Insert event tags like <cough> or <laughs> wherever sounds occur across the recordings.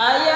Hay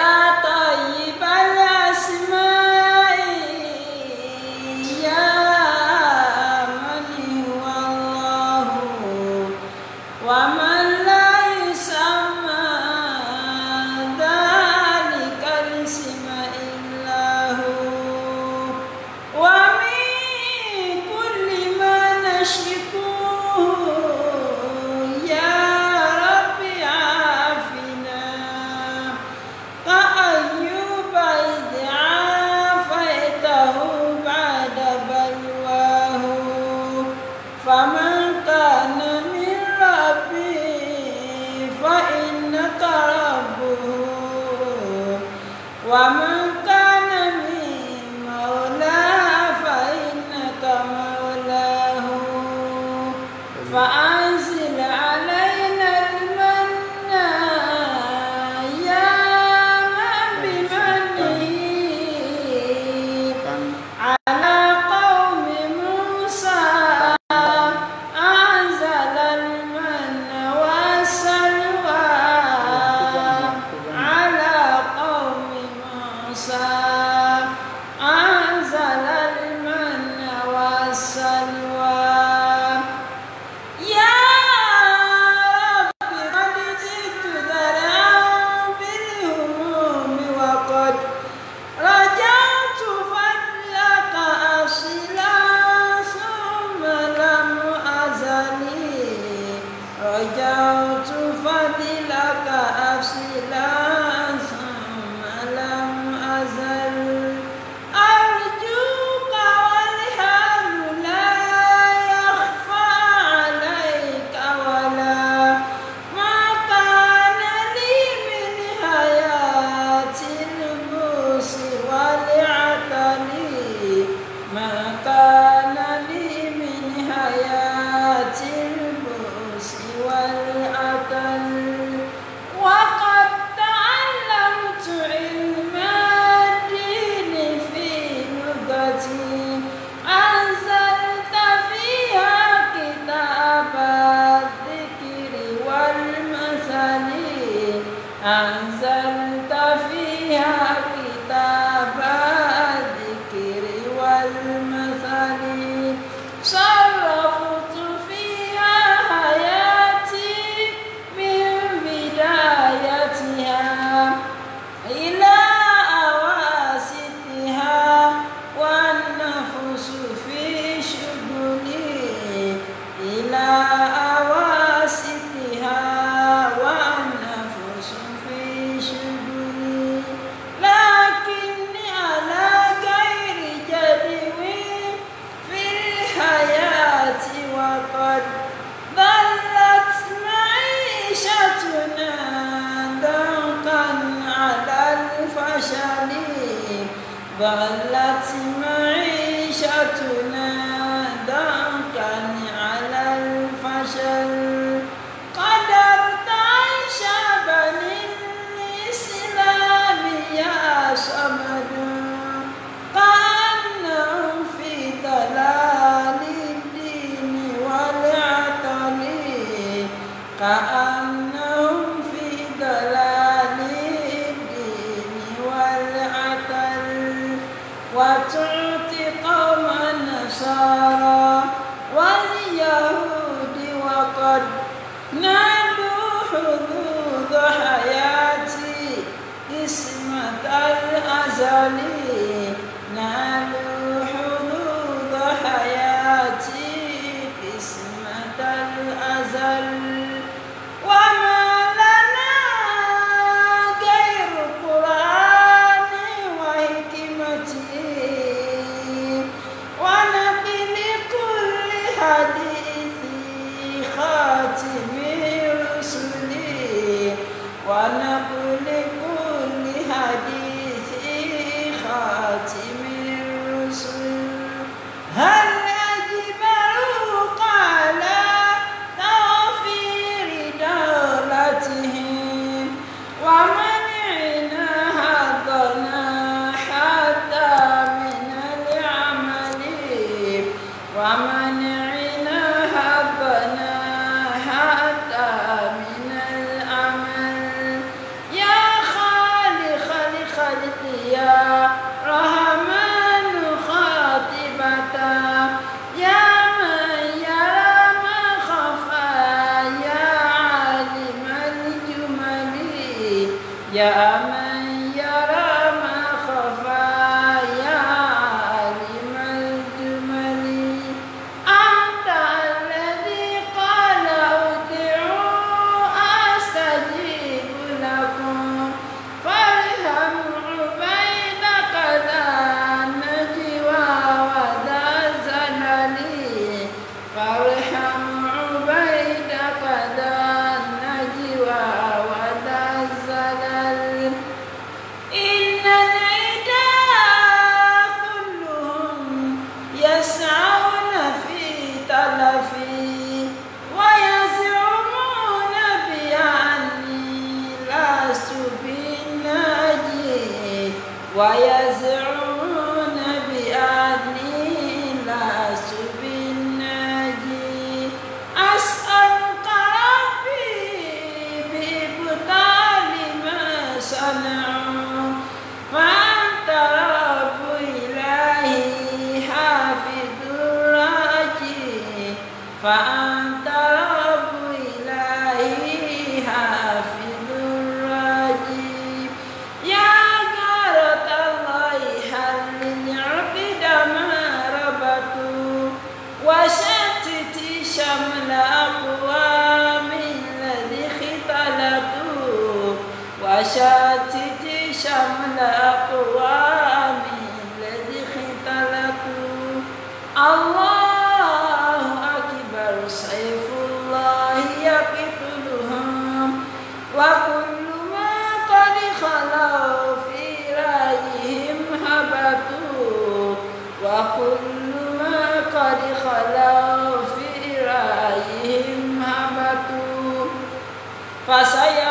Faça aí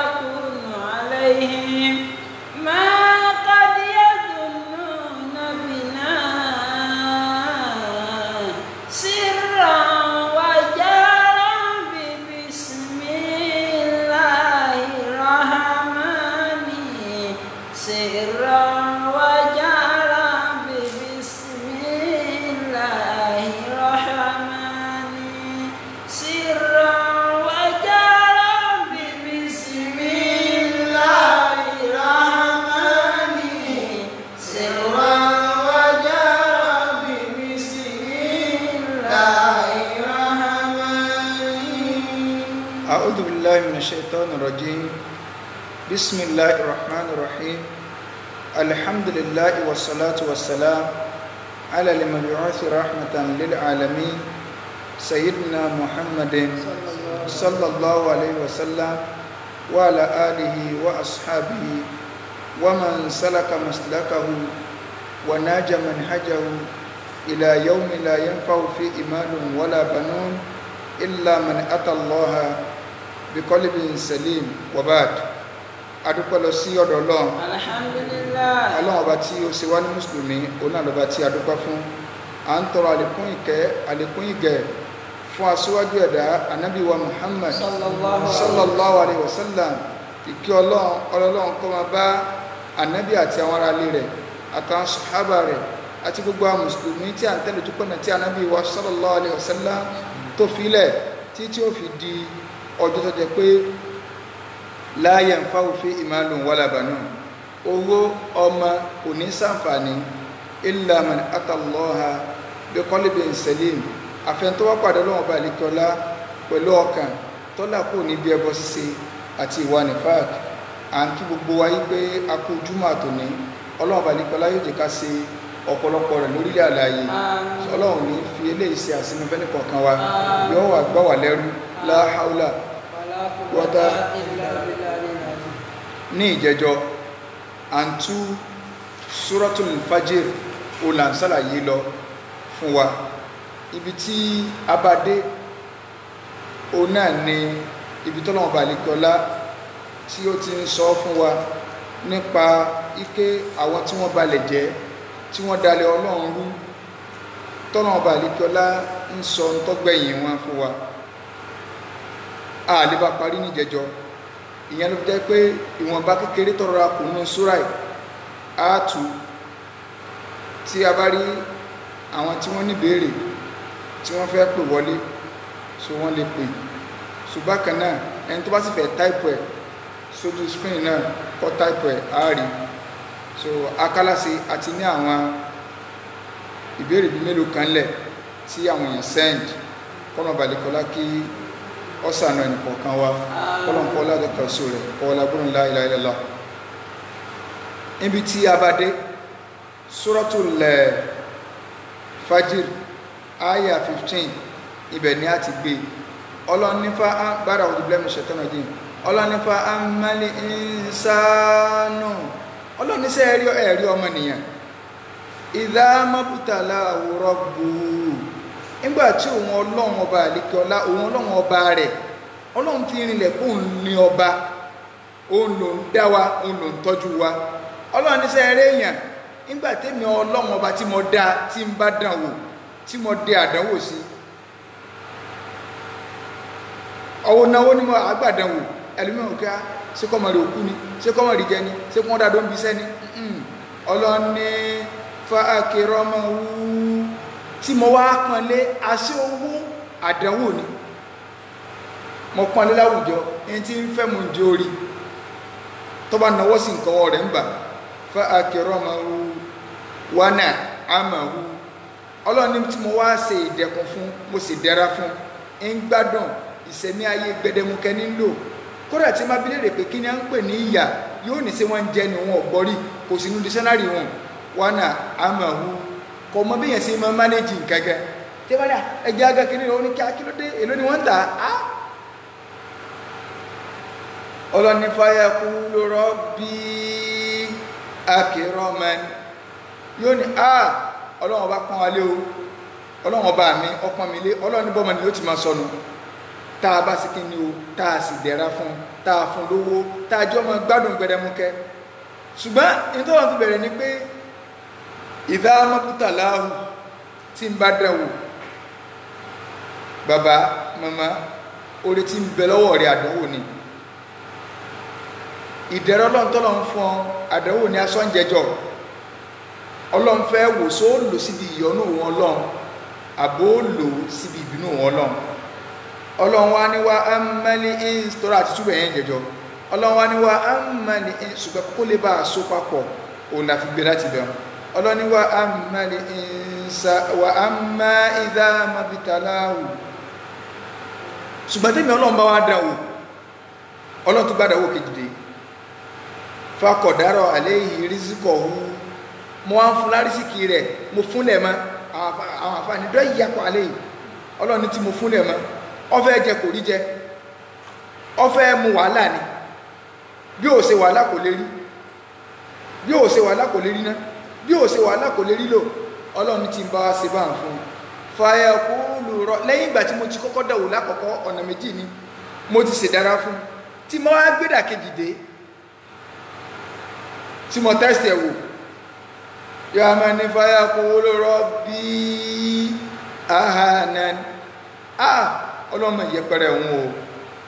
بسم الله الرحمن الرحيم الحمد لله والصلاة والسلام على المبعوث رحمة للعالمين سيدنا محمد صلى الله عليه وسلم وعلى آله وأصحابه ومن سلك مسلكه وناج منهجه إلى يوم لا ينفع فيه مال ولا بنون إلا من أتى الله بقلب سليم وبعد adúpẹ́ lọ sí ọ̀dọ̀ ọlọ́run. Alhamdulillah. Ọlọ́run ọba tí ó ṣe wá ní mùsùlùmí òun náà lọ́ba tí a dúpẹ́ fún. À ń tọrọ àlékún ìkẹ́ àlékún ìgẹ̀ fún aṣíwájú ẹ̀dá anábì wa muhammad sallallahu alayhi wa sallam. ìkẹ́ ọlọ́run ọlọ́run kó máa bá anábì àti àwọn ará ilé rẹ̀ àtàwọn sàhábà rẹ̀ àti gbogbo àwọn mùsùlùmí tí à ń tẹ̀lé tó pọ̀nà tí anábì wa sallallahu alayhi wa sallam tó filẹ̀ tí tí ó fi di ọjọ́ tó jẹ pé la yanfa'u fi malun wala banun. Owó ọmọ kò ní sàǹfààní illa man atallaha bi qalbin salim. Àfẹn tó wá pàdé lọ́wọ́ bá àlekọ́lá pẹ̀lú ọkàn tọ́lá kò ní bí ẹbọ ṣíṣe àti ìwà nifaq. À ń kí gbogbo wa yí pé a kú júmọ̀ àtòní. Ọlọ́wọ́ bá àlekọ́lá yóò jẹ́ ká ṣe ọ̀pọ̀lọpọ̀ rẹ̀ lórílẹ̀ àlàyé. Ọlọ́run ní fi eléyìí ṣe àsìnú fẹ́ni kọ̀ọ̀kan wa yóò wà gbá wà lẹ́rú. La wala quwwata al-azim ní ìjẹjọ́. Àǹtú suratul fajr olànsálàyé lọ fún wa. Ibi tí a bá dé o náà ni ibi tọ́lọ́wọ́ balikọ́lá tí ó ti ń sọ fún wa nípa ike àwọn tí wọ́n balẹ̀ jẹ́ tí wọ́n dalẹ̀ ọlọ́run rú. Tọ́lọ́wọ́ balikọ́lá ń sọ ń tọ́gbẹ̀yìn wọn fún wa. Bá parí ní ìjẹjọ́ ìyẹn ló fi jẹ́ pé ìwọ̀nba kékeré tọrọ akùnú súrà ẹ̀ á tù tí a bá rí àwọn tí wọ́n ní béèrè tí wọ́n fẹ́ pè wọlé so wọ́n lè pè. Ṣùgbọ́n kan náà ẹni tó bá sì fẹ́ táìpù ẹ̀ sójú screen náà kọ́ táìpù ẹ̀ á rí. So akálàsí àti ní àwọn ìbéèrè bí mélòó kan lẹ̀ tí àwọn èèyàn send. Kọ́nà balẹ̀kọ́lá kí ọ́sànà ẹnìkọ̀ọ̀kan wa. Kọ́nà kọ́lá dọ́kà só rẹ̀ kọ́lá bọ́rùn la ilaha illallah níbi tí a bá dé suratul fajr aya 15 ibẹ̀ ni a ti gbé. Ọlọ́nífà bára òdìblẹ́mù ṣẹ̀tọ́nà dín ọlọ́nífà amali insanu ọlọ́níṣẹ́ ẹ̀rí ọmọnìyàn mọ́bútàlá àwòrán gbòó nígbà tí òun ọlọ́run ọba àlékè ọlá òun ọlọ́run ọba rẹ̀ ọlọ́run fi rinlẹ̀ pé òun ní ọba. Òun ló ń dá wa òun ló ń tọ́jú wa. Ọlọ́níṣẹ́ ẹ̀rí èèyàn nígbà tẹ́mi ọlọ́run ọba tí mo dá tí ń bá dàn wò tí mo dé àdánwò sí ọwọ́ náwó ní mo àgbàdánwò ẹlòmíràn kí á ṣé kọ́ mọ̀ rí òkú ni? Ṣé kọ́ mọ̀ rí jẹ ni? Ṣé kọ́ dàdó ń bí sẹ́ni ọlọ́ni fa akérọ́mọ wú tí mo wá pọ́nlé àṣẹ owó àdánwò ni. Mo pọ́nlé láwùjọ ẹni tí ń fẹ́ mu jẹ orí. Tó bá náwó sí nǹkan wọn rẹ̀ ń bà. Fa wánà àmà wú ọlọ́ni tí mo wá ṣe ìdẹ̀kùn fún mo sì dẹ̀ra fún. Ń gbádùn ìsẹ̀mí ayé gbẹdẹmukẹ nílò kódà tí má bílẹ̀ rẹ̀ pé kí ni a ń pè ní ìyà yóò ní sí wọ́n ni wọn ò gbọ́rí kò sínú dísẹ́nárì wọn wọn. Náà a máa hu kò mọ bí yẹn sí máa mánéjì nǹkan kan tí wọ́n dà ẹgbẹ́ aga kiri ní oníkí akílódé èló ni wọ́n ń tà? Á. ọlọ́ni fàyà kú lórọ́ bí akérọ́mẹ́ni yóò ní a ọlọ́run ọba pọ́n wa lé o. Ọlọ́run ọba mi ọpọ́n mi lé. Ọlọ́run bọ́mọ ni yóò ti máa sọnù. Tá a bá sí kí ni o tá a sì dẹ̀ra fún tá a fún lówó tá a jọ mọ gbádùn gbẹdẹmukẹ. Ṣùgbọ́n nítorí wọn bẹ̀rẹ̀ ni pé ìdá mọ́kútà láàrú tí ń bá dẹ̀wò bàbá màmá orí tí ń bẹ lọ́wọ́ rẹ̀ àdánwò ni. Ìdẹ̀rọ̀ ọlọ́ntọ́lọ́ ń fún àdánwò ní asọ́njẹjọ́ ọlọ́run fẹ́ wò só lò síbi ìyọnú wọn ọlọ́run àbó lò síbi ìbínú wọn ọlọ́run? Ọlọ́run wá ní ins tó rà àti túbẹ̀ yẹn jẹjọ. Ọlọ́run wá ní ámàlì ins ṣùgbọ́n kó lè bá a so papọ̀ òun la gbé láti bẹ̀rù ọlọ́run ní wá ámàlì ins wà ámà ìdá mabitaláwù ṣùgbọ́n tẹ́mi ọlọ́run bá wá dà wò ọlọ́run tó gbádà wò kejìdé fakọ̀dárọ̀ àlẹ́ yìí rísíkọ̀ hù mo wá ń fún lárísìkì rẹ̀ mo fúnlẹ̀ mọ́ àwọn àfààní dọ́ ìyàpọ̀ àlẹ́ yìí. Ọlọ́run tí mo fúnlẹ̀ mọ́ ọfẹ́ jẹ kò rí jẹ ọfẹ́ mu wàhálà ni. Bí ó ṣe wàhálà kò lè bí ó ṣe wàhálà kò lè rí ná bí ó ṣe wàhálà kò lè rí lò. Ọlọ́run ń bá wá ṣe bá ń fún un. Fàyàkúlù rọ lẹ́yìn ìgbà tí mo ti kọ́kọ́ dẹ̀wò lákọ̀ọ́kọ́ ọ̀nà méjì ni mo ti ṣèdára fún tí mo wá gbédà kejì dé tí mo tẹ́sì ẹ̀ yọ àmà ní fàyàkúlù rọ bí ahanan. Ah ọlọ́mọ ìyẹpẹrẹ òun o.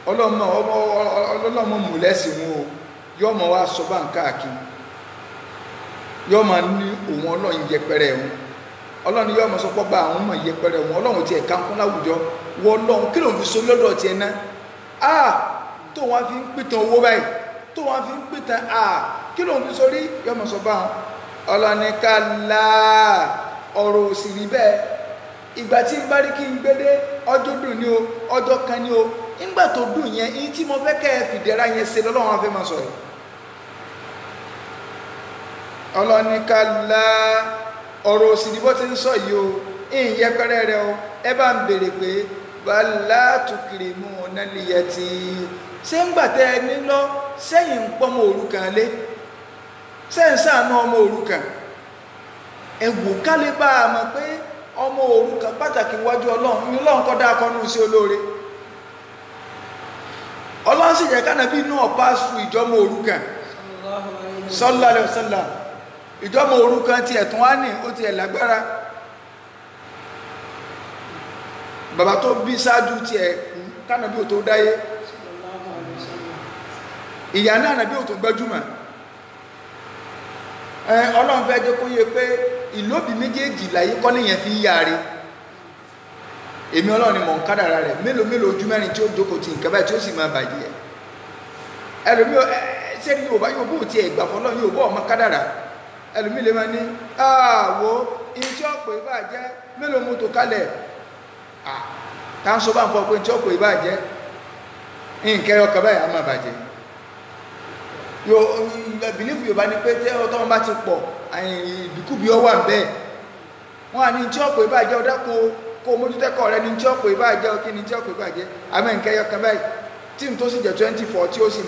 Ọlọ́mọ ọlọ́mọ mùlẹ́sì òun o. Yọ ọmọ wa sọ bá ń káàkiri yọ ọmọ ní òun ọlọ́run ìyẹpẹrẹ òun. Ọlọ́run yọ ọmọ sọ pọ́ bá àwọn ọmọ ìyẹpẹrẹ òun. Ọlọ́run tiẹ̀ ká kún láwùjọ. Wọ ọlọ́run kí ló fi so lọ́dọ̀ tiẹ̀ ná? Ah tó wọn fi ń pìtàn owó báyìí tó wọn fi ń pìtàn ah kí ló ń fi sórí yọ ọmọ sọ bá wọn. Ọlọ́ni ká láà ọ̀rọ̀ òsì rí bẹ́ẹ̀. Ìgbà tí n bá rí kí n gbédé ọjọ́ dùn ní o ọjọ́ kan ní o. Nígbà tó dùn yẹn èyí tí mo fẹ́ kẹ́ ẹ fìdẹ́ra yẹn ṣe lọ́lọ́run afẹ́ máa sọ̀rọ̀ ọlọ́ni ká lá ọ̀rọ̀ òsì ní bó ti ń sọ yìí o. Ìyìn yẹpẹrẹ rẹ o. Ẹ bá ń béèrè pé bàálà tùkìrì mú nálìyẹ tí ṣé ń gbà tẹ ẹ nílọ sẹ́yìn ń pọ́nmọ òrukàn lé? Sẹ́yìn ọmọ òrukàn? Ẹ wò kálí bá a mọ̀ pé ọmọ òrukàn pàtàkì wájú ọlọ́run ní ọlọ́run kọ́ dáa kọ́nù sí olóore. Ọlọ́run sì jẹ́ kánàbí náà pàṣù ìjọmọ òrukàn. Sallallahu alaihi wasallam ìjọmọ òrukàn ti ẹ̀tún wá ní ó ti ẹ̀ lágbára. Bàbá tó bí ṣáájú ti ẹ̀ kánàbí ò tó dáyé. Ìyá náà nàbí ò tó gbẹ́júmọ̀ ọlọ́run fẹ́ jẹ́ kó yé pé ìlóbi méjèèjì láyé kọ́ níyẹn fi ń yáre. Èmi ọlọ́run ni mọ̀ ń kádàrà rẹ̀. Mélòó mélòó ojú mẹ́rin tí ó jókòó ti nǹkan báyìí tí ó sì máa bàjẹ́. Ẹ̀ ẹlòmí ẹ sẹ́ni yorùbá yorùbá ò tiẹ̀ gbà fọlọ́ yorùbá ọmọ kádàrà ẹlòmí lè máa ní àwọ iṣẹ́ ọ̀pọ̀ ìbàjẹ́ mélòó mo tò kalẹ̀? À tá à ń sọ bá ń fọ pé iṣẹ́ ọ̀pọ̀ ìbàjẹ́ nǹkan ọkọ̀ báyìí á máa bàjẹ́. Bìlífù yorùbá ni pé tẹ́ ọtọ́ wọn bá ti pọ̀ ìdúkùbí ọwà ń bẹ́ẹ̀ wọ́n á ní iṣẹ́ ọ̀pọ̀ ìbàjẹ́ ọ̀dá kó kó mójútẹ́kọ̀ rẹ ní iṣẹ́ ọ̀pọ̀ ìbàjẹ́ ọkí ní iṣẹ́ ọ̀pọ̀ ìbàjẹ́ àmọ́ nǹkan ọkọ̀ báyìí tí n tó sì jẹ́ twenty four tí ó sì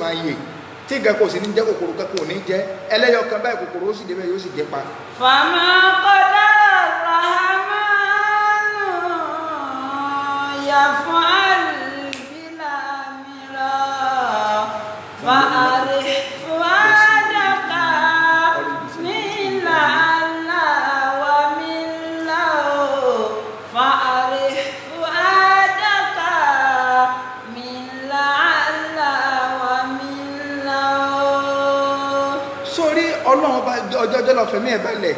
tí nǹkan kò sí ní jẹ́ kòkòrò kan kò ní jẹ́ ẹlẹ́yọ kan báyìí kòkòrò ó sì débẹ̀ yóò sì jẹ́ pa. fàmà kọ́dà rahamanu yafan bila mira fa. lọ fẹ̀mí ẹ̀ balẹ̀.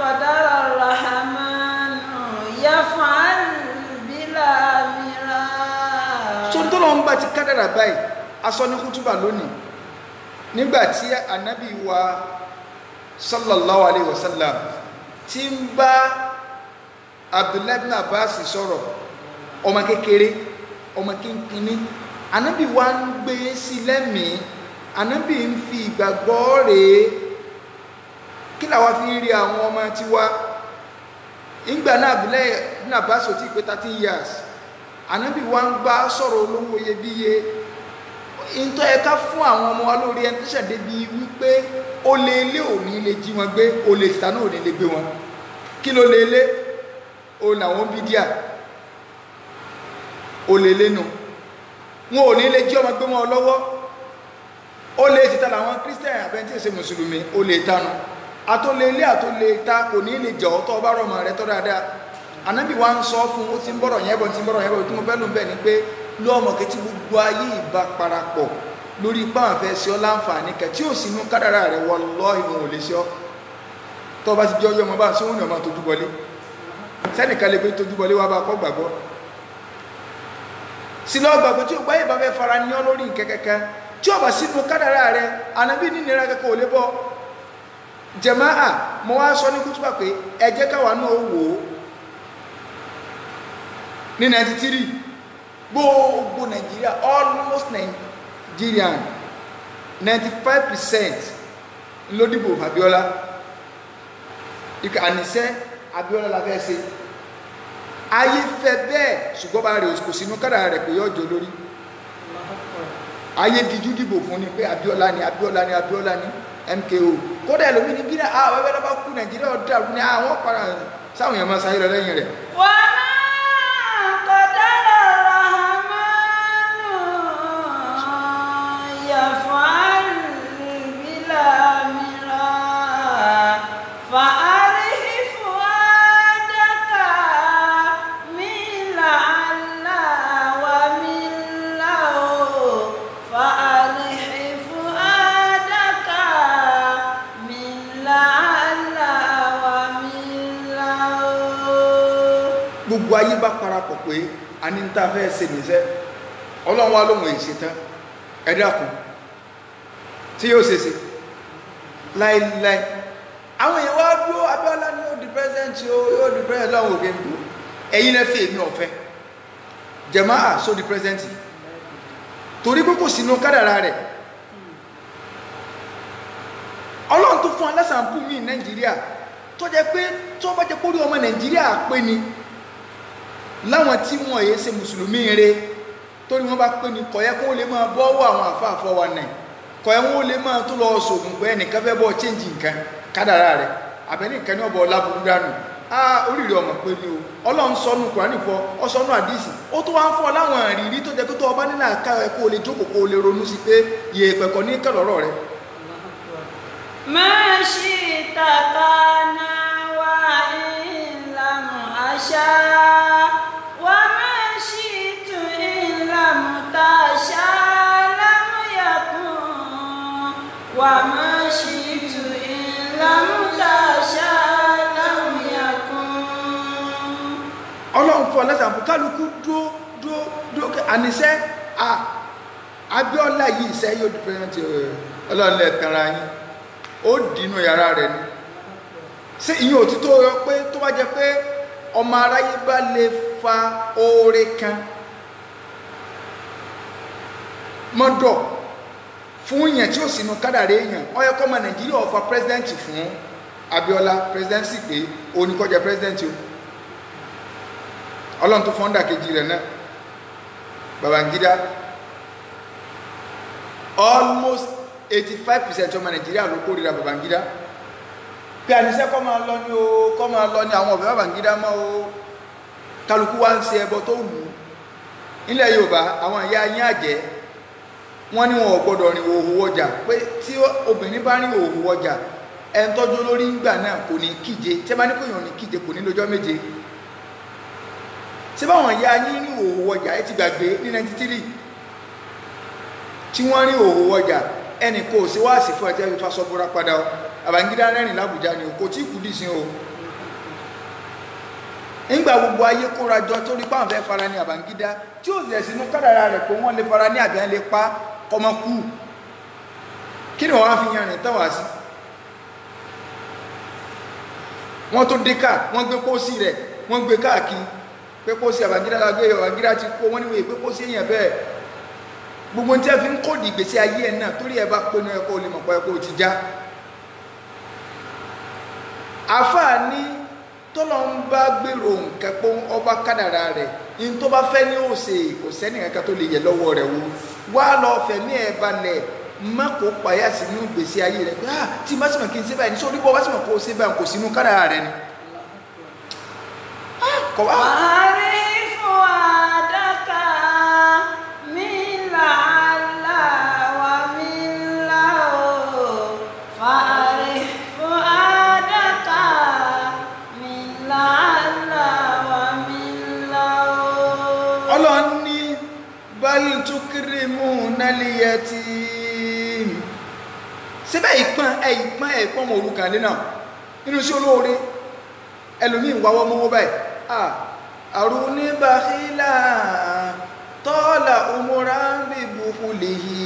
kọ̀dára rahamanu yafa bila mira. sọ́ni tó lọ́n bá ti kádàrà báyìí aṣọ ní kútúbà lónìí nígbà tí anabi wa sallallahu alayhi wa sallam ti ń bá abdullahi bin abbas sọ̀rọ̀ ọmọ kékeré ọmọ kínkínní anabi wa ń gbé e sí lẹ́mìí anabi ń fi ìgbàgbọ́ rèé kí làwa fi ń rí àwọn ọmọ tiwa? Ìgbà náà abdullahi bin abbas ò tí pé thirteen years. Ànábì wa ń bá sọ̀rọ̀ olówó iyebíye. Ìtọ́ ẹ̀ka fún àwọn ọmọ wa lórí ẹni tó ṣàdébi wípé ó lé ilé òní lè jí wọn gbé ó lè tìta náà òní lè gbé wọn. Kí ló lé? Ilé ó làwọn bídíà ó lè lénu wọn ò ní lè jí ọmọ gbé wọn lọ́wọ́. Ó lè tìta làwọn kírísítẹ̀nì àbẹ́ntí èsè mùsùlùmí ó lè àtólé ilé àtólé ta kò ní lè jọ ọtọ́ ọba rọmọ rẹ tọ́ dáadáa ànábì wa ń sọ fún ó ti ń bọ̀rọ̀ yẹn bọ̀ ti ń bọ̀rọ̀ yẹn bọ̀ tí mo fẹ́ lò ń bẹ̀ ni pé lọ́mọ kẹtí gbogbo ayé ìbá parapọ̀ lórí ipá àwọn afẹ́ sí ọ láǹfààní kẹ tí ò sí inú kádàrà rẹ wọ lọ́ ìwọ̀n ò lè sí ọ. Tọ́ bá ti jẹ́ ọyọ́ ọmọ bá sí ni ọmọ tójú bọlé. Sẹ́nìkan lè gbé tójú bá bá fẹ́ jẹ̀máà mo wá sọ ní kútùbà pé ẹ jẹ́ káwa náà wò ó. Ní 93 gbogbo Nigeria almost Nigerian 95% ló dìbò ìkà àníṣẹ́ Abiola la fẹ́ ṣe. Ayé fẹ́ bẹ́ẹ̀ ṣùgbọ́n bá rẹ̀ kò sínú kádàrà rẹ̀ pé yọjọ́ lórí. Ayé díjú dìbò fún ni pé Abiola ni Abiola ni Abiola ni MKO kódà ẹlòmíì ní bí ah, náà àwọn ẹgbẹ́ náà bá kú Nàìjíríà ọ̀dọ́ àrùn ní àwọn padà sáwọn èèyàn máa sáyé lọ lẹ́yìn rẹ̀. wàá a ní ta fẹ́ ṣe nìṣẹ́. Ọlọ́run wa lóhun èsì tán. Ẹ dákun. Tí yóò ṣe ṣe. Láìláì àwọn èèyàn wá dúró Abíọ́lá ní ó di president o yóò di president láwọn òkè ń dúró ẹ̀yin lẹ́fẹ̀ èmi ọ̀fẹ́. Jẹ̀máà só di president? Torí pé kò sínú kádàrá rẹ̀. Ọlọ́run tó fún alásàmpù mi nàìjíríà. Tó jẹ́ pé tó bá jẹ́ kórí ọmọ nàìjíríà pé ni láwọn tí wọ́n yé ṣe mùsùlùmí re torí wọ́n bá pè ní kọ̀yẹ́ kó lè máa bọ́wọ́ àwọn àfáàfọ́ wa náà kọ̀yẹ́ wọn ó lè máa tó lọ sògùn pé ẹnìkan fẹ́ bọ́ chéǹjì nǹkan kádàrá rẹ̀ àbẹ́ni nǹkan ní ọ̀bọ̀ láburú dànù oríire ọmọ pé ni o ọlọ́run sọnù kùránì fọ ọsọnù àdìsí ó tó wá ń fọ láwọn ìrírí tó jẹ́ tó ọba nílà ká ẹ kó lè jókòó kó lè ronú sí pé yè é pẹ̀kọ́ ní kẹlọ́rọ̀ rẹ. máa ṣe tàbá náà wá ìlànà àṣà. Ọlọ́run kálukú dúó dúó dúó àníṣẹ́ Abíọ́lá yìí sẹ́ yóò di president ọlọ́run lẹ̀ tanra yín. Ó dínú yàrá rẹ̀ ni. Ṣé ìyẹn òtítọ́ pé tó bá jẹ pé ọmọ aráyé bá lè fa oore kan mọ́dọ̀ fún yẹn tí ó sì nu kádàrí èèyàn. Ó yẹ kó ọmọ nàìjíríà fa president fún Abíọ́lá. Presidency pé oníkọjẹ president o. Ọlọ́run tó fọ́ndà kejì rẹ̀ náà. Babangida. Almost eighty five percent ọmọ nàìjíríà ló kórìíra Babangida. Pé àníṣe kọ́ máa lọ ní o kọ́ máa lọ ní àwọn ọ̀bẹ Babangida mọ́ o. Kálukú wá ń ṣe ẹbọ tó wù ú. Nílẹ̀ Yorùbá àwọn ìyá yín àjẹ́ wọ́n ní wọn ò gbọ́dọ̀ rìn òhù ọjà. Pé tí obìnrin bá rìn òhù ọjà ẹni tọ́jú olórí ńgbà náà kò ní kíje. Tí ẹ bá ní kò yàn ní kíje kò ní lọ́jọ́ méje? Ṣé báwọn ìyá yín rìn òhù ọjà? Ẹ ti gbàgbé ní ninety three tí wọ́n rìn òhù ọjà. Ẹnì kò sí wáàsí fún ẹtẹ́ fífa sọ́búra padà ọ Babangida rẹ́rìn lábùjá ni o kò tí kú dì sí o. Nígbà gbogbo ayé kóra jọ tó rí páwọn fẹ́ fara ní Babangida tí ó sì sínú kádàrà rẹ̀ pé wọ́n lè fara ní àbí wọ́n lè pa kọmọ kú kí ni wọ́n fi yan rìn tán wá sí? Wọ́n tó dé ká wọ́n gbé pósí rẹ̀ wọ́n gbé káàkiri. Pé pósí Babangida la gbé Babangida ti kó wọ́n níwèé pé pósí èèyàn bẹ́ẹ̀. Gbogbo tí a fi ń kóòdì ìgbésí ayé ẹ̀ náà torí ẹ bá náà ẹ̀kọ́ olè mọ̀pọ̀ ẹ̀kọ́ ti já. Àfáà ní tọ́lọ̀ ń bá gbèrò nǹkan pé ọba kádàrà rẹ̀ in tó bá fẹ́ ní òsè kò sẹ́ni kankan tó lè yẹ lọ́wọ́ rẹ̀ wo wá lọ fẹ̀mí ẹ̀ balẹ̀ má kó payá sínú ìgbésí ayé rẹ̀ pé ah tí má sì mọ̀ kí n ṣe báyìí níṣẹ́ oníbọ̀ wá sì mọ̀ kó ṣe báyìí kò sínú kádàrá rẹ̀ ni. Ah, kọ̀ wá. wàá rí fún àdákà mi. mú nálìyẹ tí síbẹ̀ ìpọ́n ẹ ìpọ́n ẹ ìpọ́n mọ̀ orúkà lé náà nínú sí olóore ẹlòmíì wáwọ́ mọ́wọ́ báyìí ah àrùn ní bàkílà tọ́lá umura bí buhu lè yí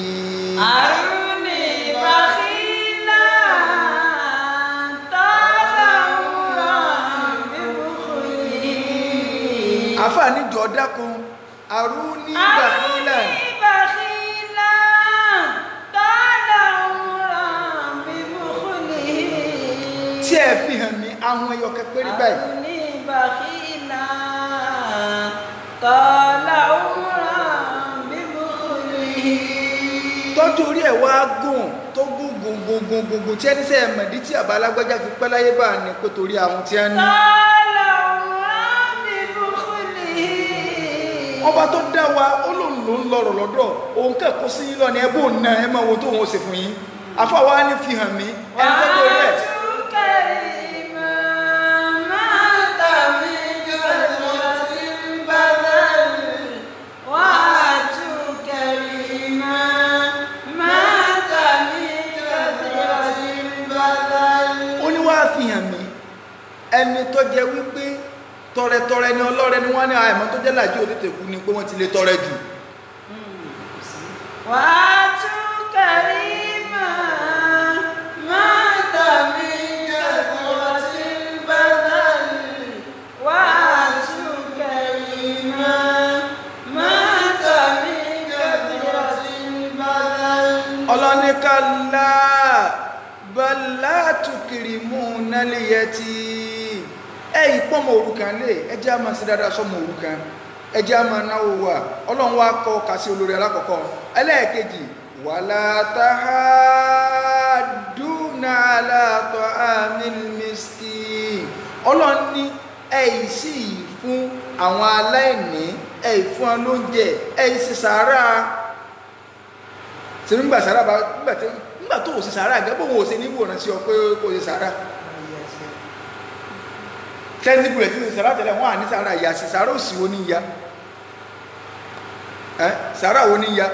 أرني بخيلا طال عمرا ببخله àfáà níjọ dákun àrùn ní bàkílà أرني بخيلا tí ẹ fi hàn mí àwọn ẹyọ kẹpẹrí báyìí. àwọn ní ìbàkí iná kọ́lá òmùrà bíbélì. tọ́jú orí ẹ̀ wá gùn tó gùn gùn gùn gùn gùn gùn tí ẹni sẹ́ ẹ̀ mọ̀dí tí àbá fi pẹ́ láyé bá a ní pé torí àwọn tí a ní. kọ́lá òmùrà bíbélì. ọba tó dá wa ó lòun ló ń lọ́rọ̀ lọ́dọ̀ òun kẹ́kọ̀ọ́ sí yín lọ́ni ẹ bó na ẹ máa wo tóun ó ṣe fún yín àfọwọ́ á ní fi hàn mí ẹni tó dé rẹ̀. Ẹni tó jẹ wípé tọrẹtọrẹ ni ọlọ́rẹ ni wọ́n ní àìmọ́ tó jẹ́ làjú òtítẹ̀ kú ni pé wọ́n ti lè tọrẹ jù. Ọlọ́ni kálá bàlá tùkìrì mú nálẹ̀yẹ tí ẹ ìpọ́nmọ̀ òrukàn lè ẹjẹ́ a máa sí dáadáa sọ́mọ̀ òrukàn. Ẹjẹ́ a náwó wà ọlọ́run wá kọ́ kàsí olórí alákọ̀ọ́kọ́. Ẹlẹ́ẹ̀kejì wàlá tahaduna ala ta'amil ọlọ́run ní ẹ̀yìn sí fún àwọn aláìní ẹ̀yìn fún wọn lóúnjẹ ẹ̀yìn sí sàárà. Ṣe nígbà sàárà bá nígbà tó o ṣe sàárà gẹ́gbọ́n o ṣe níwò rán sí ọ pé kò ṣe sàárà tẹ́sí bulẹ̀ tí sàárà tẹ́lẹ̀ wọ́n à ní ìyá sí sàárà òsì wo ní ya ẹ sàárà wo ní ya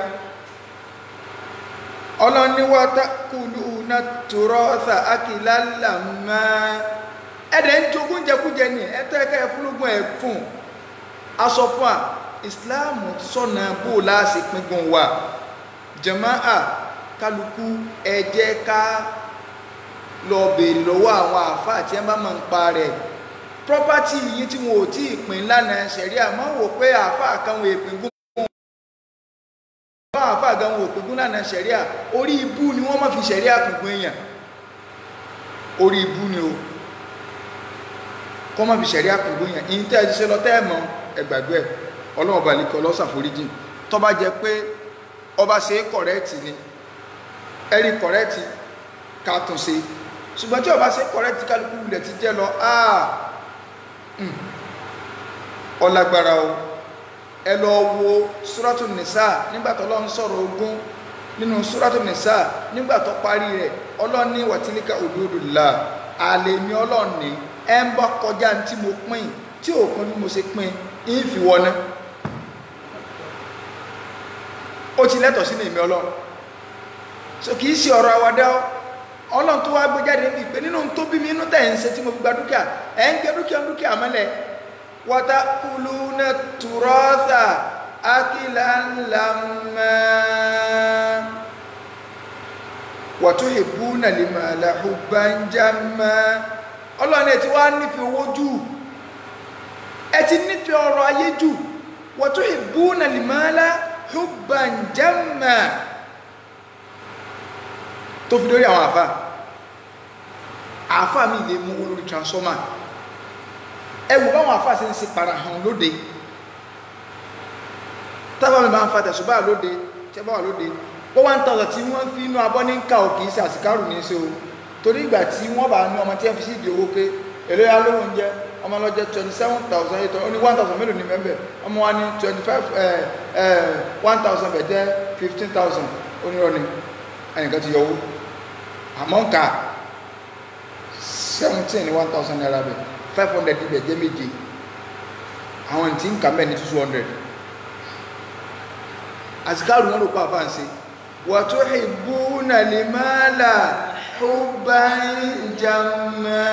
tùrọ́sà akìlá làmá ẹ̀dẹ̀ ń jogún jẹkújẹ ní ẹ̀tẹ́kẹ́ fúlùgbọ́n ẹ̀ fún. Aṣọ fún à ìsìláàmù sọ̀nà bó láàṣì píngun wa. Jàmáà kálukú ẹ jẹ́ ká lọ béèrè lọ́wọ́ àwọn àáfàá tí ẹ bá máa ń pa rẹ̀ property yìí tí wọn ò tí ì pín lánàá ṣẹ̀ríà máa ń wò pé àáfàá kan wọn èpín gún. Báwọn àáfàá gan wọn ò pín gún lánàá ṣẹ̀ríà orí ibú ni wọ́n máa fi ṣẹ̀ríà kùnkùn èèyàn. Orí ibú ni o. Kọ́ máa fi ṣẹ̀ríà kùnkùn èèyàn. Ìyìn tẹ́ ẹ ti ṣe lọ tẹ́ ẹ mọ ẹgbàgbé ẹ. Ọlọ́run balẹ̀ kọ́ lọ́sàforíjì tó bá jẹ pé ọba ṣe é kọ̀rẹ́ẹ̀tì ni ẹ̀rí kọ̀rẹ́ẹ̀tì ká tún ṣe. Ṣùgbọ́n tí ọba ṣe kọ̀rẹ́ẹ̀tì kálukú ilẹ̀ ti jẹ́ lọ áà ọlágbára o. Ẹ lọ wo súrátù nìsá nígbà tó Ọlọ́run sọ̀rọ̀ ogún nínú súrátù nìsá nígbà tó parí rẹ̀. Ọlọ́run ní wàtílíkà òdòdó àlèmí Ọlọ́run ní ẹ ń bá kọjá tí mo pín tí ò pín bí mo ṣe pín ń fi wọná ó ti lẹ́tọ̀ sínú èmi Ọlọ́run. So kìí ṣe ọ̀rọ̀ àwàdá Ọlọ́run tó wá gbé jáde níbi pé nínú tó bí mi inú tẹ̀ ń ṣe tí mo fi gba dúkìá ẹ̀ ń gé dúkìá dúkìá mọ́lẹ̀. Watakuluna turatha akilan lamma watuhibbuna limala hubban jamma. Ọlọ́run ẹ̀ ti wá nífẹ̀ẹ́ owó jù ẹ ti nífẹ̀ẹ́ ọrọ̀ ayé jù. Watuhibbuna limala hubban jamma tó fi lórí àwọn àfá àfá mi lè mú olórí transformer. Ẹwù báwọn àfá sí ń ṣe para hàn lóde. Tábà mi bá ń fa tẹ̀sùbá lóde tẹ́ bá wà lóde ó wá ń tọ̀rọ̀ tí wọ́n fi inú abọ́ ní ká òkè sí àsìkárù ní ṣe o. Torí ìgbà tí wọ́n bá ní ọmọ tí ẹ fi sí ìdí owó pé èlé ya lówó oúnjẹ? Ọmọ lọ́jọ́ twenty seven thousand eight hundred ó ní one thousand mélòó ní mẹ́bẹ̀ ọmọ wa ní twenty five one thousand bẹ̀ jẹ́ fifteen thousand. Ó ní ọ̀nì ẹnìkan ti yọ owó àmọ́ ń ka seventeen one thousand naira bẹ̀ five hundred ibẹ̀ jẹ́ méje. Àwọn tí ń kà mẹ́ ní two hundred. Àsìkárù wọn ló pa ń ṣe watuhibbuna limala hubban jamma.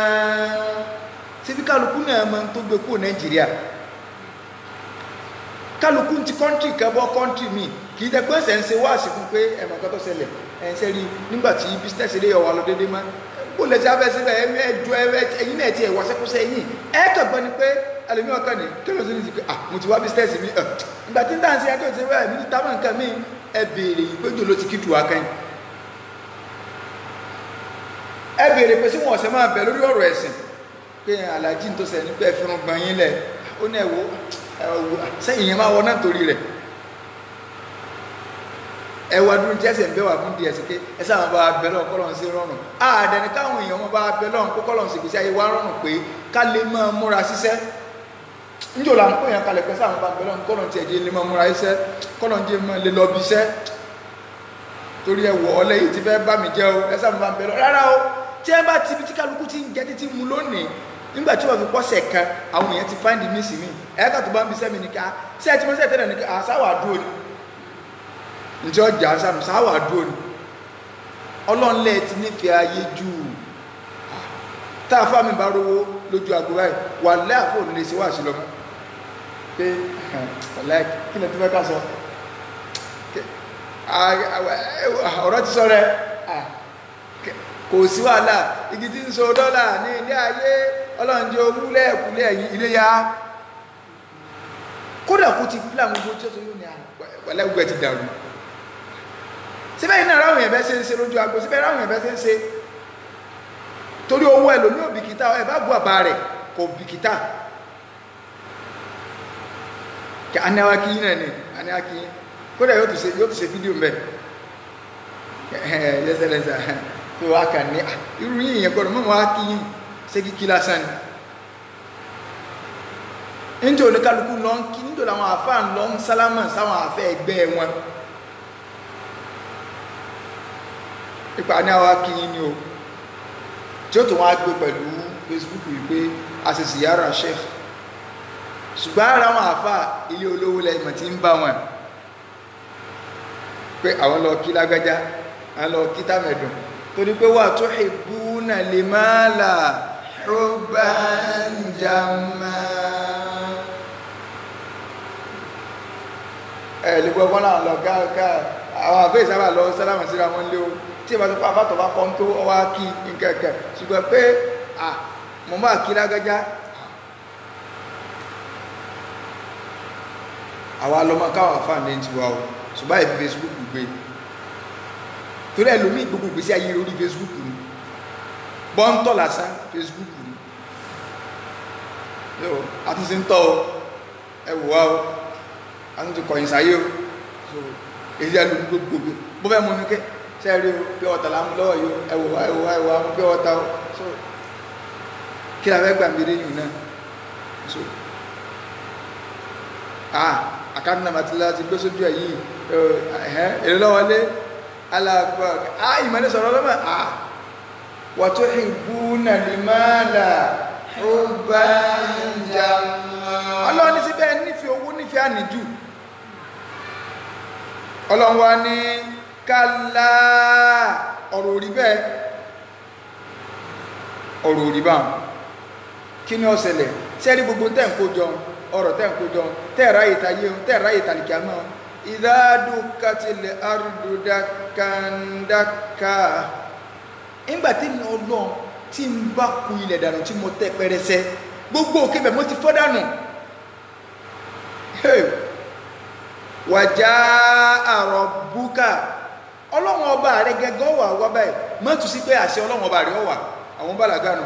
Síbi kálukú náà máa ń tó gbé kó nàìjíríà kálukú ti kọ́ńtì kẹbọ́ kọ́ńtì mi. Kì í pé ẹ̀sẹ̀ ń ṣe wáàsí fún pé ẹ̀mọ̀ kan tó ṣẹlẹ̀. Ẹ̀ ń ṣe rí nígbà tí bísínẹ́sì ilé ọ̀wà lọ dédé máa kó lè ṣe abẹ́ síbẹ̀ ẹjọ́ ẹ̀yìn náà ti ẹ̀wà sẹ́kúsẹ́ yìí ẹ̀ kàgbọ́n ni pé alẹ́mí ọkàn ní kílò sí ní ti pé ah mo ti wá bísínẹ́sì mi. Ìgbà tí ń dá sí ẹjọ́ ìṣẹ́wẹ́ mi ti táwọn nǹkan mi. Ẹ béèrè ìpéjọ ló ti kí tù wá kẹ́yìn. Ẹ béèrè ẹ̀wọ́ sẹ́yìn yẹn máa wọ náà torí rẹ̀. Ẹwà dúró tí ẹsẹ̀ ń bẹ́ wà fún díẹ̀ sí pé ẹ sáà máa bá bẹ lọ́n kọ́lọ́n sí rọrùn. Àdẹni káwọn èèyàn máa bá bẹ lọ́n kó kọ́lọ́n sì gbèsè ayé wa rọrùn pé ká lè máa múra síṣẹ́. Níjò là ń pè yàn kalẹ̀ pé máa bá bẹ lọ́n kọ́lọ́n tiẹ̀ jẹ́ lè máa múra síṣẹ́ kọ́lọ́n jẹ́ máa lè lọ bí iṣẹ́. Torí ẹ wọ ọlẹ́ yìí ti fẹ́ bá mi jẹ́ o ẹ sáà máa bá bẹ lọ́n rárá o tí wọ́n àwọn èèyàn ẹ̀ka tó bá ń bí sẹ́mi ní ká. Sí ẹ̀ tí mo sẹ́ tẹ́lẹ̀ ní ká? Àṣàwà dúró ni. Ǹjẹ́ ọjà sàmù sáwà dúró ni. Ọlọ́nlẹ̀ ti nífẹ̀ẹ́ ayé jù. Tá a fà mí bá rówó lójú àgbo báyìí wà lẹ́ àfọ̀ nílé sí wàásù lọ́mọ pé ọ̀lẹ́ kí lè tó fẹ́ ká sọ? Ọ̀rọ̀ ti sọ rẹ. Kò sí wàhálà. Igi ń so dọ́là ní ilé ayé ọlọ́njẹ́ owó lẹ́ẹ̀kúlẹ̀ ẹ̀yìn ilé ya kódà kó ti pílà gbogbo tí ó sọ yóò ní àwọ̀lẹ́ gbogbo ẹ̀ ti dàrú. Síbẹ̀ iná ráhùn ẹ̀bẹ́ ṣe ń ṣe lójú agbo síbẹ̀ ráhùn ẹ̀bẹ́ ṣe ń ṣe. Torí owó ẹlò ní òbìkítà ẹ̀ bá bú àbá rẹ̀ kò bìkítà. Kí anáwákí yín náà ni anáwákí yín. Kódà yóò tún ṣe yóò tún ṣe fídíò mbẹ lẹ́sẹ̀lẹ́sẹ̀ <laughs> tó wá kà ní irú yín yẹn gbọ́dọ̀ mọ́mọ́ wá kí yín. Ṣé kíkí lásán ni níjẹ́ oníkálukú lọ ń kí níjẹ́ làwọn àfáà lọ ń sálámà sáwọn àfẹ́ ẹgbẹ́ wọn? Ipa àwọn akíyín ni o. Tí ó tó wọ́n á gbé pẹ̀lú Facebook wípé a sì sì yára sheikh. Ṣùgbọ́n ara wọn àfà ilé olówó lẹ́yìn tí ń bá wọn. Pé àwọn lọ kí lágbájá àwọn lọ kí tàmẹ̀dùn. Torí pé wà tó hibbuna limala hubban jamma ẹ̀ lè gbọ́ bọ́lá lọ gáàgáà àwọn àfẹ́ ìsábà lọ sálámà síra wọn lé o. Tí ìbá tó pa àbátọ̀ bá kọ́ tó ọwá kí nkẹ̀kẹ̀ ṣùgbọ́n pé à mọ̀ máa kí lágájá. Àwa lọ́mọ káwọn àfáà ní tiwa o. Ṣùgbọ́n ìfi Facebook gbé. Torí ẹlòmíì gbogbo ìgbésí ayé orí Facebook ni. Bọ́ńtọ̀ lásán Facebook ni. Àtúnṣe ń tọ́ ọ ẹ wò wá o àtúnṣe kọ̀yìn sáyé o. So èyí ẹlòmíì gbogbo bó fẹ́ mú ní ké sẹ́ẹ̀rí o? Pé ọ̀tà lámú lọ́wọ́ yìí o. Ẹ wò wá ẹ wò wá ẹ wò wá pé ọ̀tà o. So kí la fẹ́ gbà mí lẹ́yìn náà? So ah àkáǹtì náà ti láti gbé sójú ẹ̀ yìí. Ẹ̀hẹ́n èrè lọ́wọ́lé alágbà ah ìmọ̀lẹ́ sọ̀rọ̀ lọ́mọ. Ah wa tuhibbuna al-mala hubban jamma. Ọlọ́run ní síbẹ̀ nífẹ̀ẹ́ owó nífẹ̀ẹ́ àníjù ọlọ́run wa ní kálá ọ̀rọ̀ òrí bẹ́ẹ̀. Ọ̀rọ̀ òrí bá kí ni ó ṣẹlẹ̀? Sẹ́rí gbogbo tẹ́ ń kó jọ ọ̀rọ̀ tẹ́ ń kó jọ tẹ́ẹ̀rá ìtayé tẹ́ẹ̀rá ìtàlìkà mọ́ ìdádùkàtìlẹ̀ àrùdùdákàndákà nígbà tí mi ọlọ́run tí ń bá ku ilẹ̀ dànù tí mo tẹ́ pẹrẹsẹ gbogbo òkè bẹ̀ mo ti fọ́ dànù wàjá àrọ̀ búkà ọlọ́run ọba rẹ gẹ́gẹ́ wà wá báyìí. Mọ́tò sí pé àṣẹ ọlọ́run ọba rẹ ọwà àwọn bàlágà nù.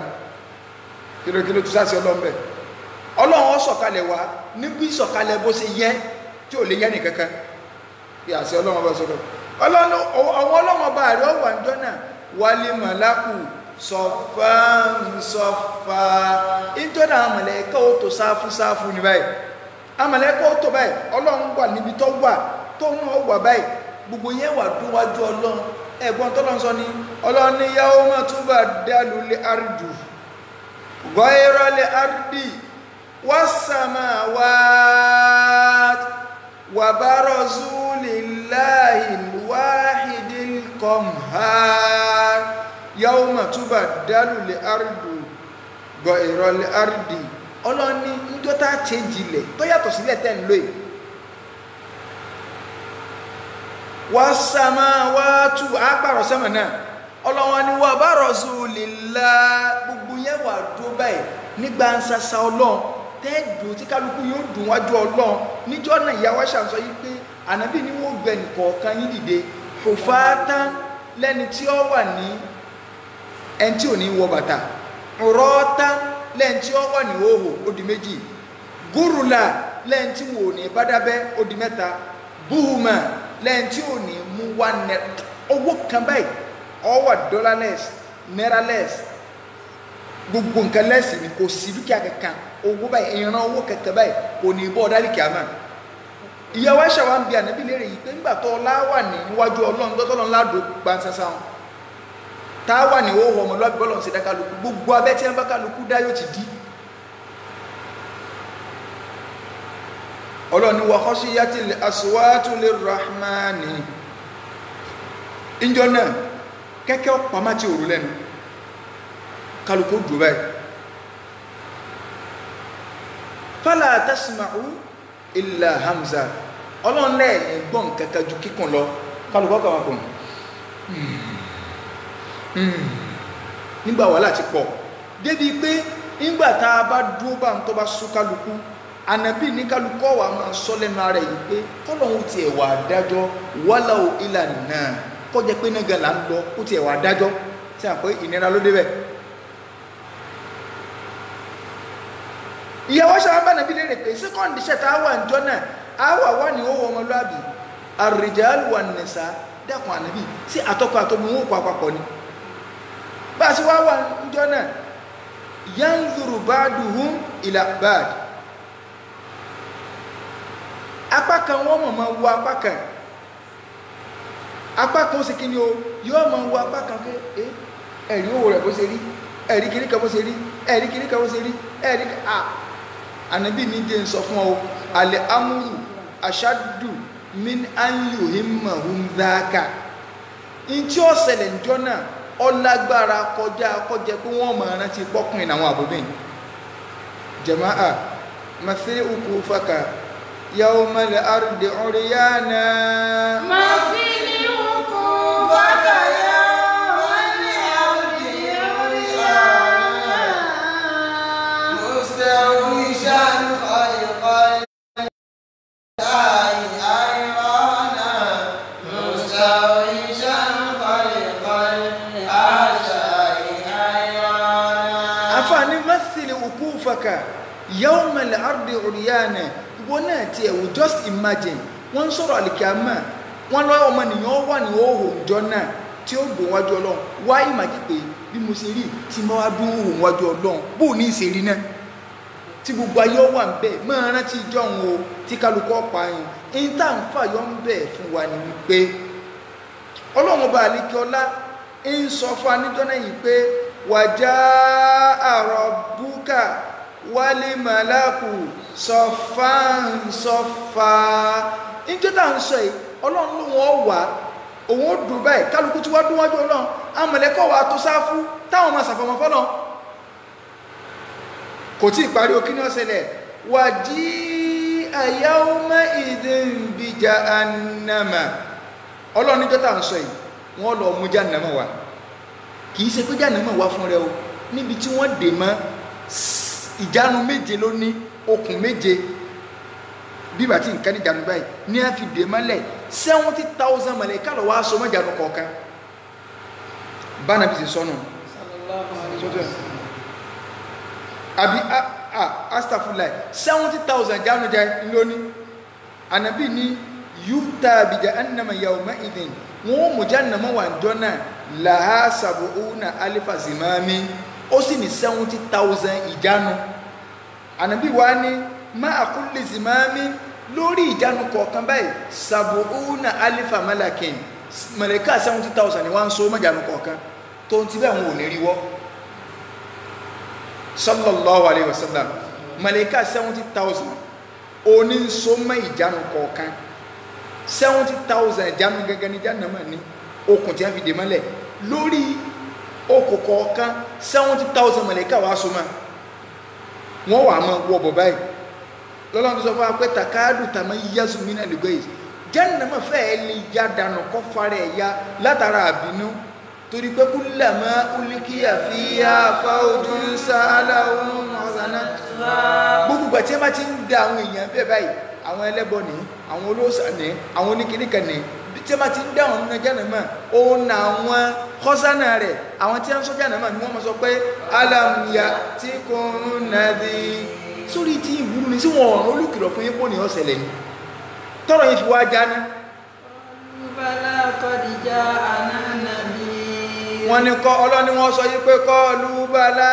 Kìlókìló tó sáṣẹ ọlọ́run bẹ̀ ọlọ́run ó sọ̀kalẹ̀ níbi sọ̀kalẹ̀ bó ṣe yẹ tí ò lè yẹ nìkankan. Bí àṣẹ ọlọ́run ọba sọ̀kalẹ̀. Ọlọ́run ọlọ́run ọba rẹ ọwà ńjọ́ náà. Wálé màlákù sọ̀fà sọ̀fà mọ̀lẹ́kẹ́ ó tó sáfù ní báyìí amọ̀lẹ́kọ́ tó báyìí ọlọ́run wà níbi tó wà tó náà wà báyìí. Gbogbo yẹn wà dúnwájú ọlọ́run. Ẹ̀gbọ́n tọ́lọ́run sọ ní ọlọ́run ní yawma tubaddalu al-ardu ghayra al-ardi was-samawati wa barazu lillahi al-wahidil qahhar. Yawma tubaddalu al-ardu ghayra al-ardi ọlọ́run ní njọ́ tá a change ilẹ̀ tó yàtọ̀ sílẹ̀ tẹ́ ń lò yìí. Wá sàmà wá tù àpàrọ̀ sẹ́mọ̀ náà. Ọlọ́run ní wà bá rọ̀sù lìlá gbogbo yẹn wà dúró báyìí nígbà ń sasa ọlọ́run. Tẹ́ẹ̀dù tí kálukú yóò dùn wájú ọlọ́run. Níjọ́ náà ìyá wa ṣàǹsọ yìí pé ànábì ni wọ́n gbẹ nìkọ̀ọ̀kan yín dìde. Òfáátá lẹ́ni tí ó wà ní ẹni tí ò ní wọ bàtà. Rọ́ọ́tá lẹ́yìn tí ó wà ní méjì. Gúrùlà lẹ́yìn wò ní bádábẹ́ ó mẹ́ta. Búhùmà lẹ́yìn ò ní mú wá nẹ owó kan báyìí ó wà dọ́là less náírà less gbogbo nǹkan lẹ́sì ni kò sí dúkìá kankan. Owó báyìí ìran owó kankan báyìí kò ní bọ́ ọ̀dálì kìámà ìyàwó àṣà wa ń bi ànábì yìí pé nígbà tó ọlá wà ní níwájú ọlọ́run tó tọ́lọ́run ládò gbansasa tá a wà ní owó ọmọlúwàbí bọ́lọ̀ ń ṣe dá kálukú. Gbogbo abẹ́ tí wọ́n bá kálukú dá yóò ti di ọlọ́ni wa khashiyatil aswatu lirrahmani. Ìjọ náà kẹ́kẹ́ pàmà tí òru lẹ́nu. Kálukú dùn báyìí. Fala tasma'u illa hamza. Ọlọ́run gbọ́n kẹ́kẹ́ ju kíkùn lọ. Kálukú ọkọ̀ kùn nígbà wàhálà ti pọ̀. Débi pé nígbà tá a bá dúró bá ń tọ́ bá sú kálukú ànàbí ní kálukú ọ̀wà máa sọ lẹ́nu ara yìí pé kọ́lọ́hún tiẹ̀ wà dájọ́ wàhálà ò ìlà náà kọjá pé náà gan là ń lọ kó tiẹ̀ wà dájọ́. Tí a pé ìnira ló débẹ̀. ìyàwó sábà bá nàbí lérè pé sẹ́kọ̀ndì ṣẹ̀ta wà níjọ́ náà? Á wà wà ní owó ọmọlúàbí. Àrìjàlù wà nìsa dákun ànàbí sí àtọkọ àtọmọ wọn kọ bá a sì wá wà níjọ́ náà yanzuru ba'duhum ila ba'd. Apá kan wọ́n mọ̀ máa wo apá kan. Apá kan sì kí ni o yóò máa wo apá kan pé ẹ ẹ̀rí owó rẹ̀ bó ṣe rí ẹ̀rí kiri kan bó ṣe rí ẹ̀rí kiri kan bó ṣe rí ẹ̀rí à ànábì ní jẹ́ ń sọ fún ọ alẹ́ amúrù aṣáájú min anyu himmahum dhaka. Ntí ó ṣẹlẹ̀ njọ́ náà ọlágbára kọjá kọjá pé wọ́n máa rántí pọ́kùnrin àwọn àbúbìn jama'a masiri uku faka yawmal ardi uryana. ما yawmal ardi uryana wọn náà ti ẹ̀wò just imagine. wọ́n ń sọ̀rọ̀ àlìkàmà wọ́n lọ́ ọmọnìyàn wà ní òhò ìjọ náà tí ó dùn wájú ọlọ́run wá ìmàjì bí mo ṣe rí tí mo wá dún òhò wájú ọlọ́run bó ní ìṣèrí náà tí gbogbo ayé wà ń bẹ̀ máa rántí ìjọ òun o tí yẹn èyí tá à ń fàyọ ń bẹ̀ fún wa ni wípé ọlọ́run ọba àlekí ọlá ń sọ fún aníjọ́ náà yìí pé wàjá àrọ̀ búkà wálé màláàkù sọfáǹsọfà níjọ́ tá à ń sọ yìí ọlọ́run ló wọ́n wà òun ó dùn báyìí kálukú tí wọ́n dún wájú ọlọ́run amọ̀lẹ́kọ̀ wà tó sáfú táwọn máa ṣàfọ̀mọ́ fọ́lọ́ kò tí ì parí okí ní ọ̀sẹ̀lẹ̀ wà jí àyáwọ́mọ́ ìdínbíjà ànàmà ọlọ́run níjọ́ tá à ń sọ yìí wọ́n lọ mú jàǹnàmà wá. Kì í ṣe pé jàǹnàmà wá fún rẹ o níbi tí wọ́n dè mọ́ ìjánu méje ló ní okùn méje. Bíbà tí nǹkan níjànú báyìí ní a fi dè mọ́lẹ̀ seventy thousand mọ̀lẹ́ká lọ́wọ́ aṣọ mọ́jànú kọ̀ọ̀kan. Bánà bí ti sọnù. Àbí astafulai seventy thousand jánu jẹ lóní ànábì ní yúta àbíjà annama yawma idin wọn ò mú jannama wà jọ́nà làhá sàbùúnà alifa zimami ó sì ní seventy thousand ìjánu. Ànábì wa ní má àkúlẹ̀ zimami lórí ìjánu kọ̀ọ̀kan báyìí sàbùúnà alifa malakin. Mọ̀lẹ́ká seventy thousand ni wọ́n ń so mọ́jànú kọ̀ọ̀kan. Tó ti bẹ́ẹ̀ wọn ò ní rí wọ́. Sallallahu alayhi wa sallam. Mọ̀lẹ́ká seventy thousand oní ń so mọ́ ìjánu kọ̀ọ̀kan. Seventy thousand ìjánu gẹ́gẹ́ ní ìjánu náà ní. Okùn tí wọ́n fi dè mọ́lẹ̀. Lórí okùn kọ̀ọ̀kan seventy thousand mọ̀lẹ́ká wàá so mọ́. Wọ́n wà á mọ́ wọ́ bọ̀ báyìí. Lọ́lọ́run sọ fún wa pé takadu tàmá yíyásù mí náà lùgbẹ́ yìí. Jẹ́nàmọ́ fẹ́ẹ́ lè ya dànù kọ́ fara ẹ̀ ya látara àbínú. Torí pé kullama ulqiya fiha fawjun sa'alahum ọ̀sánà gbogbo ìgbà tí ẹ bá ti ń da àwọn èèyàn bẹ́ẹ̀ báyìí àwọn ẹlẹ́bọ ní àwọn olóòsà ní àwọn oníkìníkan ní tí ẹ bá ti ń dá àwọn nínú jẹ́nàmọ́ òun nà àwọn kọ́sánà rẹ̀ àwọn tí wọ́n sọ jẹ́nàmọ́ ni wọ́n mọ̀ sọ pé alam ya'tikum nadhir sórí tí ìwúrú ni sí wọn ọ̀rọ̀ olùkìlọ̀ fún yípo ní ọ̀sẹ̀lẹ̀ ni tọ́rọ yìí fi wá jáná wọ́n ní kọ́ ọlọ́ni wọ́n sọ yí pé kọ́ lúbàlá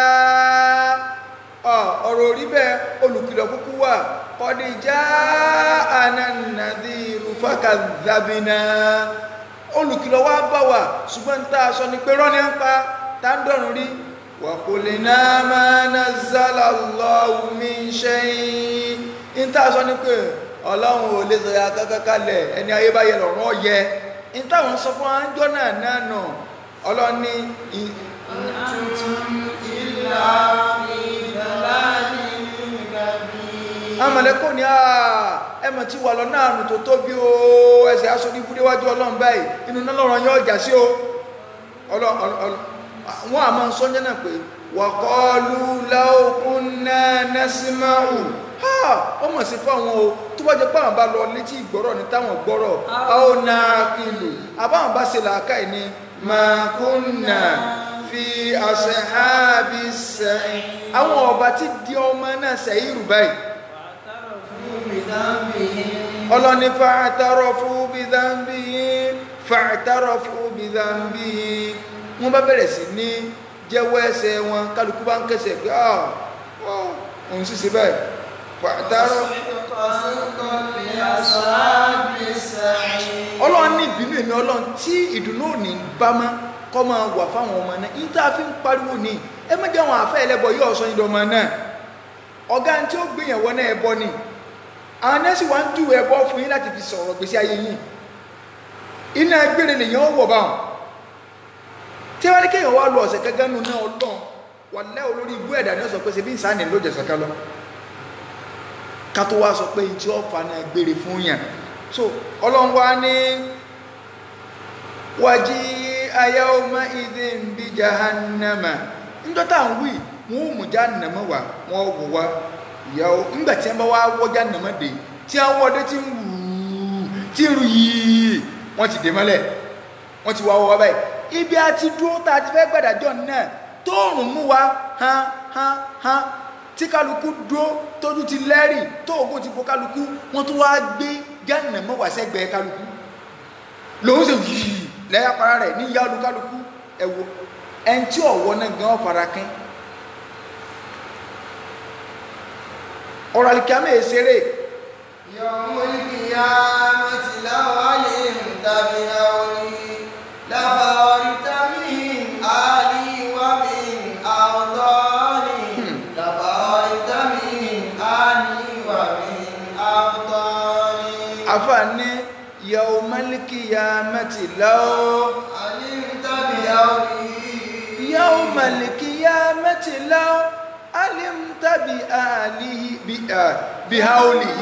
ọ̀rọ̀ orí bẹ́ẹ̀ olùkìlọ̀ kúkú wà. Qad ja'ana nadhiru fakadhabna olùkìlọ̀ wá bá wà ṣùgbọ́n tá a sọ ni pé rọ́ni ń pa tá ń dọ̀rùn rí. Wàkùlìnà máa nazzala Allahu min shay'in ń tá a sọ ní pé ọlọ́run ò lè sọ ya kákákalẹ̀ ẹni ayé bá yẹ lọ́rùn táwọn sọ fún àjọ náà náà nà ọlọ́ni amọ̀lẹ́kọ̀ ni ẹmọ̀ tí wà lọ náà nù tó tóbi o. Ẹsẹ̀ aṣọ ní ibúdéwájú ọlọ́run báyìí. Inú náà lọ́rọ̀ yóò jà sí o. Wọ́n a máa sọ́njẹ́ náà pé wàkọ́lù láòkún náà nẹ́sìmáhù ha ó mọ̀ sí fáwọn o. Tó bá jẹ́ páwọn bá lọ létí ìgbọ́rọ̀ ní táwọn gbọ́rọ̀ a ó kìlù àbáwọn bá ṣe làákà ẹ̀ ní màkúnnà fi ashabi sẹ́yìn àwọn ọba tí di ọmọ náà sẹ́yìn rù báyìí. Ọlọ́ni fa'tarafu bi dhanbihim fa'tarafu bi dhanbihim wọ́n bá bẹ̀rẹ̀ sí ní jẹ́wọ́ ẹ̀ṣẹ̀ wọn kálukú bá ń kẹsẹ̀ pé ah òun sì sí báyìí. Fàtàrọ ọlọ́run ní ìbínú èmi ọlọ́run tí ìdùnnú òní bá má kọ́ máa wà fáwọn ọmọ náà. Yìí a fi ń pariwo ní ẹ má jẹ́ àwọn àfẹ́ ẹlẹ́bọ yóò sọ yín ọmọ náà. Ọ̀gá tí ó gbìyànwọ́ náà ẹbọ ni. Àwọn nẹ́ẹ̀sì wa ń júwe ẹbọ fún yín láti fi sọ̀rọ̀ gbèsè ayé yín. Iná gbére lèyàn ó wọ̀ báwọn. Tí wọ́n ní kéèyàn wá lọ ọ̀sẹ̀ gẹ́gẹ́ nù náà ọlọ́run wà lẹ́ olórí ibú ẹ̀dà ní ọ̀sọ̀ pé ṣe bí ìsáni ló jẹ̀ sọ̀kẹ́ lọ. Ká tó wá sọ pé tí ó fa náà gbére fún yàn. So ọlọ́run wá ní wájí ayáwọ́mọ́ ìdí bí jahannama. À ń wí wọn jahannama wá wọn ò wò wá ìyàwó ńgbà wá jahannama dé tí wọ́n wọ́dé tí ń wù yìí wọ́n ti dè mọ́lẹ̀ wọ́n ti wá wọ́ wá báyìí ibi a ti dúró tá a ti fẹ́ gbàdájọ́ náà tóòrùn mú wa hán hán hán tí kálukú dúró tójú ti lẹ́rì tó ogun ti bo kálukú wọ́n tún wá gbé jẹ́nà mọ́wàá sẹ́gbẹ̀ẹ́ kálukú lòun sì yìí lẹ́yà para rẹ̀ ní ìyá olúkálukú ẹ̀wọ̀ ẹni tí ọ̀wọ́ náà gan fara kín. Ọ̀rọ̀ alìkíámẹ́ ìṣeré yọ̀mú hmm. ìkìyà mẹ́tìláwà lè ń tàbí àwọn lábàá ọ̀rítà mìíràn àríwá mìíràn àwọn tọ́ọ̀nì lábàá ọ̀rítà mìíràn àríwá mìíràn àwọn tọ́ọ̀nì àfààní يوم القيامة لو علمت بآله يوم القيامة لو علمت بآله بهوله.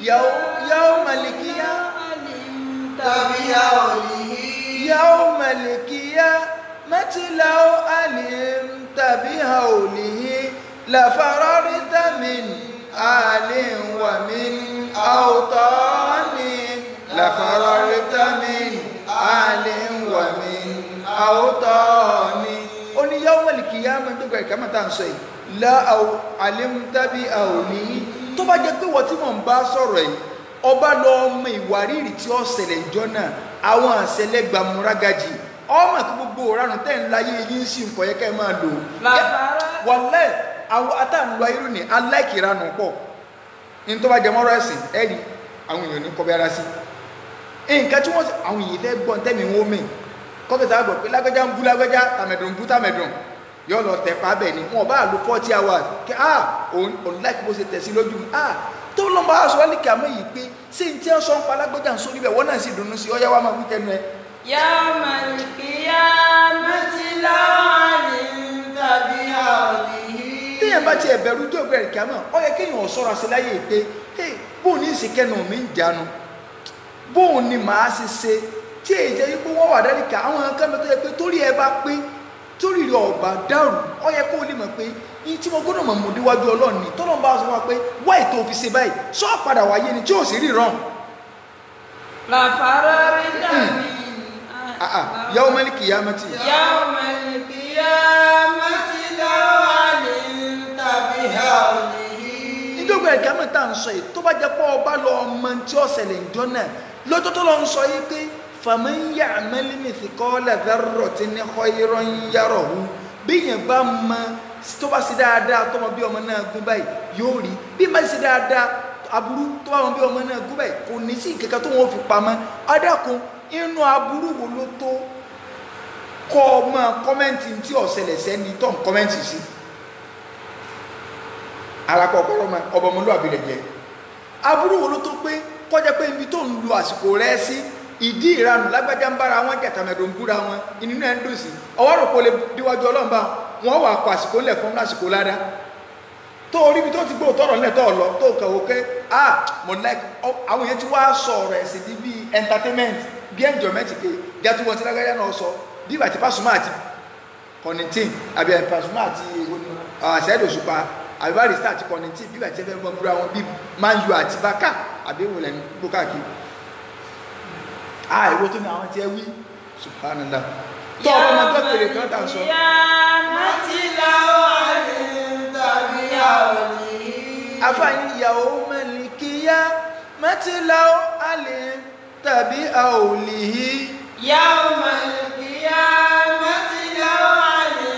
يوم القيامة يوم القيامة لو علمت بهوله لفررت من آل ومن أوطان. lafarọ́rẹ́tà mi àlè ń wà mí àwòtọ́ mi. ó ní yá wọ́n kì í yá máa dọ́gba ìkámà tá à ń sọ yìí. La àlè ń tábí àòní tó bá jẹ́ pé wọ́n tí mò ń bá sọ̀rọ̀ yìí ọba lọ ọmọ ìwárìrì tí ó ṣẹlẹ̀ jọ náà àwọn àṣẹlẹ̀ gbàmúrágàjì ọmọ kí gbogbo ọ̀ràn tẹ́ ń láyé yín sí nǹkan yẹ ká ẹ máa lò. Ó àwọn atáàlú ayélu ni pọ̀. Ní tó bá jẹ mọ́rọ̀ ẹ̀sìn ẹ̀rí àwọn èèyàn ní kọ́bí ara sí. i nǹkan tí wọ́n àwọn èyí fẹ́ gbọ́n tẹ́mi wọ́n mì. Kọ́kẹ́ sábà gbọ́ pé lágbájá ń bú lágbájá tàmẹ̀dùn ń bú tàmẹ̀dùn. Yóò lọ tẹ̀ pa bẹ́ẹ̀ ni. Wọn bá lo forty hours. Kí a òun láti bó ṣe tẹ̀ sí lójú a ah, tó lọ́ bá aṣọ wálé kí a mọ̀ yìí pé ṣé n tí wọ́n sọ ń pa lágbájá ń sọ níbẹ̀ wọ́n náà sì dùnnú sí ọyá wa máa wí tẹnu ẹ. yá màlìkì yá mẹtìlá ni tàbí àdìhí. téèyàn bá tiẹ̀ bẹ̀rù bóun ni màá ṣe ṣe tí èyí jẹ́ wípé wọ́n wà dáríkà àwọn nǹkan mi tó yẹ pé torí ẹ bá pé torí rẹ ọ̀bà dàrú ó yẹ kó o lè mọ̀ pé yín tí mo gbọ́dọ̀ mọ̀ mọ̀ níwájú ọlọ́run ni tọ́lọ́n bá sọ wá pé wá ètò òfin ṣe báyìí sọ padà wáyé ni tí ò sí ríran. làfàrà rí dàbí. yàwó mẹ́lìkì yá mẹ́tì. yàwó mẹ́lìkì yá mẹ́tì dáwà ní tàbí hà ó ní. nítorí ẹ̀ka mẹ́ta ń sọ yìí tó bá jẹ́ pọ́ ọba lọ ọmọ tí ọ̀sẹ̀ lè jọ náà lọ́jọ́ tó lọ ń sọ yìí pé faman ya'mal mithqala dharratin khayran yarahu bí yẹn bá mọ tó bá ṣe dáadáa tó mọ bí ọmọ náà gún báyìí yóò rí. Bí má ṣe dáadáa aburú tó bá mọ bí ọmọ náà gún báyìí kò ní sí kankan tó wọn fi pamọ́. Adákun inú aburú wo ló tó? Kọ́ ọmọ kọ́mẹ́ǹtì tí ó ṣẹlẹ̀ sẹ́ni tó kọ́mẹ́ǹtì sí. Ma ọba ọmọlúwàbí rẹ jẹ. Aburú wo ló tó pé kọjá pé ibi tó ń lo àsìkò rẹ sí ìdí ìranù lágbájá ń bára wọn jàtàmẹdò ń búra wọn inú náà ń dùn sí. Ọwọ́ rò o lè díwájú ọlọ́mọba wọn wà kọ àsìkò ńlẹ̀ fún lásìkò ládá tó orí ibi tó ti gbó tọrọ ńlẹ̀ tó lọ tó kàwé pé ah mo like àwọn èèyàn ti wá sọ ọ̀rọ̀ ẹ̀sìn di bíi entertainment bí enjoyment pé jẹ́ tí wọ́n ti lágbájá náà sọ bí ìgbà tí Pasuma àti kọ́nìtìn àbí Pasuma àti àṣẹ́dò àbíwá rìsítà àti kọ̀nìtì bí wàá ti fẹ́ mọ búra wọn bí Man U àti Barca àbẹ̀wò lẹ́nu gbó káàkiri ah, a ìwo tó ní àwọn tí ẹ wí subhanallah tó ọmọ ọmọ tó pèrè kan tà ń sọ. àfààní ìyàwó mẹ́lìkíyà mẹ́tìláwó àlè tàbí àòlìhí. ìyàwó mẹ́lìkíyà mẹ́tìláwó àlè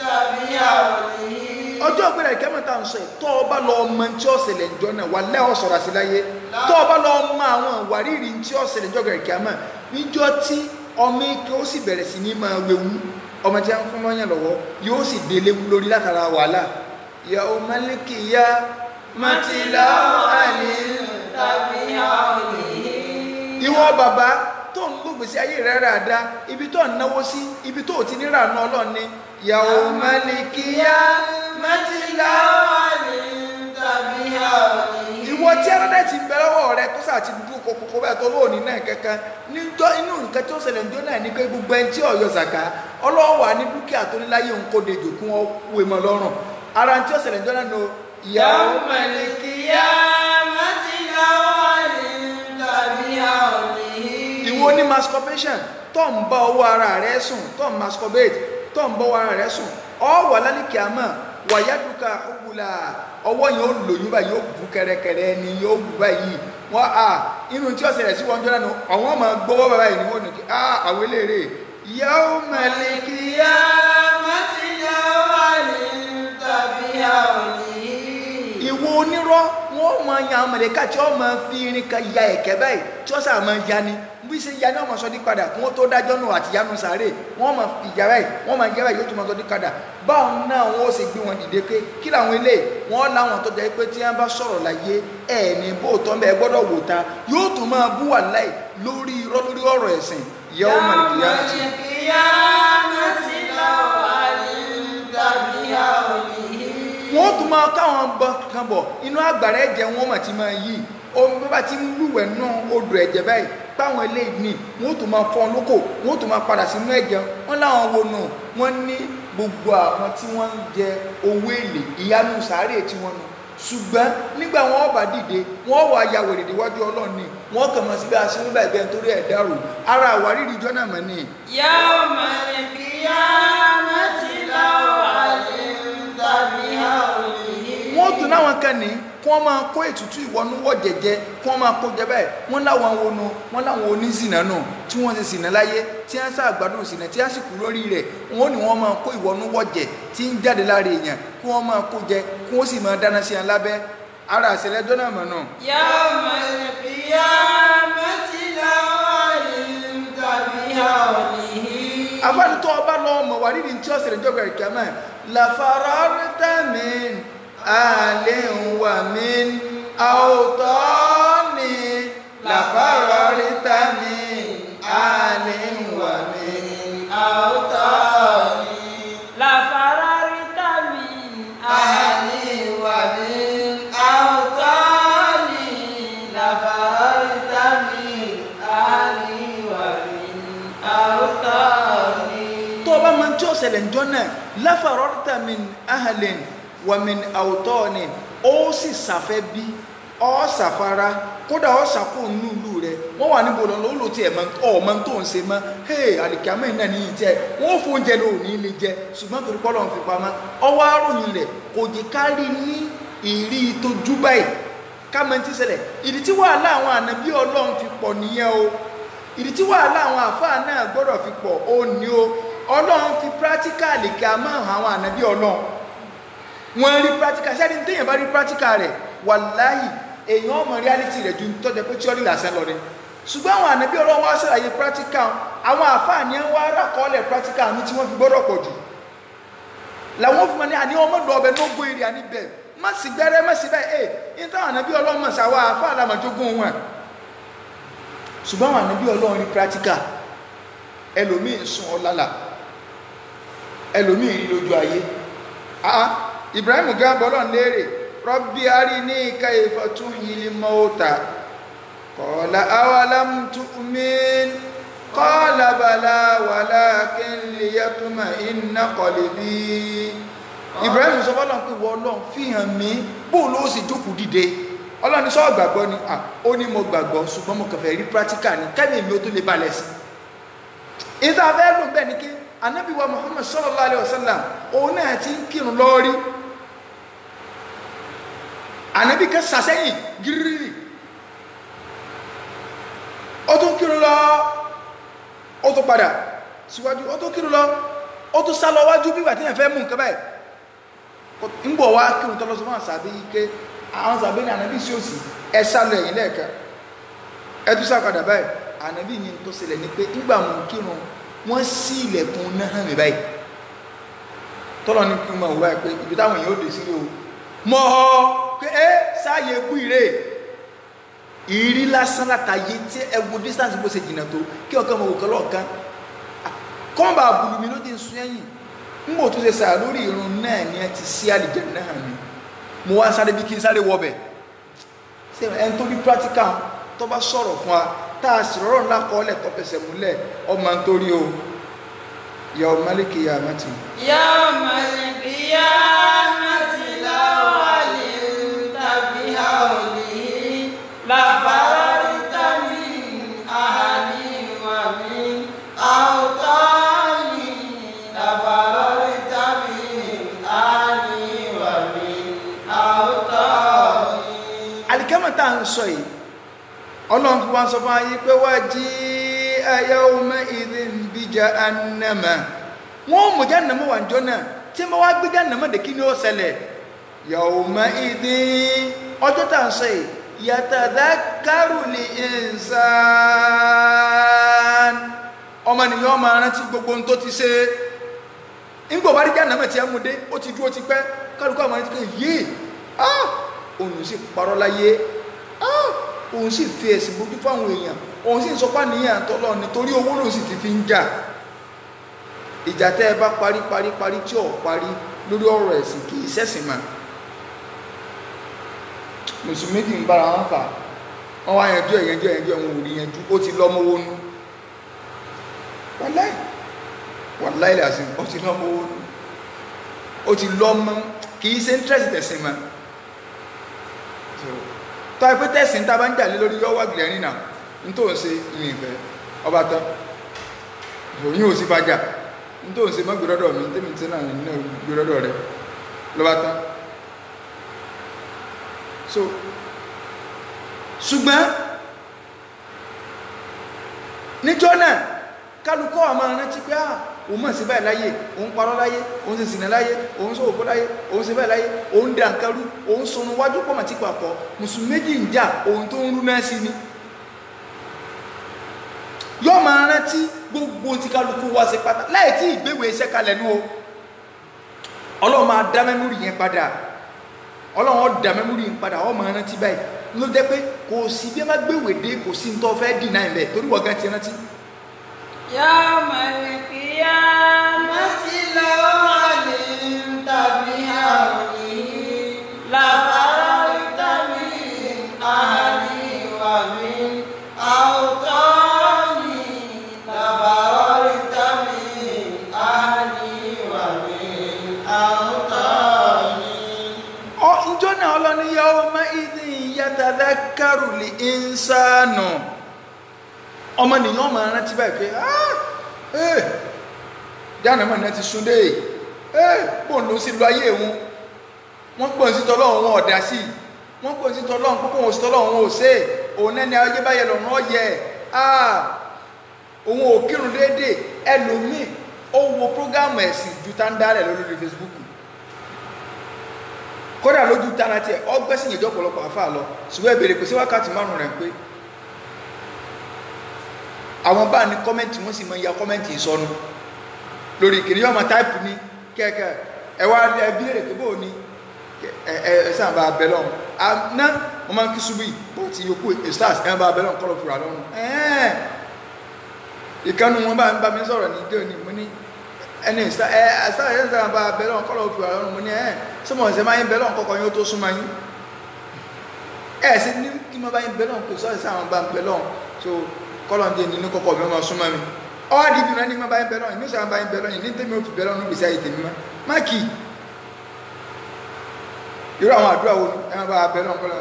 tàbí àòlìhí níjọ́ gbéra ìkẹ́mọ̀ tá à ń sọ yìí tọ́ ọba lọ ọmọ tí ó ṣẹlẹ̀ ńjọ́ náà wà lẹ́ ọ̀sọ̀rọ̀ sí láyé. Tọ́ ọba lọ ọmọ àwọn ìwárìrì tí ike ó sì bẹ̀rẹ̀ sí ní máa wewu ọmọ tí a ń fún lọ́yàn lọ́wọ́ yóò sì ya o maliki ya matila ali tàbí àwòrán ìwọ bàbá tó ń ayé rẹ ràdá ibi tó ń náwó ibi tó ti ní ràánú ọlọ́ọ̀ni ya o maliki ya ìwọ tí ẹrọdẹtì bẹ lọ́wọ́ rẹ tó sà ti dúró kókókó bẹ́ẹ̀ tó lóòní náà kankan níjọ inú nǹkan tó ṣẹlẹ̀ níjọ náà ní pé gbogbo ẹni tí ọyọ zàká ọlọ́wọ́ wà ní dúkìá tó ní láyé òun kó dejò kí wọ́n wé mọ́ lọ́rùn ara tí ó ṣẹlẹ̀ níjọ náà nù. yàwó mẹ̀lìkìyà mẹ́tìlá wà ní tàbí àwọn yìí. ìwọ ní masturbation tó ń bá ọwọ́ ara rẹ sùn tó ń masturbate tó ń bá ọwọ́ ara rẹ sùn ọ̀ wà lálẹ́ kìá mọ́ wàyádùkà òwúlà ọwọ́ yẹn ó lòyún báyìí yóò bu kẹrẹkẹrẹ ni yóò bu báyìí. Wọ́n à inú tí ó ṣẹlẹ̀ sí wọn jọ́nà nù àwọn ọmọ gbowó bàbá yìí ni wọ́n ní kí á àwọn eléèrè. Yàó mẹ́lẹ́kìyà ìwọ onírọ́ wọ́n máa yan àwọn mọ̀lẹ́ká tí wọ́n máa fi irin kan ya ẹ̀kẹ́ báyìí tí wọ́n sáà máa ya ni bí ṣe ya ni wọ́n máa sọ ní padà kí wọ́n tó dájọ́ nù àti yanu sàárè wọ́n fi ìjà báyìí wọ́n máa jẹ́ báyìí yóò tún máa sọ ní padà. Báwọn náà wọ́n sì gbé wọn dìde pé kí làwọn ilé wọ́n láwọn tó jẹ́ pé tí wọ́n bá sọ̀rọ̀ láyé ẹ̀ ní bóòtọ́ ń bẹ ẹ gbọ́dọ̀ wò ta. Yóò tún máa bú wà láì lórí irọ́ lórí ọ̀rọ̀ ẹ̀sìn. Yẹ́wò mọ̀lẹ́kìyà wọ́n tún máa káwọn kan bọ̀. Inú àgbàrá ẹ̀jẹ̀ wọn mà ti máa yí omi bá ti ń lúwẹ̀ náà odò ẹ̀jẹ̀ báyìí báwọn eléyìí ni wọn ó tún máa fọ́n lóko wọn ó tún máa padà sínú ẹ̀jẹ̀. Wọn láwọn wo nù wọn ní gbogbo àwọn tí wọ́n ń jẹ owó èlé ìyanu sàárè tí wọ́n nù. Ṣùgbọ́n nígbà wọn ọba dìde wọn wà ya wèrèdè wájú ọlọ́run ni wọn kàn mọ́ síbi aṣọ nígbà ìbẹ́ nítorí ẹ̀ dàrú ara àwárìrì jọ́nà mọ́ wọ́n tún láwọn kan ní kí wọ́n máa kó ètùtù ìwọ́núwọ́ jẹjẹ kí wọ́n máa kó jẹ báyìí láwọn wọnú wọ́n láwọn oníṣìnà náà tí wọ́n ti ṣìnà láyé tí wọ́n ṣàgbádùn ṣìnà tí wọ́n sì kú lórí rẹ̀ wọ́n ní wọ́n máa kó ìwọ́núwọ́ jẹ tí ń jáde lára èèyàn kí wọ́n máa kó jẹ kí wọ́n sì máa dáná sí wọn lábẹ́ ara àṣẹlẹ̀ jọ́nà mọ̀ náà. yá ọmọ ìyá mẹ́tìlá wà ní tàbí àwọn ìhìn. afáàní tó ọba lọ mọ̀ wà tí ọ̀sẹ̀ rẹ̀ jọ́gbẹ̀rẹ̀ àlẹ́wà min àwòtọ́ni lafararta min àlẹ́wà min àwòtọ́ni. لفررت من أهلي ومن أوطاني لفررت من أهلي ومن أوطاني tó o bá máa ń tí ó ṣẹlẹ̀ ń jọ náà lafararta min ahlin wa min àwòtọ́ni ó sì ṣàfara kódà ọ ìlú rẹ. Wọn wà níbo lọ lọ tiẹ̀ mọ ọmọ tó ń ṣe mọ. Hey ní ìjẹ. Wọn ò fún oúnjẹ ló ní ilé jẹ. Ṣùgbọ́n torí pọlọ ń fi pamọ́ ọwọ́ aróyìn rẹ kò jẹ kárí ní ìrí tó jú báyìí. Ti ṣẹlẹ̀. Ìdí tí wàhálà àwọn ànábí Ọlọ́run fi pọ̀ nìyẹn o. Ìdí tí wàhálà àwọn àfáà náà gbọ́dọ̀ fi pọ̀ ó o. Ọlọ́run fi practically kí àwọn ànábí Ọlọ́run wọ́n rí practical. Sẹ́ni téèyàn bá rí practical rẹ̀ wàláhì èèyàn ọmọ reality rẹ̀ ju tọ́jọ́ pé tíọ́rì lásán lọ rẹ̀ ṣùgbọ́n àwọn ànábí Ọlọ́run wá ṣàlàyé practical. Àwọn àfáàní wá rákọọ́lẹ̀ practical ní tí wọ́n fi gbọ́dọ̀ pọ̀ jù. Làwọn fi mọ̀ ní àní ọmọ lọ ọbẹ̀ ní ogún èrè àníbẹ̀. Má sì gbẹ́rẹ́ má sì bẹ́ẹ̀. Ẹ̀ ní táwọn ànábí Ọlọ́run mọ̀ sáwọ́ àfáà làmọ̀jógún wọn. Ṣùgbọ́n àwọn ànábí Ọlọ́run rí practical. Ẹlòmíì sùn ọlálà. Ẹlòmíì rí lójú ayé. Ah Ibrahim gábọ́ lọ́n léèrè rọ́bí arí ní kayfa tuhyil mauta qala awalam tu'min? Qala bala walakin liyatma'inna qalbi. Ibrahim sọ fọ́lọ́n pé wọ́n lọ́n fi hàn mí. Bóò ló sì jókòó dìde. Ọlọ́ni sọ gbàgbọ́ ni? Ah ó ní mo gbàgbọ́ ṣùgbọ́n mo kẹfẹ́ rí practical ni. Kẹ́mi mi ó tó lè balẹ̀ sí. Ìta fẹ́ lò bẹ́ẹ̀ ni kí Ànábì wa Muhammad sallallahu alaihi wasallam òun náà ti ń kírun lọ́ọ́rí ànábì kan sàsẹ́yìn gírírí ó tún kírun lọ ó tún padà síwájú ó tún kírun lọ ó tún sá lọ wájú bí ìgbà tí yẹn fẹ́ mú nǹkan báyìí. Ń bọ̀ wá kírun tọ́lọ́ sọ fún àṣàbí ike àwọn sàbí ní ànábì sí òsì ẹ sá lọ ẹ̀yìn lẹ́ẹ̀kan. Ẹ tún sá padà báyìí. Ànábì yìí tó ṣẹlẹ̀ ni pé nígbà mú kírun wọ́n sí ilẹ̀kùn náà mí báyìí. Tọ́lọ́ ní kí n máa wá pé ibi táwọn èèyàn ó dé sí o. Mọ́ ọ́ pé ẹ sáàyè kú ire. ìrí lásán látàyè tí ẹ wo distance bó ṣe jìnnà tó kí ọkàn ọmọ òkè lọ́ọ̀kan. Kọ́ńbà bùlùmí ló ti ń sún ẹ̀yìn. Nbò tó ṣe sà lórí irun náà ni ẹ ti sí àlìjẹ̀nà náà mi. Mo wá sáré bí kí n sáré wọbẹ̀. Ṣé ẹn tó bí practical tó bá sọ̀rọ̀ fún wa tá a sì rọrùn lákọọ́lẹ̀ tó fẹsẹ̀ múlẹ̀ ọmọ n torí o. Yà ọ málékè yà á má tá à ń sọ yìí ọlọ́run fi wá sọ fún ayé pé wá jí yawma idhin bi jahannama. Wọ́n mú jahannama wà jọ náà tí wọ́n wá gbé jahannama dé kí ni ó ṣẹlẹ̀? Yawma idhin. Ọjọ́ tá ń sọ yìí yatadhakkaru l-insan. Ọmọnìyàn máa rántí gbogbo ohun tó ti ṣe. Ńgbò bá rí jahannama tí a mú dé ó ti dúró ti pẹ́ kálukú àwọn ẹni tí kò yé ah! Òun sì parọ́ láyé òun sì fi ẹ̀sìn bójú fáwọn èèyàn. Òun sì ń sọpá níyàn tọ́lọ́ nítorí owó lòun sì ti fi ń jà. Ìjà tẹ́ ẹ bá parí parí parí tí ò parí lórí ọ̀rọ̀ ẹ̀sìn kì í ṣẹ̀sìn mà mùsùlùmí kì í bára wọn fà. Wọn wá yanjú ẹ̀ yanjú ẹ̀ yanjú ẹ̀ wọn ò rí yanjú. Ó ti lọ́mọ owó nú wàláì. Wàláì làásìn ó ti lọ́mọ owó nú ó ti lọ́mọ kì í ṣe ń tẹ̀sí tẹ̀sìn mà tọ́ ẹ pé tẹ̀sìn tá a bá ń jà lé lórí yọ́wọ́ àgbẹ̀rìn náà. N tó ń ṣe ìrìn ìfẹ́ ọba tán. Òyìn ò sí fàjà n tó ń ṣe mọ́ gbèrọ́dọ̀ mi. Tẹ́mi tí náà ní gbèrọ́dọ̀ rẹ. Lọ́ba tán. So ṣùgbọ́n níjọ́ náà kálukọ́ àmọ́ rántí pé ah òun mọ̀ sí báyìí láyé òun parọ́ láyé òun sì sìnà láyé òun sọ̀rọ̀ fún láyé òun sì báyìí láyé òun dà nǹkan rú òun sọnù wájú pọ̀ màtí papọ̀. Mùsùlùmí méjì ń jà òun tó ń rú náà sí ni. Yóò máa rántí gbogbo tí kálukú wá sí pátá láì tí ìgbéwèé iṣẹ́ kalẹ̀ nú o. Ọlọ́run máa dá mẹ́mórì yẹn padà. Ọlọ́run ó dá mẹ́mórì yẹn padà ó máa rántí báyìí. Ló jẹ́ pé kò sí bí ẹ má gbéwèé dé kò sí ní tó fẹ́ dì náà ẹ̀ torí wọ́n gan ti rántí يوم القيامة لو علمت بهوله لفررت من أهلي ومن أوطاني لفررت من أهلي ومن أوطاني ọ njọ́ náà ọlọ́ni yawma insanu ọmọnìyàn máa rántí báyìí pé ah eh jáàna mọ̀ náà ti sún dé. Eh bò ló sí lọ ayé wọn? Wọ́n pọ̀ sí tọ́lọ́run wọn ọ̀dá sí. Wọ́n pọ̀ sí tọ́lọ́run púpọ̀ wọn sí tọ́lọ́run wọn ò sé òun náà ni ayé báyẹ̀ lọ́rùn ọ̀yẹ̀ ah òun ò kírun déédéé. Ẹlòmíì ó wo prógámù ẹ̀sìn ju tá ń dálẹ̀ lórí Facebook. Kódà lójú tiẹ̀ ọgbẹ́sìn ìjọ ọ̀pọ̀lọpọ̀ àfà lọ. Ṣùgbọ́n ìbéèrè pèsè wákàtí márùn rẹ̀ pé àwọn bá ní kọ́mẹ́ntì wọ́n sì mọ ya kọ́mẹ́ntì ìsọnu lórí ìkìní yọ́ ma táìpù ní kẹ́ẹ̀kẹ́ ẹwà ẹbí rẹ̀ pé bóò ní? Ẹ̀sán bá bẹ̀ lọ́run àná wọ́n máa ń kí ṣubú yìí. Bó ti yòókù stars ẹ̀ bá bẹ̀ lọ́run kọ́lọ̀ fúra lọ́run ìkànnì wọn bá ń bá mi sọ̀rọ̀ ní ìdí òní mo ní ẹni ẹ ẹsẹ ẹ ẹsẹ àbá bẹlọ kọlọ fi ọ̀rọ̀ mo ní ẹ sọmọ ọsẹ máa ń ẹ mo bá bá bẹlọ so kọlọ ń dé nínú kọkọ mi máa súnmọ́ mi. Ọwọ́ àdìbò náà ní mo bá yín yìí ní sọ àwọn bá yín yìí ní tèmi ò fi bẹlọ ní gbèsè ayé tèmi má kì í irú àwọn àdúrà wo ẹ máa bá bẹlọ kọlọ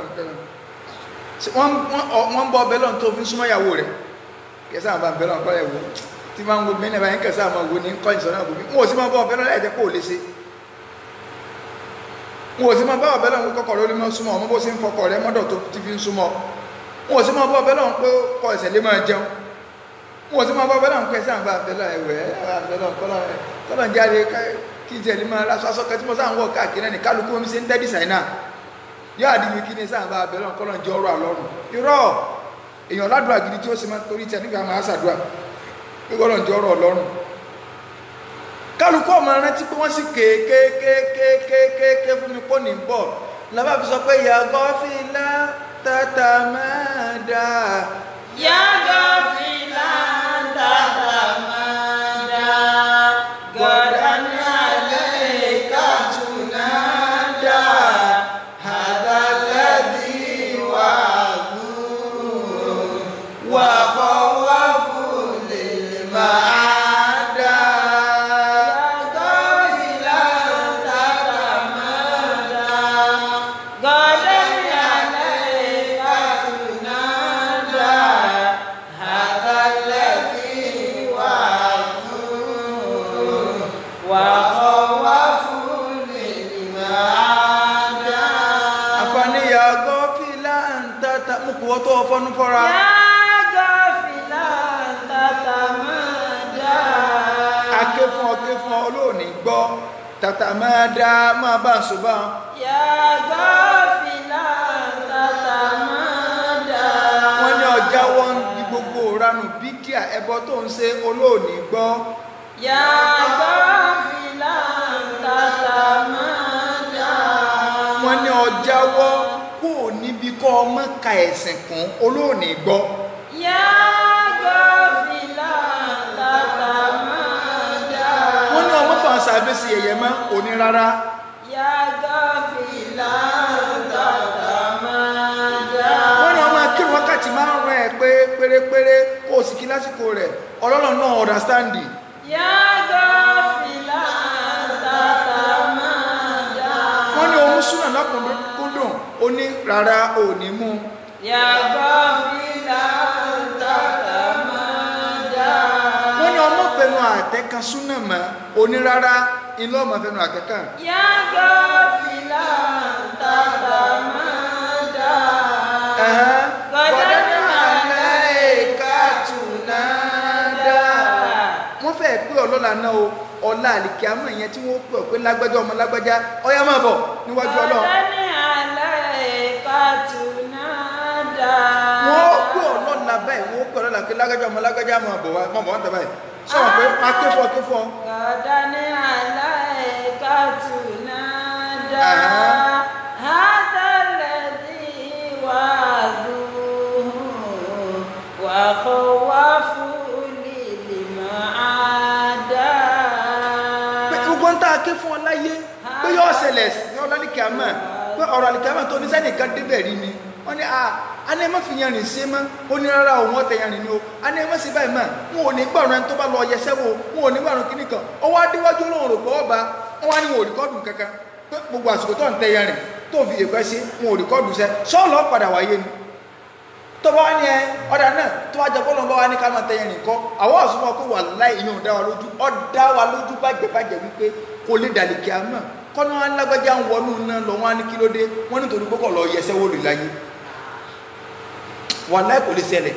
wọn bọ bẹlọ tó fi súnmọ́ ìyàwó rẹ? Kẹsàn án bá bẹlọ kọlọ ẹ wò. Tí máa ń wo báyìí kẹsàn án máa wo ní kọ́ ìsọ̀nà àbòbí wọn ò sí máa bá ọ̀bẹ lọ́la ẹ̀jẹ̀ kó lè ṣe. Wọn ò sí máa bá ń ń wọn ò sí máa bá ọ̀bẹ lọ́la pé kọ́ ẹ̀sẹ̀ lé máa jẹun. Wọn ò máa bá ọ̀bẹ lọ́la pé ẹ̀sẹ̀ àgbà ọ̀bẹ lọ́la ẹ̀wẹ̀ kọ́lọ̀ ń jáde kí jẹ́ ní máa lásọ aṣọ kẹtí mo sáà ń wọ̀ káàkiri ẹni kálukú omi ṣe ń tẹ́ dìsáínà yóò àdìmí kí ni sáà bá ọ̀bẹ lọ́la kọ́lọ̀ ń jẹ́ ọrọ̀ àlọ́run irọ́! Èèyàn ládùúgbà gidi tí ó sì máa torí tẹ nígbà máa ṣàdúrà gbọ́dọ̀ jẹ́ ọ̀rọ̀ ọlọ́run kálukú ọmọ rántí pé wọ́n sì kéèkéèkéèkéèké fún mi pọ́ ní bọ̀. Lábá fi sọ pé yàgò fìlà tata mẹ́ẹ̀dá yàgò fọnú fọ́ra. yàgò fìlà tata máa dá. aké fún ọ ké fún ọ olóòní gbọ́ tata máa dá máa bá ń sọ bá wọn. yàgò fìlà tata máa dá. wọ́n ní ọjà wọn di gbogbo ranù bíkíà ẹbọ tó ń ṣe olóòní gbọ́. yàgò fìlà tata wọ́n ní ọjà wọ́n kọ́ ọmọ ka ẹ̀sìn kún olóòní gbọ́. yá gọ́fìlà tàbá máa dá. wọ́n ní ọmọ fàǹsà abẹ́sí ẹ̀yẹ mọ́ òní rárá. yá gọ́fìlà tàbá máa dá. wọ́n ní ọmọ kí wákàtí máa ń rẹ̀ pé pérépéré kó o sì kí lásìkò rẹ̀ ọlọ́run náà understanding. yá. ó ní rárá ò ní mú. yàgbọ́ mi láǹtà lámà dá. wọ́n ní ọmọ fẹnu àtẹ́kan súnà mọ́ onírárá ilé ọmọ fẹnu àtẹ́kan. yàgbọ́ mi láǹtà lámà dá. Kọ̀dọ́nà aláìka tùnà dá. Wọ́n fẹ́ pé ọlọ́lá náà o ọlá àlìkí àmọ́ ìyẹn tí wọ́n pè ọ́ pé lágbájá ọmọ lágbájá ọyá máa bọ̀ níwájú ọlọ́run tunada. wọ́n pè ọ́ lọ́la báyìí wọ́n pè ọ́ lọ́la pé lágbájá ọmọ lágbájá máa bọ̀ wá máa bọ̀ wá tàbá yìí sọ wọn pé a ké fún ọ ké fún ọ. kàdá ní aláìka tunada. hátàlẹ́dì wà dùn wà láyé pé yóò ṣẹlẹ̀ ní ọlọ́lẹ́kẹ̀ àmọ́ pé ọ̀rọ̀ àlìkí àmọ́ tó ní sẹ́nìkan débẹ̀ rí ni. Wọ́n ní ah a ní ẹ má fi yanrìn ṣe mọ́. Ó ní rárá òun ọ̀tẹ̀ yanrìn ni o. A ní ẹ má ṣe báyìí mọ́. Wọn ò ní gbàrún ẹni tó bá lọ yẹsẹ́ wo wọn ò ní gbàrún kíní kan. Ọwọ́ adéwájú lóhùn rò gbọ́ ọba wọn wá ní wọn ò rìkọ́dù kankan. Pé gbogbo àsìkò tó ń tẹ yanrìn tó fi èpẹ́ sí wọn ò rìkọ́dù sẹ́. Sọ́ọ̀lọ́ padà wáyé ni? Tó bá wá ní ẹ ọ̀dà náà tó wá jẹ bọ́ọ̀lù bá wá ní ká máa tẹ yanrìn kọ́ àwọn àsùnmọ́ pé wà láì ìyẹn ò dá wa lójú. Ọ́ dá wa lójú bàjẹ́ bàjẹ́ wípé kò lè dàlí kí a mọ̀ kọ́nà alágbájá ń wọnú náà lọ wọn á ní kí ló dé? Wọn gbọ́kọ̀ lọ yẹsẹ́ wò lè wọn láì kò lè ṣẹlẹ̀.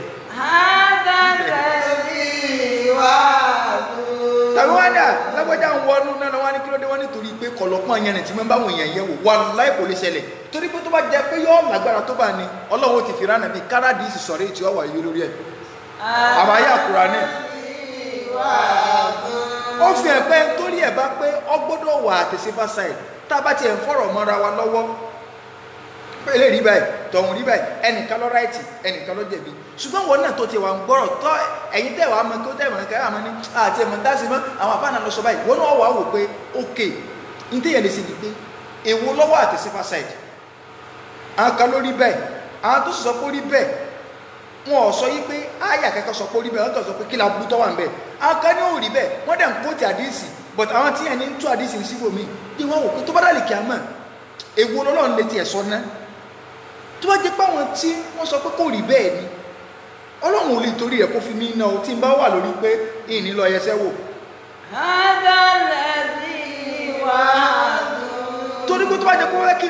tàbí wọn dà lágbájá ń wọnú náà lọ wọn á ní kí ló dé? Wọn pé kọ̀lọ́pọ̀n yẹn tí wọ́n bá wọn yẹn yẹ wò. Wọn láì kò lè ṣẹlẹ̀. Torí pé tó bá jẹ pé yóò lágbára tó bá ní ọlọ́run ti fi ránà bíi káràdì ìsìsọ̀rẹ́ ìtì ọ̀wà yìí lórí ẹ̀. Àbáyé àkùrà ó fi hàn torí ẹ̀ bá pé ọgbọ́dọ̀ wà àtẹ̀sífà sáì tá a bá tiẹ̀ ń fọ̀rọ̀ mọ́ra wa lọ́wọ́ lè rí báyìí tọ̀hún rí báyìí ẹnìkan ló ráìtì ẹnìkan ló jẹ̀bi ṣùgbọ́n wọn náà tó ti wà ń gbọ́rọ̀ tọ́ ẹ̀yin tẹ̀ wá mọ́ kí ó tẹ̀ kẹ́ àmọ́ ní àti ẹ̀mọ́ dá sí mọ́ àwọn àfáànà lọ sọ báyìí wọn náà wà wò pé ok ní tẹ̀yẹ̀ lè ṣe pé èwo lọ́wọ́ àtẹ̀sífà sáì àwọn rí bẹ́ẹ̀ àwọn tó sọ pé rí bẹ́ẹ̀ wọn ò sọ yí pé àyà kẹkọ sọ pé orí bẹ́ẹ̀ wọn kàn sọ pé kí la burú tọ́ wà ń bẹ̀. Aká ní òòrì bẹ́ẹ̀ wọ́n dẹ̀ ń kó ti àdíìsì but àwọn tí yẹn ní tú àdíìsì síbò mí bí wọ́n wò pé tó bá dà lè kí a mọ̀ èwo lọ́lọ́run lè tiẹ̀ sọ ná? Tó bá jẹ́ pé àwọn tí wọ́n sọ pé kò rí bẹ́ẹ̀ ni ọlọ́run ò lè torí rẹ̀ kó fi mí ná o tí n bá wà lórí pé ìní lọ yẹsẹ́ wò. torí pé tó bá jẹ́ pé wọ́n fẹ́ kí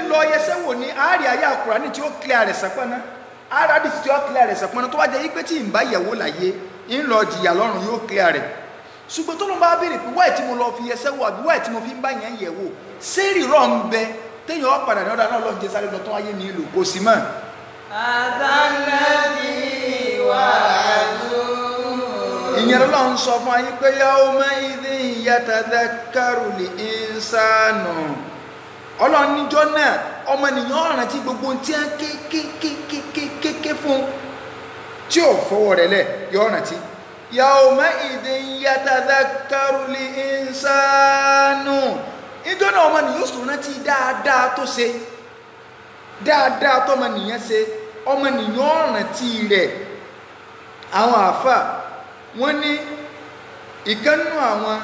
ara ti yọ clear rẹ̀ sẹ̀pọ̀nà tó bá jẹ́ wípé tí ì ń bá ìyàwó láyé ń lọ jìyà lọ́rùn yóò clear rẹ̀ ṣùgbọ́n tó ló ń bá béèrè pé wáyé tí mo lọ fi ẹsẹ̀ wò àbí wáyé tí mo fi ń bá yẹn yẹ̀ wò sẹ́ẹ̀rì rọ̀ ń bẹ téèyàn ọ̀ padà ní ọ̀dà náà lọ́ọ́ sáré lọ tó mi lò kò sí mọ́. àtàlẹ́bí wà á dùn. ìyẹn ló ń sọ fún ayé pé yàwó mẹ́ ọlọ́run níjọ́ náà ọmọnìyàn ọ̀ràn tí gbogbo tí a kékékékékéké fún. Tí ò fọwọ́ rẹ̀ lẹ̀ yọ ọ̀ràn tí yawma idhin yatadhakkaru l-insanu. Níjọ́ náà ọmọnìyàn ó sọ̀rọ̀ rántí dáadáa tó ṣe. Dáadáa tó ọmọnìyàn ṣe ọmọnìyàn ọ̀ràn tí rẹ̀. Àwọn àáfàá wọ́n ní ìkánnú àwọn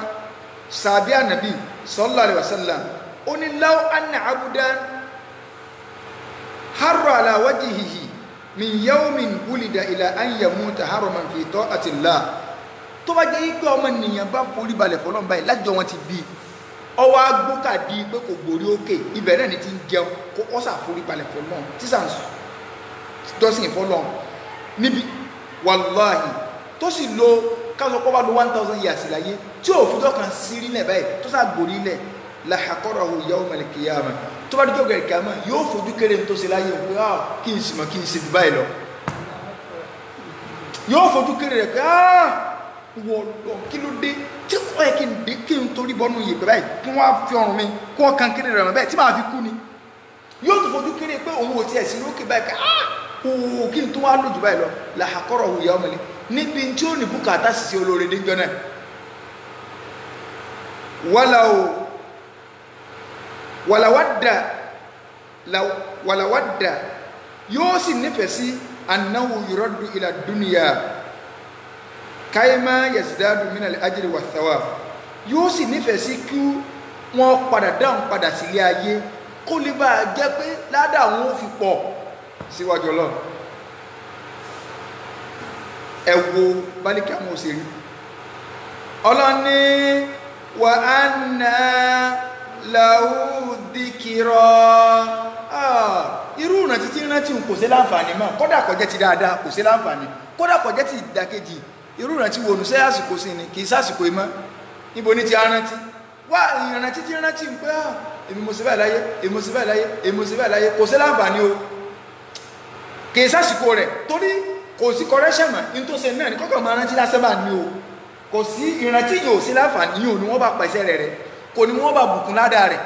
sàbí ànàbí sallallahu alaihi wasallam ó ní law anna abudan harra ala wajhihi min yawmin wulida ila an yamuta haraman fi ta'ati Allah tó bá jẹ́ pé ọmọ nìyàn bá forí balẹ̀ fọlọ́n báyìí lájọ wọn ti bí ọwọ́ agbókàdí pé kò gbórí òkè ibẹ̀ náà ni ti ń jẹun kó ọ́sà forí balẹ̀ fọlọ́n tíṣà ń sùn jọ́sìn fọ́lọ́n níbi wàláhì tó sì lo káṣọ pọ́ bá lo one thousand years láyé tí ò fi dọ́kan sí rí lẹ̀ báyìí tó sá gbòrí lẹ̀ làhàkọ́rọ̀ yawm al-qiyamah tó bá díjọ́ gẹ̀rẹ̀ kìámà yóò fojú kéré tó ṣe láyé pé ah kí n sì mọ̀ kí n ṣe jù báyìí lọ. yóò fojú kéré rẹ̀ pé ah wọ lọ kí ló dé? Tí kò yẹ kí n dé kí n torí bọ́nú yìí pé báyìí? Kí wọ́n á fi ọrùn mi kí wọ́n kan kéré rẹ̀ mọ́ bẹ́ẹ̀ tí fi kú ni. yóò tó fojú kéré pé òun ò tiẹ̀ sí lókè báyìí pé ah ooo kí n tó wá lójú báyìí lọ. yà ọmọ ni níbi tí ó ní bùkátà sì sí olóore níjọ náà. wàlà o wàlàwàdà wàlàwàdà yóò sì nífẹ̀ẹ́ sí annahu yuraddu ila duniya kaima yasidadu min al-ajri wa thawab yóò sì nífẹ̀ẹ́ sí kí wọ́n padà dáhùn padà sílé ayé kó lè bá a jẹ́ pé ládàá wọn ò fi pọ̀ síwájú ọlọ́run. Ẹ wo bálíkì àwọn òṣèré. Ọlọ́ni wà láwùdíkìrọ̀ irú ìrántí tí rántí kò sí láǹfààní mọ́. Kódà kò jẹ́ ti dáadáa kò sí láǹfààní. Kódà kò jẹ́ ti ìdàkejì. Irú ìrántí wo nù sẹ́ àsìkò sí ni? Kì í sásìkò ìmọ̀ níbo ní ti rántí? Wá ìrántí tí rántí ń pé èmi mo sì báyìí láyé èmi mo sì báyìí láyé èmi mo sì báyìí láyé. Kò sí láǹfààní o. Kì í sásìkò rẹ̀ torí kò sí correction mọ́. Ní tó ṣe náà ní kọ́kọ́ máa rántí lásán bá ní o. Kò sí ìrántí yìí ò sí láǹfààní. Yìí ò wọ́n bá pẹ̀sẹ̀ rẹ̀ rẹ̀ kò ní wọ́n bá bùkún ládàá rẹ̀.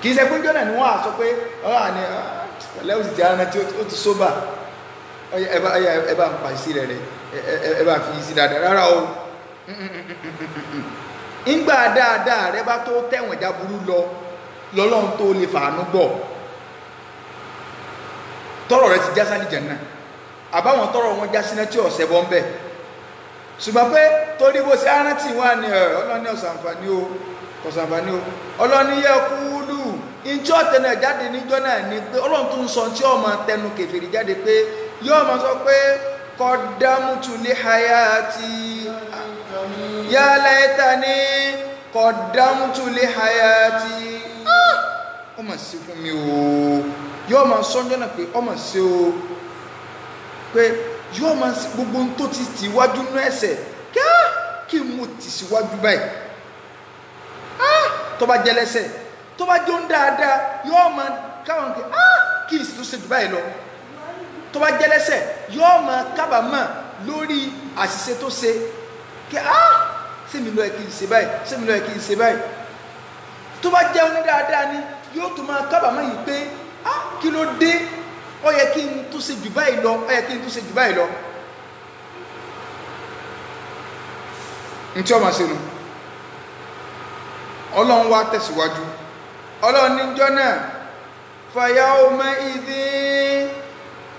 Kì í ṣe jọ́nà ni wọ́n á sọ pé ọ́ àní pẹ̀lẹ́ òsì ti rántí ó ti sóbà. Ẹ bá ń pa sí rẹ̀ rẹ̀. Ẹ bá fi sí dáadáa. Rárá o. <laughs> Ńgbà dáadáa rẹ bá tó tẹ̀wọ̀n jáburú lọ lọ́lọ́run tó lè fàánú gbọ́. Tọrọ rẹ ti já sálì jẹ̀nà àbáwọn tọrọ wọn já síná tí ọ̀sẹ̀ bọ́ ń bẹ̀ ṣùgbọ́n pé torí bó ṣe arántí wọn ni ọlọ́ni ọ̀sànfàní o ọ̀sànfàní o. Ọlọ́ni yẹ kúlù ìjọ tẹnu jáde níjọ náà ni pé ọlọ́run tó ń sọ tí ọmọ tẹnu kẹfìrí jáde pé yóò máa sọ pé kọ́dámùtù lé hayati ya laitani kọ́dámùtù lé hayati. Ọmọ sí fún mi o. Yóò máa sọ́njọ́ náà pé ọmọ sí o. Pé yóò máa sí gbogbo tó ti tì wájú ní ẹsẹ̀ kí á kí mo tì síwájú báyìí. Tó bá jẹ́ lẹ́sẹ̀ tó bá jó ń dáadáa yóò máa káwọn kí kí n sì tó ṣe jù báyìí lọ. Tó bá jẹ́ lẹ́sẹ̀ yóò máa kábàámọ̀ lórí àṣìṣe tó ṣe. Kí á sẹ́mi lọ́ọ́ kí n ṣe báyìí? Sẹ́mi lọ́ọ́ kí n ṣe báyìí? Tó bá jẹ́ oní dáadáa ni yóò tún máa kábàámọ̀ yìí pé kí ló dé ó yẹ kí n tún ṣe jù báyìí lọ ó yẹ kí n tún ṣe jù báyìí lọ. Ntí ọmọ sínú ọlọ́run wá tẹ̀síwájú. Ọlọ́run níjọ́ náà fayawma idhin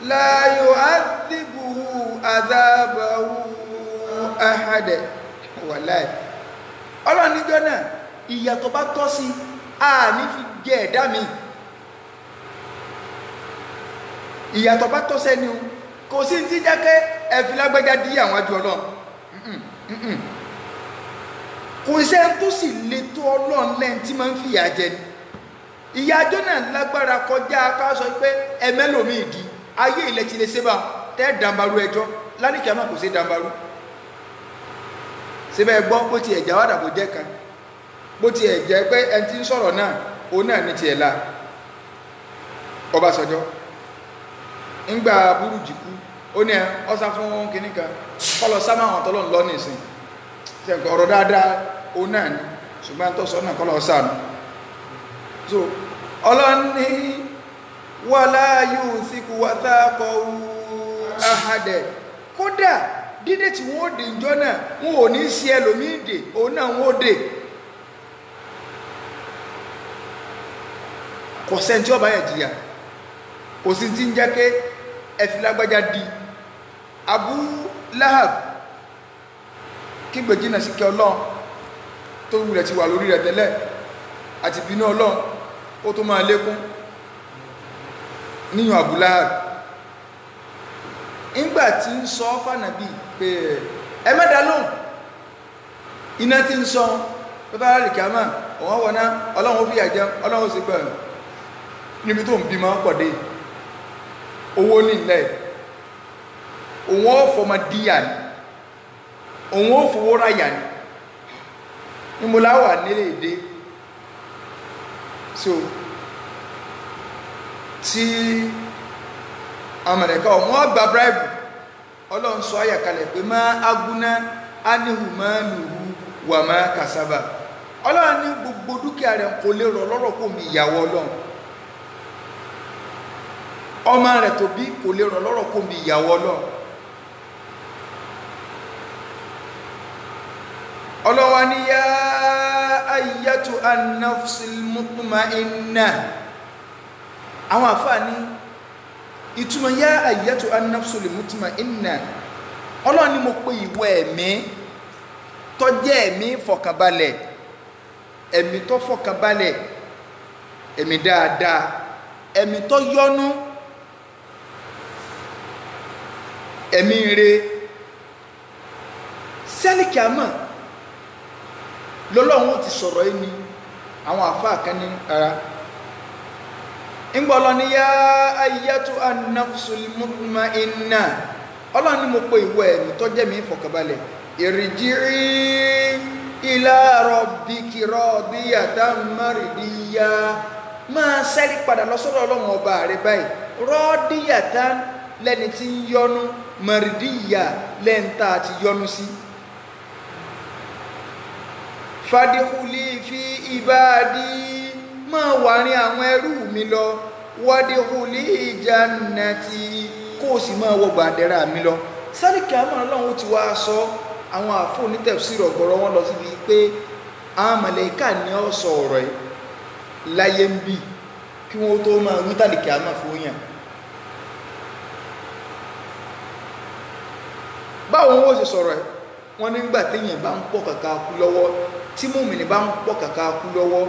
la yu'adhibuhu adhabahu ahad. Wàláì. Ọlọ́run níjọ́ náà ìyàtọ̀ bá tọ́ sí àní fi jẹ ẹ̀dá mi ìyàtọ̀ bá tọ́ sẹ́ni o. Kò sí ti jẹ́ pé ẹ̀fí lágbẹ́já dí àwọn àjọ ọlọ́run. Kò sẹ́ tó sì le tó ọlọ́run lẹ́yìn tí máa ń fìyà jẹ ni. Ìyà àjọ náà lágbára kọjá ká sọ pé ẹmẹ́lòmí ìdí. Ayé ilẹ̀ ti lè ṣe bá tẹ́ dàmbarú ẹjọ́ lálẹ́kì àmọ́ kò sí dàmbarú. Síbẹ̀ gbọ́? Bó ti ẹ̀já wàdà bó jẹ́ kan. Bó ti ẹ̀jẹ́ pé ẹni tí ń sọ̀rọ̀ náà òun náà ní tiẹ̀ la. Ọbásanjọ́ ńgbà burújì kú ó ní ẹ ọ́sá fún kìíní kan. Kọ́lọ̀ sámà àwọn tọ́lọ́ ń lọ nìsín tẹ̀kọ̀ ọ̀rọ̀ dáadáa? Ó náà ní ṣùgbọ́n tó sọ náà kọ́lọ̀ sànù so ọlọ́ni wala yusiku wathaqahu ahadẹ kódà dídé tí wọ́n dè ìjọ náà wọn ò ní sí ẹlòmíì dè òun náà wọ́n dè kò sẹ́ni tí ọba yẹn jìyà. Kò sí ti ń jẹ́ pé ẹ̀fí lágbájá di. Abu Lahab kí gbèjìnà sí kí ọlọ́run tó wulẹ̀ ti wà lórí rẹ̀ tẹ́lẹ̀ àti bínú ọlọ́run ó tó máa lékún níyàn Abu Lahab. Ńgbà tí ń sọ fànàbí pé ẹ mẹ́ta lóhùn. Iná tí ń sọ rárì kàmá òun wọná ọlọ́run ó fi àjẹun ọlọ́run ó sì gbẹ̀rẹ̀ níbi tó ń bí máa ń pọ̀ dé owó nílẹ̀. Òun ó fọmọ díyà ni. Òun ó fowó ráyà ni. Ìmúláwà nílé èdè? So tí amẹ̀rẹ̀ká wọ́n gba bribe ọlọ́run sọ pé má agúná ánihu máa lùhú wà má kàsábà. Ọlọ́run ní gbogbo dúkìá rẹ̀ kò lè rọ̀ lọ́rọ̀ kò mi ìyàwó ọlọ́run ọmọ rẹ̀ tó bí kò lè rọ̀ lọ́rọ̀ kò mi ìyàwó ọlọ́run. Ọlọ́wà ní yá ayyatu annafsil mutma'inna. Àwọn àfáà ní ìtumọ̀ yá ayyatu annafsil mutma'inna. Ọlọ́wà ní mo pé ìwọ ẹ̀mí tó jẹ́ ẹ̀mí fọkànbalẹ̀ ẹ̀mí tó fọkànbalẹ̀ ẹ̀mí dáadáa ẹ̀mí tó yọ́nú ẹ̀mí re sẹ́lìkì àmọ́ lọ́lọ́run ó ti sọ̀rọ̀ yìí ni àwọn àfáà kan ní ara ńgbọ́lọ́ ní yá ayyatu an-nafsul mutma'inna. Ọlọ́run ní mo pe ìwọ ẹ̀mí tó jẹ́ mi fọ̀kànbalẹ̀. Irji'i ila rabbiki radiyatan mardiyya máa sẹ́rí padà lọ sọ́dọ̀ ọlọ́run ọba rẹ báyìí. Radiyatan lẹ́ni tí ń yọnu mardiyya lẹ́ńtà àti yọnu sí. Fadikuli fi ibadi máa wà ní àwọn ẹrú mi lọ. Wadikuli jannati kó o sì máa wọ gbàdẹ́rà mi lọ. Sáríkì àmọ́ ọlọ́run ti wá sọ àwọn àfọ onítẹ̀síìrì ọ̀gọ̀rọ̀ wọn lọ síbi pé àwọn mọ̀lẹ́kà ní ọ sọ ọ̀rọ̀ ẹ̀ láyé ń bì kí wọ́n tó máa wí tàlìkì àmọ́ fún yàn báwo wọ́n ṣe sọ̀rọ̀ ẹ̀? Wọ́n nígbà téèyàn bá ń pọ̀ kàkà kú lọ́wọ́ tí mùmìnì bá ń pọ̀ kàkà kú lọ́wọ́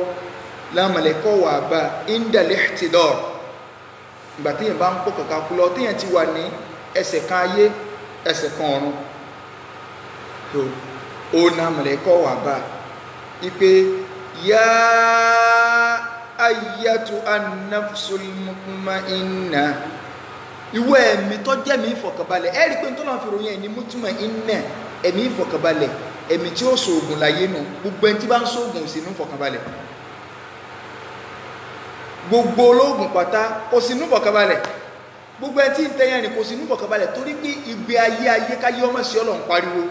lámàlẹ́kọ̀ wà bá indalẹ̀ ti ìgbà téèyàn bá ń pọ̀ kàkà kú lọ́wọ́ téèyàn ti wà ní ẹsẹ̀ kan ayé ẹsẹ̀ kan ọ̀run. Ó lámàlẹ́kọ̀ wà bá. Ipe yá ayyatu an-nafsul mutma'inna ìwọ ẹ̀mí tó jẹ́ mi ìfọ̀kànbalẹ̀. Ẹ̀rí pé tó náà fi ròyìn ẹni mutma'inna ẹ̀mí ìfọ̀kànbalẹ̀ ẹ̀mí tí ó sòògùn láyé nù. Gbogbo ẹni tí bá ń sòògùn sínú ìfọ̀kànbalẹ̀. Gbogbo olóògùn pátá kò sínú ìfọ̀kànbalẹ̀. Gbogbo ẹni tí ń tẹ́yàn ní kò sínú ìfọ̀kànbalẹ̀ torí pé ìgbé ayé ayé káyé ọmọ sí ọlọ́run pariwo.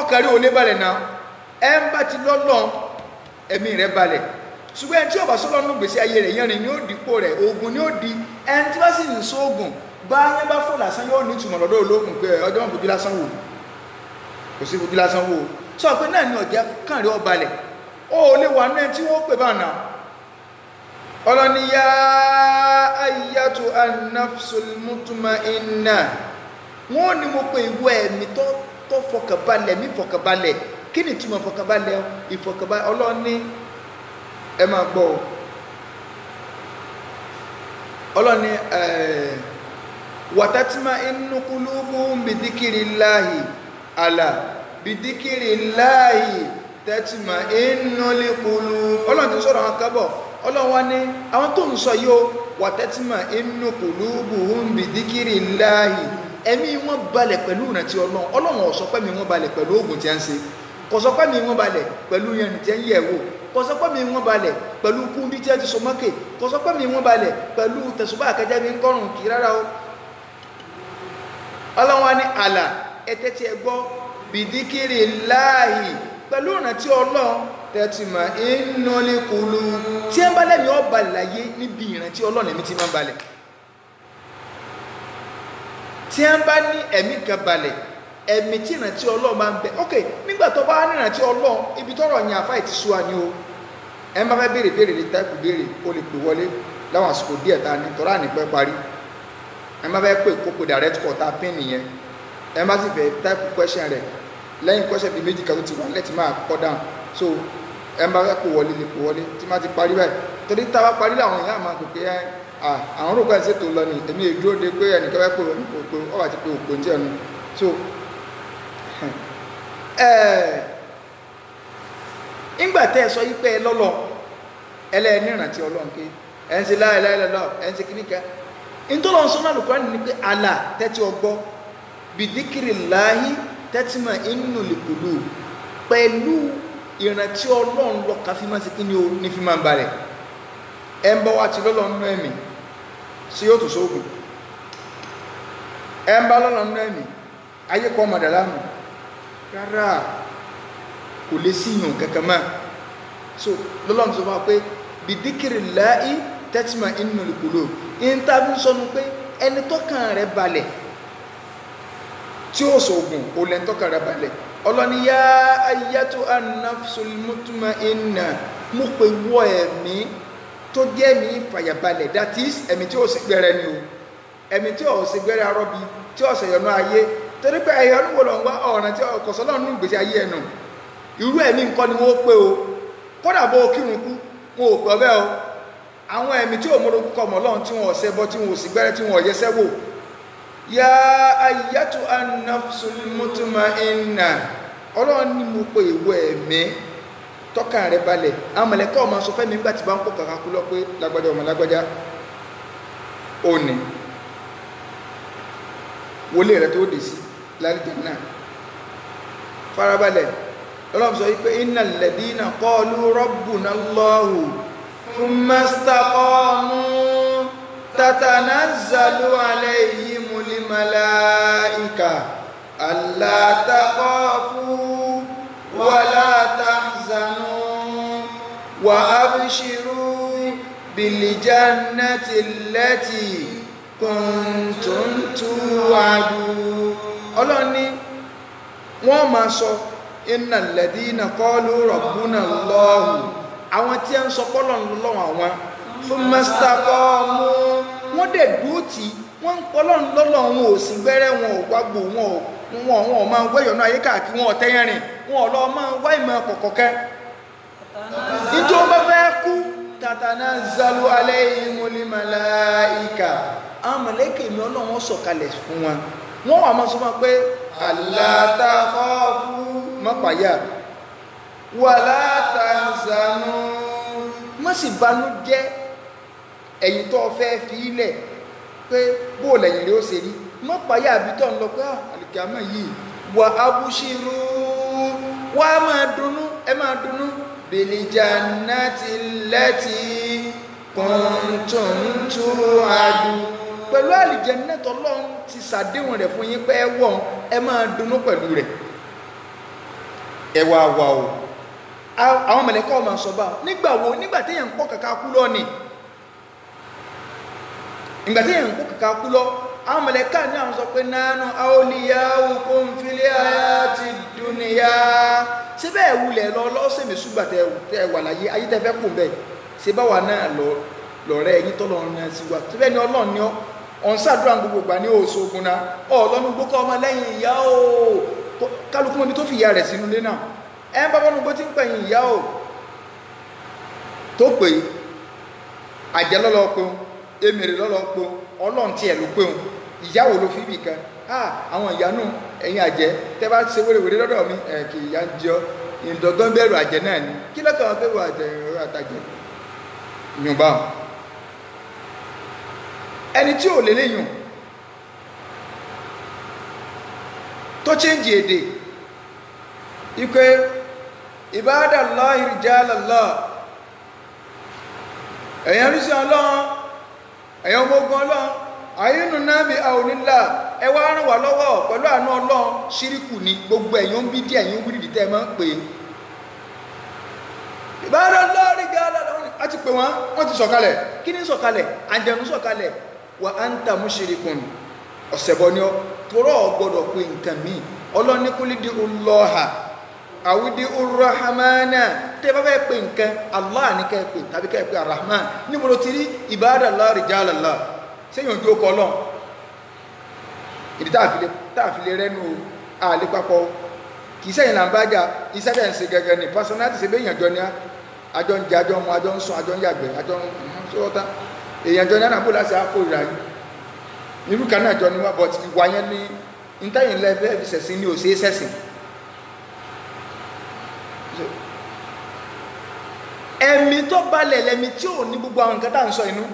Ọkàrí balẹ̀ náà. Ẹ ń bá ti lọ́lọ́ ẹ̀mí rẹ̀ balẹ̀ ṣùgbọ́n ẹni tí ọba sọ́lọ́nù gbèsè ayé rẹ̀ yẹn rìn ní ó dìpò rẹ̀ oògùn ní ó di. Ẹni tí wọ́n sì ń sóògùn bá yẹn bá fò lásán yóò ní ìtumọ̀ lọ́dọ̀ olóògùn pé ọjọ́ wọn fojú lásán wò. Kò sí fojú lásán wò. Sọ pé náà ní ọ̀jẹ́ kàn rí ọba lẹ̀. Ó lè wà náà tí wọ́n pè bá nà ọlọ́niyá ayyatu an-nafsul mutma'inna. Wọ́n ní mo pe ìwọ ẹ̀mí tó fọkànbalẹ̀ mí fọkànbalẹ̀. Kí ni ìtumọ̀ fọkànbalẹ̀? Ìfọkànbalẹ̀ ọlọ́ni ẹ máa gbọ́ ọlọ́ni wàtátìmá inú kúlúbù bìdíkìrì láàyè àlà bìdíkìrì láàyè tẹ́tìmá inú líkulú ọlọ́ni tó sọ̀rọ̀ àwọn kábọ̀ ọlọ́wọ́ ní àwọn tó ń sọ yóò wàtátìmá inú kúlúbù bìdíkìrì láàyè ẹ̀mí wọn balẹ̀ pẹ̀lú ìrántí ọlọ́run. Ọlọ́run ó sọ pé mi wọn balẹ̀ pẹ̀lú oògùn tí a ń ṣe. Kò sọ pé mi wọn balẹ̀ pẹ̀lú yẹn tí ń kò sọ pé mi wọ́n balẹ̀ pẹ̀lú kúndí tí a ti so mọ́kè. Kò sọ pé mi wọ́n balẹ̀ pẹ̀lú tẹ̀sùbá àkẹjá mi ń kọrùn kì rárá o. Ọlọ́wọ́n ní àlà ẹtẹ́ tí ẹ gbọ́ láàyè pẹ̀lú ọ̀nà tí ọlọ́run tẹ̀tì mà inú lè kúlú tí ẹ bá lẹ́mi ọ́ balẹ̀ láyé níbi ìrántí ọlọ́run ẹ̀mí ti máa ń balẹ̀. Tí ẹ bá ní ẹ̀mí kan balẹ̀ ẹ̀mí tí ìrántí ọlọ́run máa ń bẹ ok nígbà tó bá ní ìrántí ọlọ́run ibi tọ́rọ̀ yẹn àfáì ti sú wa ni o ẹ má fẹ́ béèrè béèrè ní táìpù béèrè o lè pè wọlé láwọn àsìkò díẹ̀ tá a ní tọ́lá ní pẹ́ parí ẹ má fẹ́ pè kókò direct call tá a pín nìyẹn ẹ má sì fẹ́ táìpù question rẹ̀ lẹ́yìn question bíi méjì kan ti wà lẹ́tì máa kọ́ down so ẹ má fẹ́ pè wọlé lè pè wọlé tí má ti parí báyìí torí tá a bá parí làwọn èèyàn máa pè pé ẹ àwọn rògbà ìṣètò lọ ni èmi èdúró de pé ẹnìkan fẹ́ pè wọ́n ìgbà tẹ́ ẹ sọ yí pé ẹ lọ́lọ́ ẹlẹ́ni ìrántí ọlọ́run pé ẹ̀ ń ṣe illallah ẹ̀ ń ṣe kíníkà ntọ́lọ̀ sọ́nà Al-Qur'an ní pé àlà tẹ́tí ọgbọ́ bìdíkìrì láàyè tẹ́tí mà inú lìkùlù pẹ̀lú ìrántí ọlọ́run lọ káfí máa ṣe kí ni o ní fi máa balẹ̀. Ẹ̀ ń bá wa ti lọ́lọ́ nínú ẹ̀mí sí yóò tó sóògùn? Ẹ̀ ń bá lọ́lọ́ nínú ẹ̀mí ayé kọ́ ọmọdé láàmú rárá kò lè sí ìyàn kankan mọ́. So lọ́lọ́run sọ fún wa pé bìdíkìrì láàyè tẹ́tí mà inú lìkùlù ìntàbí sọnù pé ẹni tọ́kàn rẹ̀ balẹ̀ tí ó sọ̀gùn ó lẹ́ni tọ́kàn rẹ̀ balẹ̀. Ọlọ́ni yá ayyatu an-nafsul mutma'inna. Mú pé wọ ẹ̀mí tó jẹ́ ẹ̀mí fàyàbalẹ̀ that is ẹ̀mí tí ó sì gbẹ̀rẹ̀ ni o. Ẹ̀mí tí ó sì gbẹ̀rẹ̀ arọ́bí tí ó sì yọnu ayé torí pé ẹ̀yọ́ ní wọ́n lọ ọ̀ràn tí ọkọ̀sọ́ náà nínú ìgbésí ayé ẹnu irú ẹ̀mí nǹkan ni wọ́n pé o. Kódà bó kírun kú wọn ò pẹ́ bẹ́ẹ̀ o. Àwọn ẹ̀mí tí ò mọ́ orúkọ ọmọ ọlọ́run tí wọ́n ọ̀sẹ̀ bọ́ tí wọ́n sì gbẹ́rẹ́ tí wọ́n ọ̀yẹ́sẹ́ wò. Ya ayyatu an-nafsul ọlọ́run ní mo pe ìwọ ẹ̀mí tọ́kàn rẹ balẹ̀. Amọ̀lẹ́kọ́ ọmọ sọ fẹ́mi nígbà tí bá ń wọlé rẹ tó dé sí lálìjẹ̀ náà. Farabalẹ̀ ọlọ́run sọ wípé innal ladina qalu rabbuna Allahu thumma istaqamu tatanazzalu alayhimul malaika alla takhafu wala tahzanu wa abshiru biljannati allati kuntum tu'adun ọlọ́run ní wọ́n máa sọ iná lẹ́dí iná kọ́ọ̀lù rọ̀bùnà lọ́ọ̀hù àwọn tí a ń sọ pọ́lọ́run lọ́wọ́ àwọn. Fún mẹ́sítà kọ́ọ̀mù wọ́n dẹ̀ dúótì wọ́n ń pọ́lọ́run lọ́lọ́run ò sí gbẹ́rẹ́ wọn ò gbàgbó wọn ò wọn wọn máa wẹ́yọ̀ náà ayé káàkiri wọn ọ̀tẹ́yẹrin wọn ò lọ máa wá ìmọ̀ kọ̀kọ̀ kẹ́. Nítorí wọn fẹ́ kú wọ́n wà máa sọ fún pé takhafu mọ́pàáyà wàlá tàzánú má sì banú jẹ́ ẹ̀yìn tó fẹ́ fi ilẹ̀ pé bóòlù ẹ̀yìn rẹ̀ ó ṣe rí. Má pàyà àbí tó ń lọ pé àlìkàmọ́ yìí wà abúṣirú wà máa dunnú ẹ máa dunnú. Bìlìjànàtì lẹ́tì kùntùntù àdù pẹ̀lú àlìjànnà tọ́lọ́run ti ṣàdéhùn rẹ̀ fún yín pé ẹ wọ̀ ẹ máa dunnú pẹ̀lú rẹ̀. Ẹ wá o. Àwọn mẹ̀lẹ́kọ́ ọmọ sọba nígbàwo nígbà tí èyàn ń pọ̀ kàkà kú lọ ní ìgbàtí èyàn ń pọ̀ kàkà kú lọ àwọn mẹ̀lẹ́kà ní àwọn sọ pé nánú awliyaukum fil hayati dunya. Ṣé bẹ́ẹ̀ wulẹ̀ lọ lọ́sẹ̀mí ṣùgbà tẹ wà láyé ayé tẹ fẹ́ kù bẹ́ẹ̀? Ṣé báwa náà lọ lọ́rẹ́ ẹ̀yìn tọ́lọ́ náà sí wa? Ṣé ni ọlọ́run ni ọ́ ọ̀n sàdúrà gbogbo gbà ní òṣogun náà. Ọ̀ọ́lọ́nu gbókọ́ ọmọ lẹ́yìn ìyá o. Kálukú mọ́bí tó fi ìyá rẹ̀ sínú ilé náà. Ẹ bá bọ́nu bó ti ń pẹ̀yìn ìyá o. Tó pè àjẹ́ lọ́lọ́ pé emèrè lọ́lọ́ pé ọlọ́run tí ẹ̀ ló pé ìyáwó ló fi bì kan? Àwọn ìyanu ẹ̀yin àjẹ́ tẹ́ bá ṣe wérewère lọ́dọ̀ mi kì í yá ń jọ ìdọ̀gán bẹ̀rù àjẹ́ náà ni. Kí lọ́kàn wọn àjẹ́ ìrọ̀ àtàjẹ́? Yùnbá ẹni tí ò lè léyùn tó chẹ́ǹjì èdè. Ike ibadallahi rijalallah ẹ̀yàn rí sí ọlọ́run ẹ̀yàn ọmọ ogun ọlọ́run àyínú náàbí àonílà ẹ wá ràn wá lọ́wọ́ pẹ̀lú àánú ọlọ́run. Ṣíríkù ní gbogbo ẹ̀yàn ń bí díẹ̀ ẹ̀yàn wíìdì tẹ́ ẹ máa ń pè é. Ibadallahi rijalallah a ti pè wọ́n wọ́n ti sọ̀kalẹ̀. Kí ni sọ̀kalẹ̀? Àjẹ̀nú sọ̀kalẹ̀ wa anta mushrikun. Ọ̀sẹ̀bọ ni ọ. Torọ́ gbọ́dọ̀ pé nǹkan míì ọlọ́ni kúlídì ọlọ́ha àwídí urrahmana tẹ́ bá fẹ́ pé nǹkan allah ní kẹ́ pé tàbí kẹ́ pé arahman níbo ló ti rí? Ibadallah rijalallah. Sẹ́yìn ojú ọkọ̀ ọlọ́ ìdí táàfilé rẹ́nu àlè papọ̀ kì í sẹ́yìn là ń bá jà. Iṣẹ́ bẹ́ẹ̀ ń ṣe gẹ́gẹ́ ní personality ṣe bẹ́ẹ̀ yànjọ ní àjọ ń jẹ àjọ ń mu àjọ ń sùn àjọ ń yàgbẹ́ àjọ ń sọ́ọ́tà èèyàn jọ ní ànàbó láti àpò ìràyè irú kan náà jọ ní wá but ìwà yẹn ní ntẹ́yìn lẹ́fẹ́ fi ní òsè sẹ̀sìn ẹ̀mí tó balẹ̀ lẹ́mí tí ò ní gbogbo àwọn nǹkan tá à ń sọ inú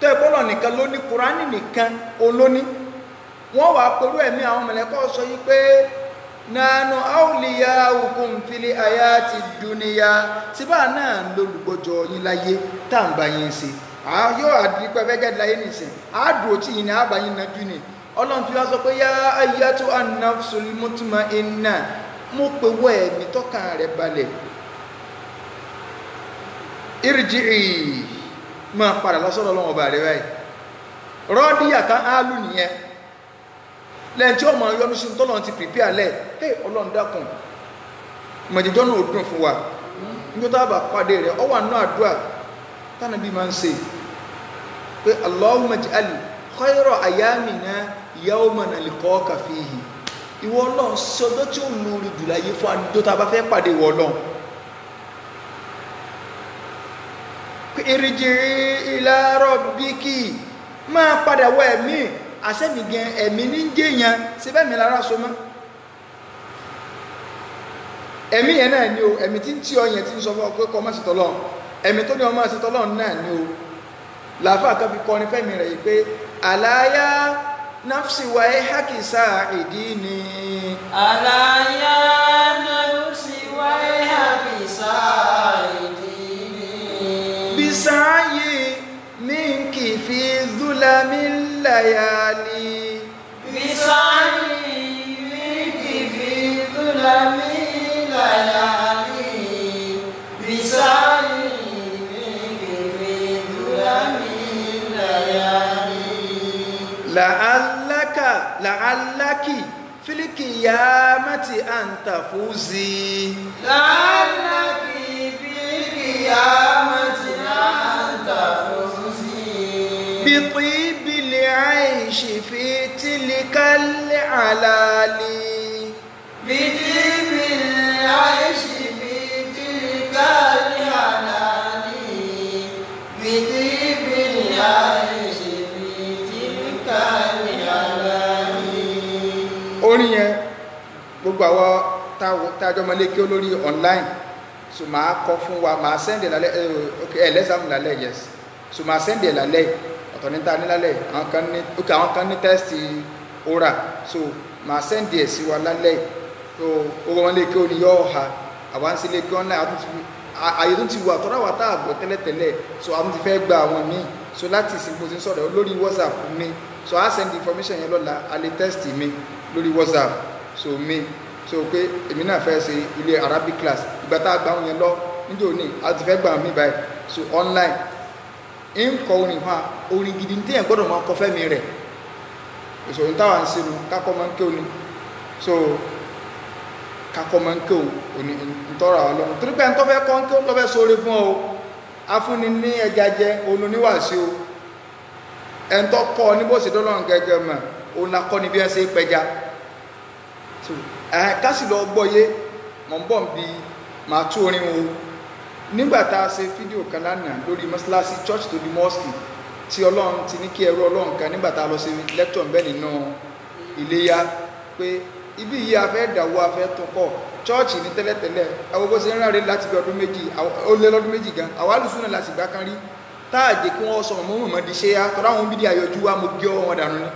tó ẹ bọ́lọ̀ nìkan ló ní kùránì nìkan olóní wọ́n wàá pẹ̀lú ẹ̀mí àwọn mọ̀lẹ́kọ́ sọ yí pé nanu auliya hukum fili ayati duniya síbá náà lólùgbọ́jọ yín láyé tá à ń bá yín ṣe yóò àdìpẹ́ fẹ́ jáde láyé nìsín. Àádùn tí yìí ní àbá yín nájú ni. Ọlọ́run fi wá sọ pé yá ayyatu an-nafsul mutma'inna mo pè wọ ẹ̀mí tọ́kàn rẹ̀ balẹ̀. Irji'i. Máa padà lọ́sọ̀rọ̀ ọlọ́run ọba rẹ̀ báyìí. Rọ́ọ̀díyà kan áálù nìyẹn. Lẹ́yìn tí máa yọnu sí tọ́lọ́run ti pèpè alẹ́ ẹ ọlọ́run dákun. Mọ̀jẹ̀jọ́ náà ó dùn fún wa. Níjọ́ tá a bá pàdé rẹ̀ ọ wà àdúrà tánàbí máa ń ṣe pé Allahumma ij'al khayra ayyamina yawma nalqaka fihi. Ìwọ ọlọ́run sí ọjọ́ tí ó lórí jùlọ ayé fún àdúgbò tá a bá fẹ́ pàdé ìwọ ọlọ́run. Irji'i ila rabbiki máa padà wọ ẹ̀mí. Àṣẹ́mi gan ẹ̀mí ní jẹ́yàn síbẹ̀ mi lára so mọ́? Ẹ̀mí yẹn náà ni o. Ẹ̀mí tí ń tí ọ yẹn tí ń sọ fún ọ pé kọ́ mọ́ sí tọ́lọ́ ẹ̀mí tó ní ọmọ tọ́lọ́ náà ni o làáfà kan fi kọrin fẹ́mi rẹ̀ yìí pé àlàyé nafsi wa haki sa'idi ni Àlàyé nafsi wa haki sa'idini. bisayi minki fi dhulami layali Bisani minki fi dhulami layali. يعني. لعلك لعلك في القيامة أن تفوزي. لعلك في القيامة أن تفوزي. بطيب العيش في تلك العلال. بطيب العيش في تلك بطيب العيش orin yẹn gbogbo àwọn tájọ́ mọ́lé kí ó lórí online so máa kọ fún wa máa sẹ́ndẹ̀ lálẹ́ ẹ̀ lẹ́sàmù lálẹ́ yes. So máa sẹ́ndẹ̀ lálẹ́ ọ̀tọ̀ ní ta ní lálẹ́ àwọn kan ní ok àwọn kan ní tẹ́sítì ora so máa sẹ́ndẹ̀ ẹ̀ sí wa lálẹ́. So owó wọn lè kí ó ní yọ ọ̀ha àwọn ń sílé kí online àyè tó ti wà tọ́ra wà tá àgbọ̀ tẹ́lẹ̀tẹ́lẹ̀ so àwọn ti fẹ́ gba àwọn míì. So láti ìsìnkú ti ń sọ̀rọ̀ lórí whatsapp mi so a send information yẹn lọ́la a lè mi lórí whatsapp. So mi so pé èmi náà fẹ́ ṣe ilé arabic class. Ìgbà tá a gba àwọn yẹn lọ níjó ní a ti fẹ́ gba àwọn míì báyìí. So online ń kọ orin wa orin gidi ní téèyàn gbọ́dọ̀ máa kọ fẹ́mi rẹ̀. So n táwa ń sinú kákọ́ máa ń ké òní so kakọ máa ń ké òní ntọ́ra ọlọ́run torí pé ntọ́ fẹ́ kọ́ ń ké tó fẹ́ sóore fún ọ afúnni ní ẹja jẹ olóníwàásí o. Ẹ̀ntọ́ kọ́ ní bó ṣe dọ́lọ́run gẹ́gẹ́ mọ̀ òun la kọ́ ní bí wọ́n ṣe pẹja. Ẹ̀ kásì lọ gbọ́ yé. Mọ̀ ń bọ̀ ń bi màá tú orin o nígbà tá a ṣe fídíò kan lánàá lórí mọ́ṣáláṣí church tó di mosque tí ọlọ́run ti ní kí ẹrú ọlọ́run kan nígbà tá a lọ ṣe lecture bẹ́ẹ̀ nínú iléyá pé ibi yìí a fẹ́ dàwó a fẹ́ tún kọ́. Chọ́ọ̀chì ní tẹ́lẹ̀tẹ́lẹ̀. Àwọn bó ṣe ń ráre láti bí ọdún méjì ó lé lọ́dún méjì gan. Àwọn alùsùn náà láti gbá kan rí. Táàjẹ́ kí wọ́n sọ mọ́ mọ́ di ṣe ya tọ́lá àwọn bídí àyọjú wa mo gé ọwọ́ wọn dànù ni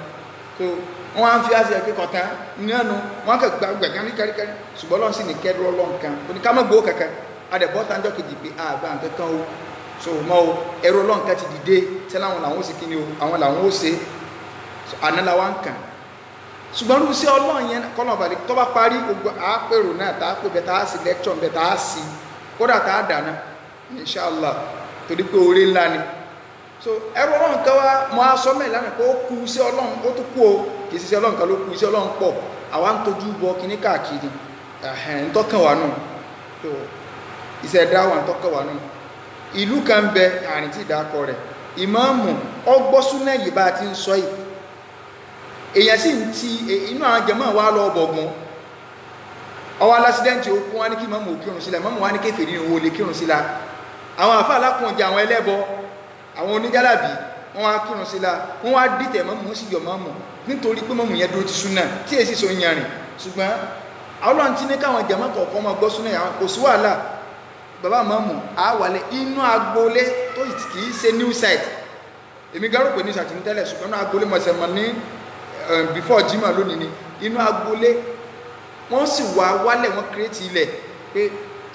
so wọ́n á fi àṣẹ ẹ̀kẹ́ kọ̀tán nínú wọn kàn gba gbẹ̀gán ní káríkárí ṣùgbọ́n lọ́n sì ní kẹ́rù ọlọ́run kan. Ní ká má gbowó kankan. Adẹ̀bọ́ tanjọ́ kejì pé àgbà nǹkan kan o. So mọ́ o ẹrù ọlọ́run kan ti dìde. Tẹ́lá àwọn làwọn ó sì kí ni o? Àwọn làwọn ó ṣe. Àná la wá ń kàn. Ṣùgbọ́n ní sí ọlọ́run yẹn kọ́nà balẹ̀ tó parí gbogbo àápèrò náà tá a pè bẹ́ẹ̀ tá a sì lecture bẹ́ẹ̀ tá a sì kódà tá a dáná inshallah torí pé oore ńlá ni so ẹrù ọlọ́run kan wá mọ aṣọ mẹ́rin lánàá ó kú sí ọlọ́run ó tún kú o. Kì í sí ọlọ́run kan ló kú sí ọlọ́run pọ̀. Àwa ń tọ́jú bọ kíní káàkiri. Ẹ̀hẹ̀n wá nù. Wa ń tọ́kàn wá nù. Ìlú kan bẹ àrìn tí ìdákọ rẹ̀. Ìmáàmù ọgbọ́súnà yìí bá ti ń sọ yìí. Èyàn sì ń ti inú àwọn jẹmọ́ wá lọ bọ̀gùn. Ọwọ́ alásídẹ́ntì ó kún wá ní kí mọ́mù kírun àwọn oníjálàbí wọ́n wá kírun sílá wọ́n wá dìtẹ̀ mọ́mù sì yọ mọ́mù nítorí pé mọ́mù yẹn dúró ti súnà tí èsì so yanrìn ṣùgbọ́n ọlọ́run ti ní káwọn jẹmọ́ kọ̀ọ̀kan máa gbọ́ súnà yàwọn kò sí wàhálà. Bàbá mọ́mù àwàlẹ̀ inú agboolé tó kì í ṣe new site. Èmi gáró pé new site ní tẹ́lẹ̀ ṣùgbọ́n inú agboolé mọ̀ ní before jimá lónìí ni. Inú agboolé wọ́n sì wá wálẹ̀ wọ́n kírètì ilẹ̀ pé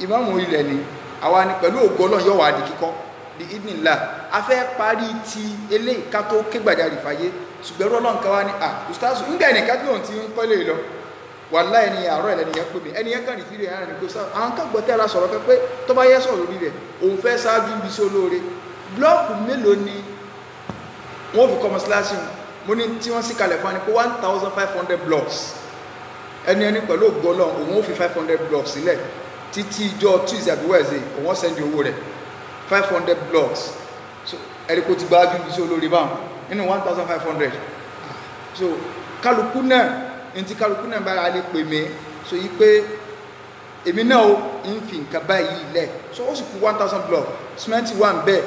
ìmáàmù ilẹ̀ ni. Àwa ni pẹ̀lú ògo Ọlọ́run yóò wá di kíkọ́ di idinla a fẹ́ parí ti eléyìí ká tó ké gbàjarì fàyè ṣùgbọ́n ẹrú Ọlọ́run kan wá ní à ustazu ńgbà ẹnìkan tí òun ti ń kọ́lé lọ. Wàhálà ẹni àárọ̀ ẹ̀ lẹ́nìyẹn pè mí. Ẹnìyẹn kàn rí fídíò yẹn ní kó sá. Àwọn kan gbọ́tẹ́ la sọ̀rọ̀ pé tó bá yẹ sọ̀rọ̀ lórí rẹ̀ òun fẹ́ ṣáájú ibi sí olóore. Blọ́ọ̀kù mélòó ni wọ́n fi kọ́ mọ́ṣáláṣí mo ní tí wọ́n sì kalẹ̀ fún wa ní pé one thousand five hundred blocks. Ẹni ẹni pẹ̀lú ògo Ọlọ́run òun ó fi five hundred blocks sílẹ̀ títí ìjọ tuesday àbí wednesday òun ó sẹ́ndì owó rẹ̀ five hundred blocks. So ẹni kò ti gbájú sí olóore báwọn nínú one thousand five hundred. So kálukú náà ní ti kálukú náà bára lè pè mí so yí pé èmi náà ó ń fi nǹkan báyìí lẹ̀. So ó sì kú one thousand block. Cement wà ń bẹ̀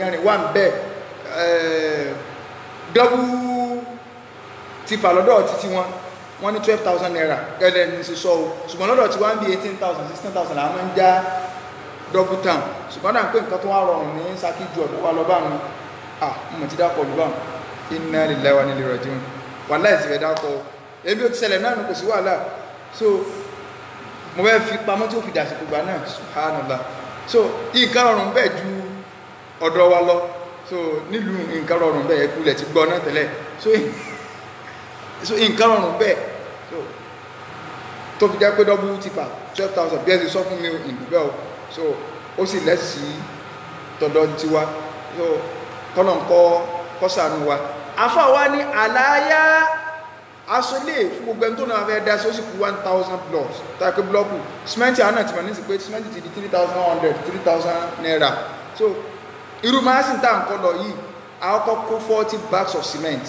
yanrìn wà ń bẹ̀ double tipa lọ́dọ̀ títí wọn wọ́n ní twelve thousand naira. Gẹ́gẹ́ ní sísọ o. Ṣùgbọ́n lọ́dọ̀ tí wọ́n ń bí eighteen thousand sixteen thousand làwọn ń já double town ṣùgbọ́n náà pé nǹkan tó wá rọrùn ní Ṣakí ju ọ̀dọ̀ wa lọ bá wọn. Ah mo ti dákọ̀ wọn. Inna lillahi wa inna ilaihi raji'un. Wàláhì sì fẹ́ dákọ̀ ebi ó ti ṣẹlẹ̀ náà kò sí wàhálà. So mo fẹ́ fi pamọ́ tí ó fi dàsìkò gbà náà subhanallah. So nǹkan rọrùn bẹ́ẹ̀ ju ọ̀dọ̀ wa lọ. So nílùú nǹkan rọrùn bẹ́ẹ̀ kulẹ̀ ti gbọ́ náà tẹ́lẹ̀. <laughs> So nǹkan rọrùn bẹ́ẹ̀. So tó fi jẹ́ pé double tipa twelve thousand bí ẹ ti sọ fún mi ìlú bẹ́ẹ̀ o so ó sì lẹ́sí tọ̀dọ̀ tiwa. So kọ́nà kọ́ kọ́sàánú wa. Afa wa ní àlàyé asọ́lé fún gbogbo ẹni tó náà fẹ́ dá sí ó sì kú one thousand blocks. Tàbí blọ́ọ̀kù. Cement àná ti mọ̀ ní sí pé cement ti di three thousand one hundred three thousand naira. So irú máa sì ń tà nǹkan lọ yìí àwọn kọ́ forty bags of cement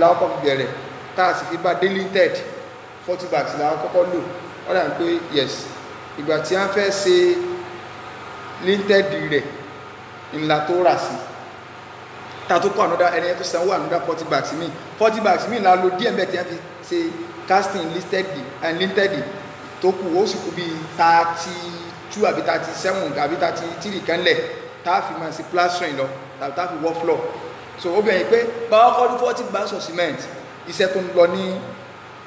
làwọn kọ́ bẹ̀rẹ̀. Tá a sì fi bá deleted forty bags làwọn kọ́kọ́ lò. Wọ́n dà pé yes ìgbà tí wọ́n fẹ́ ṣe linted rẹ̀ ńlá tó rà sí. Ta tó kọ́ ànúdá ẹni tó sanwó ànúdá forty bags mi. Forty bags mi la lo díẹ̀ bẹ́ẹ̀ tí wọ́n fi ṣe casting listed and linted tó kù. Ó sì kú bíi thirty two àbí thirty seven àbí thirty three kan lẹ̀ tá a fi máa ṣe plastering lọ tàbí tá a fi wọ́ floor. So ó bẹ̀rẹ̀ pé báwa kọ́ ní forty bags of cement iṣẹ́ tó ń lọ ní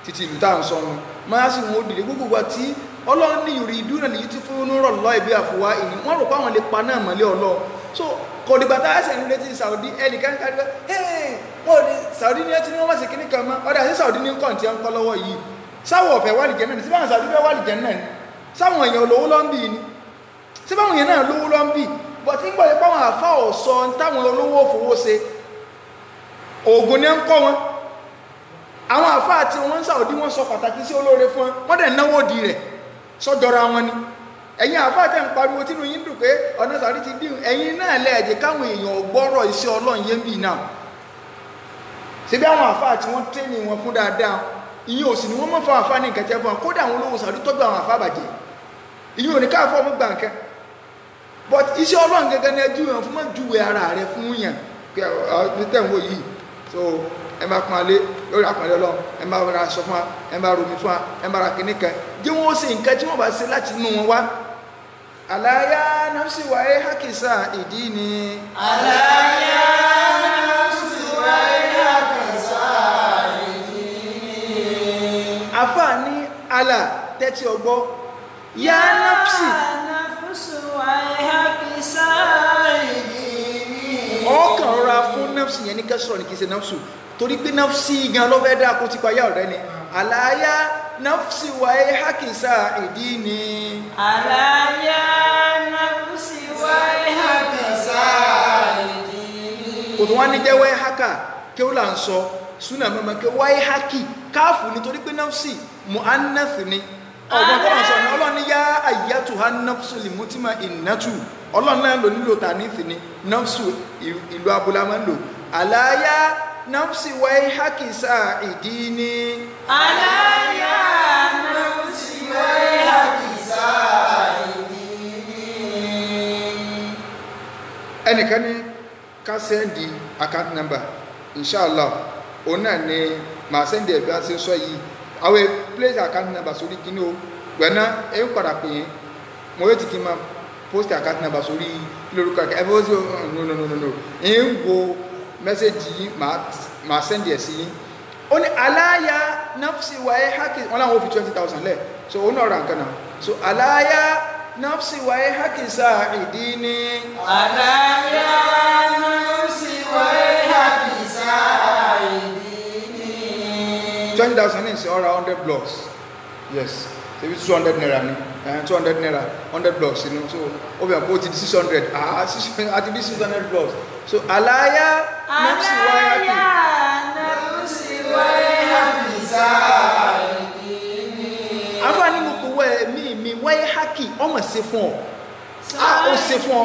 títí ìlú táwọn sọnù máa sì ó dìde. Gbogbo wa tí ọlọ́run ní ìrì ìdúró náà tí fún un rọ̀ lọ́ ìbí àfọwá ìní wọ́n rò pé àwọn lè pa náà ọlọ́ so kò dìgbà tá a ṣe ń retí Saudi ẹnìkan ká nípa hey ní Saudi ní ẹtí ní wọ́n má ṣe kíní kan mọ́. Ọ̀dà sí Saudi ní kàn tí wọ́n kọ́ lọ́wọ́ yìí? Sáwọ̀ ọ̀fẹ́ wà lìjẹ́ náà síbáwọn Saudi fẹ́ wà lìjẹ́ náà ní sáwọn èèyàn olówó lọ́ ń bì ní síbáwọn èèyàn náà lówó lọ́ ń bì? Bọ̀tí ń gbọ́dọ̀ páwọn àfa ọ̀sọ́ táwọn olówó fowó ṣe. Oògùn ni ń kọ́ wọn. Àwọn àfa àti wọn Saudi wọn sọ pàtàkì sí olóore fún wọn. Wọ́n dẹ̀ náwó di rẹ̀ sọ́jọ́ra wọn ni. Ẹ̀yin àfa àti ẹ̀ǹpariwo tínú yín dùn pé ọ̀nà Saudi ti dín ẹ̀yin náà lẹ́ẹ̀jẹ̀ káwọn èèyàn gbọ́rọ̀ iṣẹ́ ọlọ́run yé ń bì náà. Ṣebí àwọn àfa àti wọn tẹ́ni wọn fún dáadáa ìyẹn ò sì ni wọ́n mọ̀ fún àfa ní nǹkan tẹ́ fún wọn. Kódà àwọn olówó Saudi tọ́jú àwọn àfa bàjẹ́. Ìyẹn ò ní káàfọ́ ọmọ gbà nǹkan. But iṣẹ́ ọlọ́run gẹ́gẹ́ ní ẹjú yẹn fún mọ́ júwe ara rẹ fún ọ tẹ̀ ń wò yìí. So ẹ bá pọn alé lórí àpọ̀lẹ́ ọlọ́run ẹ bá ra aṣọ fún wa ẹ bá romi fún wa ẹ bá ra kìnní kan jẹ́ wọ́n ṣe nǹkan tí wọ́n bá ṣe láti inú wọn wá. àlàyé nafsi wáyé hákìsà ìdí ni. àlàyé nafsi wáyé hákìsà ìdí ni. àfà ní àlà tẹ́tí ọgbọ́ yá nafsi nafsi wáyé hákìsà ìdí ni. ọkàn rọra fún nafsi yẹn ní kẹsọ̀rọ̀ ní kì í ṣe nafsu torí pé nafsi gan ló fẹ́ dáa kó ti pa yá ọ̀rẹ́ ni. Àlàyé nafsi wáyé hákìsà ìdí ni. àlàyé nafsi wáyé hákìsà ìdí ni. kò tó wá ní jẹ́ wáyé hákà kí ó là ń sọ. Súnà mọ́mọ́ kí wáyé hákì káàfù nítorí pé nafsi mu'annath ni. Ọgbọ́n tó wọ́n sọ ní ọlọ́ni yá àyàtò ha tí ma ìnàtù ọlọ́run náà lò nílò tàníìsì ni nafsu ìlú abúlá máa ń lò. Àlàyé nafsi wáyé hákì sáà ìdí ni. àlàyé nafsi wáyé hákìsà ìdí ni. ẹnìkan ní ká sẹ́ndì account number. Inshallah òun náà ni màá sẹ́ndì ẹ̀bí àti sọ yìí àwọn place account number sórí kíní o. Gbẹ̀ná ẹ̀ ń padà pè é mo yóò ti kí n máa post account number sórí lórúkọ ẹ bó ṣe no no no no no. Ń wo mẹ́sẹ̀gì yìí màá send ẹ̀ sí yín. Ó ní aláya nafsi wáyé hákì wọn làwọn ò fi twenty thousand lẹ̀. So ó náà ra nǹkan náà. So aláya nafsi wáyé hákì sáà ìdí ní Àdáyá nafsi wayhaki sa'idini. twenty thousand ní ìsìn ọ̀rà hundred blocks. Yes. Ṣebí two hundred naira ni. Two hundred naira hundred blocks ni. So ó fi hàn pé ó ti di six hundred. Ah six àti bí six hundred blocks so aláya nafsi hákì. Àdáyá nafsi wayhaki sa'idini. àǹfààní mo kò wọ ẹ̀mí mi wáyé hákì ọmọ ṣe fún ọ a ó ṣe fún ọ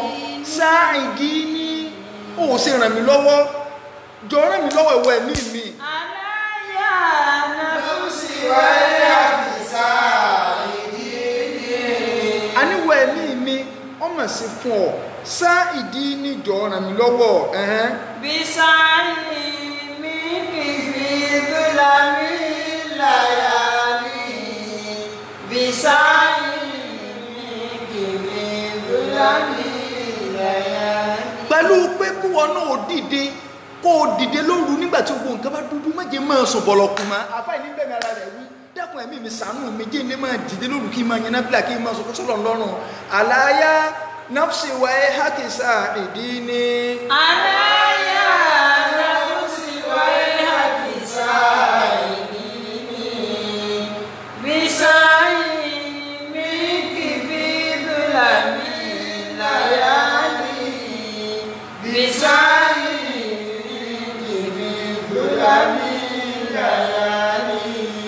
sáàìdí ní ó ṣe ràn mí lọ́wọ́ jọ ràn mí lọ́wọ́ ìwọ ẹ̀mí mi Àdáyá nafsi wayhaki sa'idini. àníwọ ẹ̀mí mi ọmọ ṣe fún ọ sá ìdí níjọ ràn mí lọ́wọ́. bí sáyì mi kì í fi dúlà mí láyà mi bí sáyì mi kì í fi dúlà mí láyà mi. pẹ̀lú pé kí wọn náà ò dìde kó o dìde lóru nígbà tí gbogbo nǹkan bá dúdú méje máa sùn bọ̀lọ̀kùn mọ́ àfáì níbẹ̀ ni ara rẹ̀ wí dákun ẹ̀mí mi sànú méje ní máa dìde lóru kí n máa yẹn náà fìlà kí n máa sọ fún sọ́lọ́ ńlọ́rùn àlàyé nafsi wa ye haki sa'idini. aláya nafsi wa ye haki sa'idini. bisayi mi kìfi dùlàmì làyàlì. bisayi mi kìfi dùlàmì làyàlì.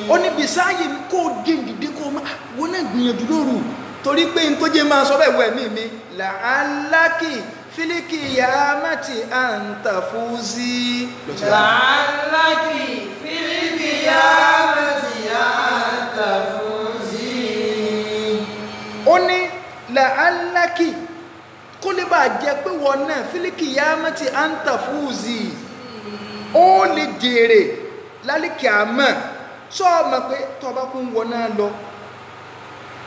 ó ní bisayi kó o dín dídín kó o máa wọlé gbìyànjú lóru torí pé n tó jẹ́ máa sọ bẹ́ẹ̀ wẹ̀ mí mi. mi làálàkì fílíkì yàmàtì àǹtàfúzì. làálàkì fílíkì yàmàtì àǹtàfúzì. ó ní làálàkì kó lè bàa jẹ pé wọn náà fílíkì yàmàtì àǹtàfúzì ó lè jèrè lálìkì àmọ́ sọ ma pé tọ́ba kún wọn náà lọ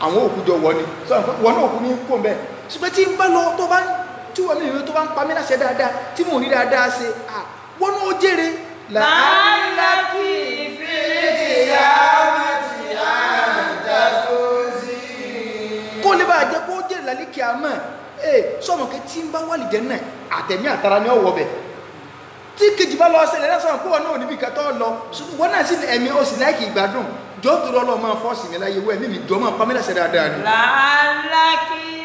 àwọn òkú jọ wọ ni sọ pé wọn náà òkú ní kó bẹ́ẹ̀ ṣùgbọ́n tí n bá lọ tó bá ń tí wọ́n mi ìwé tó bá ń pa mí láṣẹ dáadáa tí mò ń rí dáadáa ṣe à wọ́n ó jèrè. làálàá kì í fi ìyá àti àjà tó sí. kó lè bá a jẹ́ kó jèrè lálẹ́ kí a mọ̀ ee sọ̀rọ̀ kí tí n bá wà lìjẹ́ náà àtẹ̀mí àtara ni ọ̀wọ́ bẹ̀ tí kejì bá lọ ṣẹlẹ̀ náà sọ̀rọ̀ kó wọn náà níbi ìkàtọ́ lọ ṣùgbọ́n náà sì ẹ̀mí ó sì láìkì ìgbádùn jọ́ tó lọ́ọ́ máa fọ́ọ̀sì mi láyé wẹ́ẹ̀ mímì jọ́ máa pa dáadáa ni. làálàá.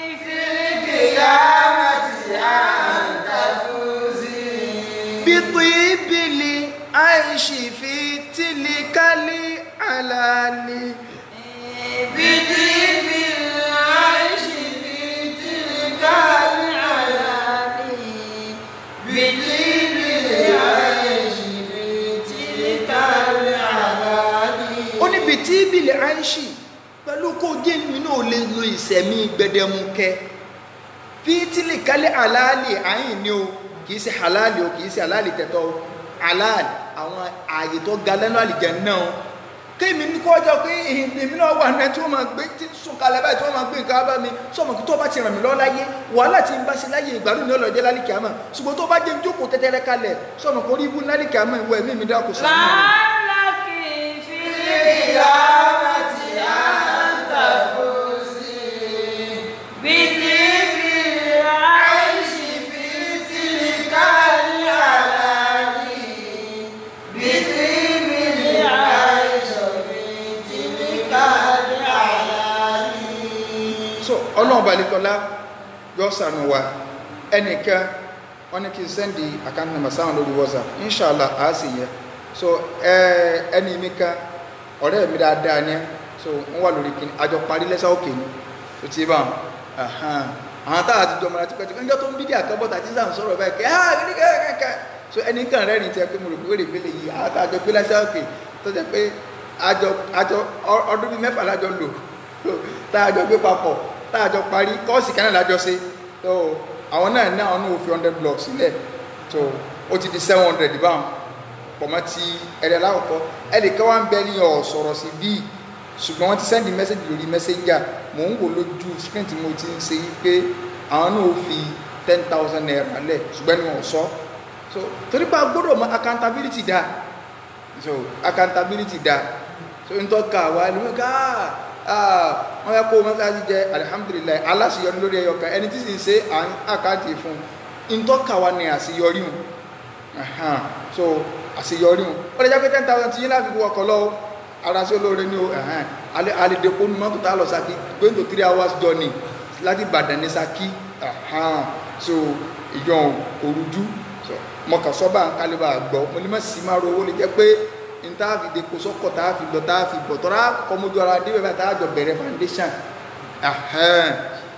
أن تفوزي بطيب العيش في تلك العلال بديب العيش في تلك العلالي بديب العيش في تلك العلالي ó ní bìtíbì àìṣì pẹ̀lú kó jẹ́ mi náà lè lo ìsẹ̀mí gbẹdẹmukẹ fítìlì kálẹ̀ àlàálì àyìn ni o kìí ṣe àlàálì o kìí ṣe àlàálì tẹ̀tọ́ o. Àlàálì àwọn ààyè tó ga lẹ́nu o. Kéèmí ní kọjọ pé èmi náà wà náà tí wọ́n máa gbé tí sùn báyìí tí wọ́n máa gbé nǹkan bá mi. Sọmọ kí tó bá ti ràn mí lọ́wọ́ láyé wàhálà tí ń bá ṣe láyé ìgbàlódé náà lọ́jọ́ lálẹ́ kìámà. Ṣùgbọ́n tó bá jẹ́ ń tẹ́tẹ́rẹ́ kalẹ̀ sọmọ kò rí ibú lálẹ́ kìámà ìwọ ẹ̀mí mi dákò sọ́nà. láàlá kì fi lè yá àmàtì àǹtà f ọlọ́run balikọ́lá yọ sànù wa. Ẹnìkan wọ́n ní kí n sẹ́ndì account number sáwọn lórí whatsapp. Inshallah a sì yẹ so ẹni mi kan ọ̀rẹ́ mi dáadáa ní so wọ́n wà lórí kí àjọ parí lẹ́sà òkè ni. Tó ti bá wọn. Àwọn táwọn àti jọmọ láti pẹ́ tí wọ́n jọ tó ń bídí àkọ́bọ̀tà tí sáà ń sọ̀rọ̀ báyìí kẹ́ ah kí ni kẹ́kẹ́ so ẹni kan rẹ́rìn tí ẹ pé mo rò pé wèrè gbélé yìí àjọ gbé lẹ́sà òkè. Tó jẹ́ pé àjọ ọdún bíi mẹ́fà lájọ lò. Táàjọ gbé papọ̀ táàjọ parí kọ́ọ̀sì kan náà lájọ ṣe. So àwọn náà ní àwọn náà fi hundred blocks sílẹ̀. So ó ti di seven hundred báwọn pọ̀mọ́ ti ẹ̀rẹ̀ láwọ̀kọ́ ẹnìkan wá ń bẹ ní ọ̀ sọ̀rọ̀ sí bíi ṣùgbọ́n wọ́n ti sẹ́ndì mẹ́sẹ̀gì lórí messenger. Mò ń wò lójú screen tí mo ti ń ṣe pé àwọn náà fi ten thousand naira lẹ̀ ṣùgbọ́n ni wọ́n sọ. So torí pé a gbọ́dọ̀ mọ accountability dá so accountability dá so n tọ́ ka wa ẹni wọ́n ká wọ́n yẹ kó mọ́sáàsì jẹ́ alihamudulilayi aláṣeyọrí lórí ẹyọ kan. Ẹni tí sì ń ṣe àkáǹtì fún un. N tọ́ ka wa ní àṣeyọrí Ahan, so àṣeyọrí wọn ó lè jẹ́ pé ten thousand tí yín láti wọ ọkọ̀ lọ́wọ́ ara sí olóore ní o. Alẹ́dẹ̀kó ní mọ́tò tá lọ Ṣakí. Going to three hours journey láti Ìbàdàn ní Ṣakí. So ìjọ òrùjú so mọ̀kà sọ́bà ń kálíbà gbọ́. Mo ní mọ̀ sí máa ro owó. Lè jẹ́ pé n tá a fi depo sọ́kọ̀ tá a fi lọ tá a fi bọ̀. Tọ́ra kọ́mọdé ara dé bẹ́ẹ̀ tá a jọ bẹ̀rẹ̀ foundation.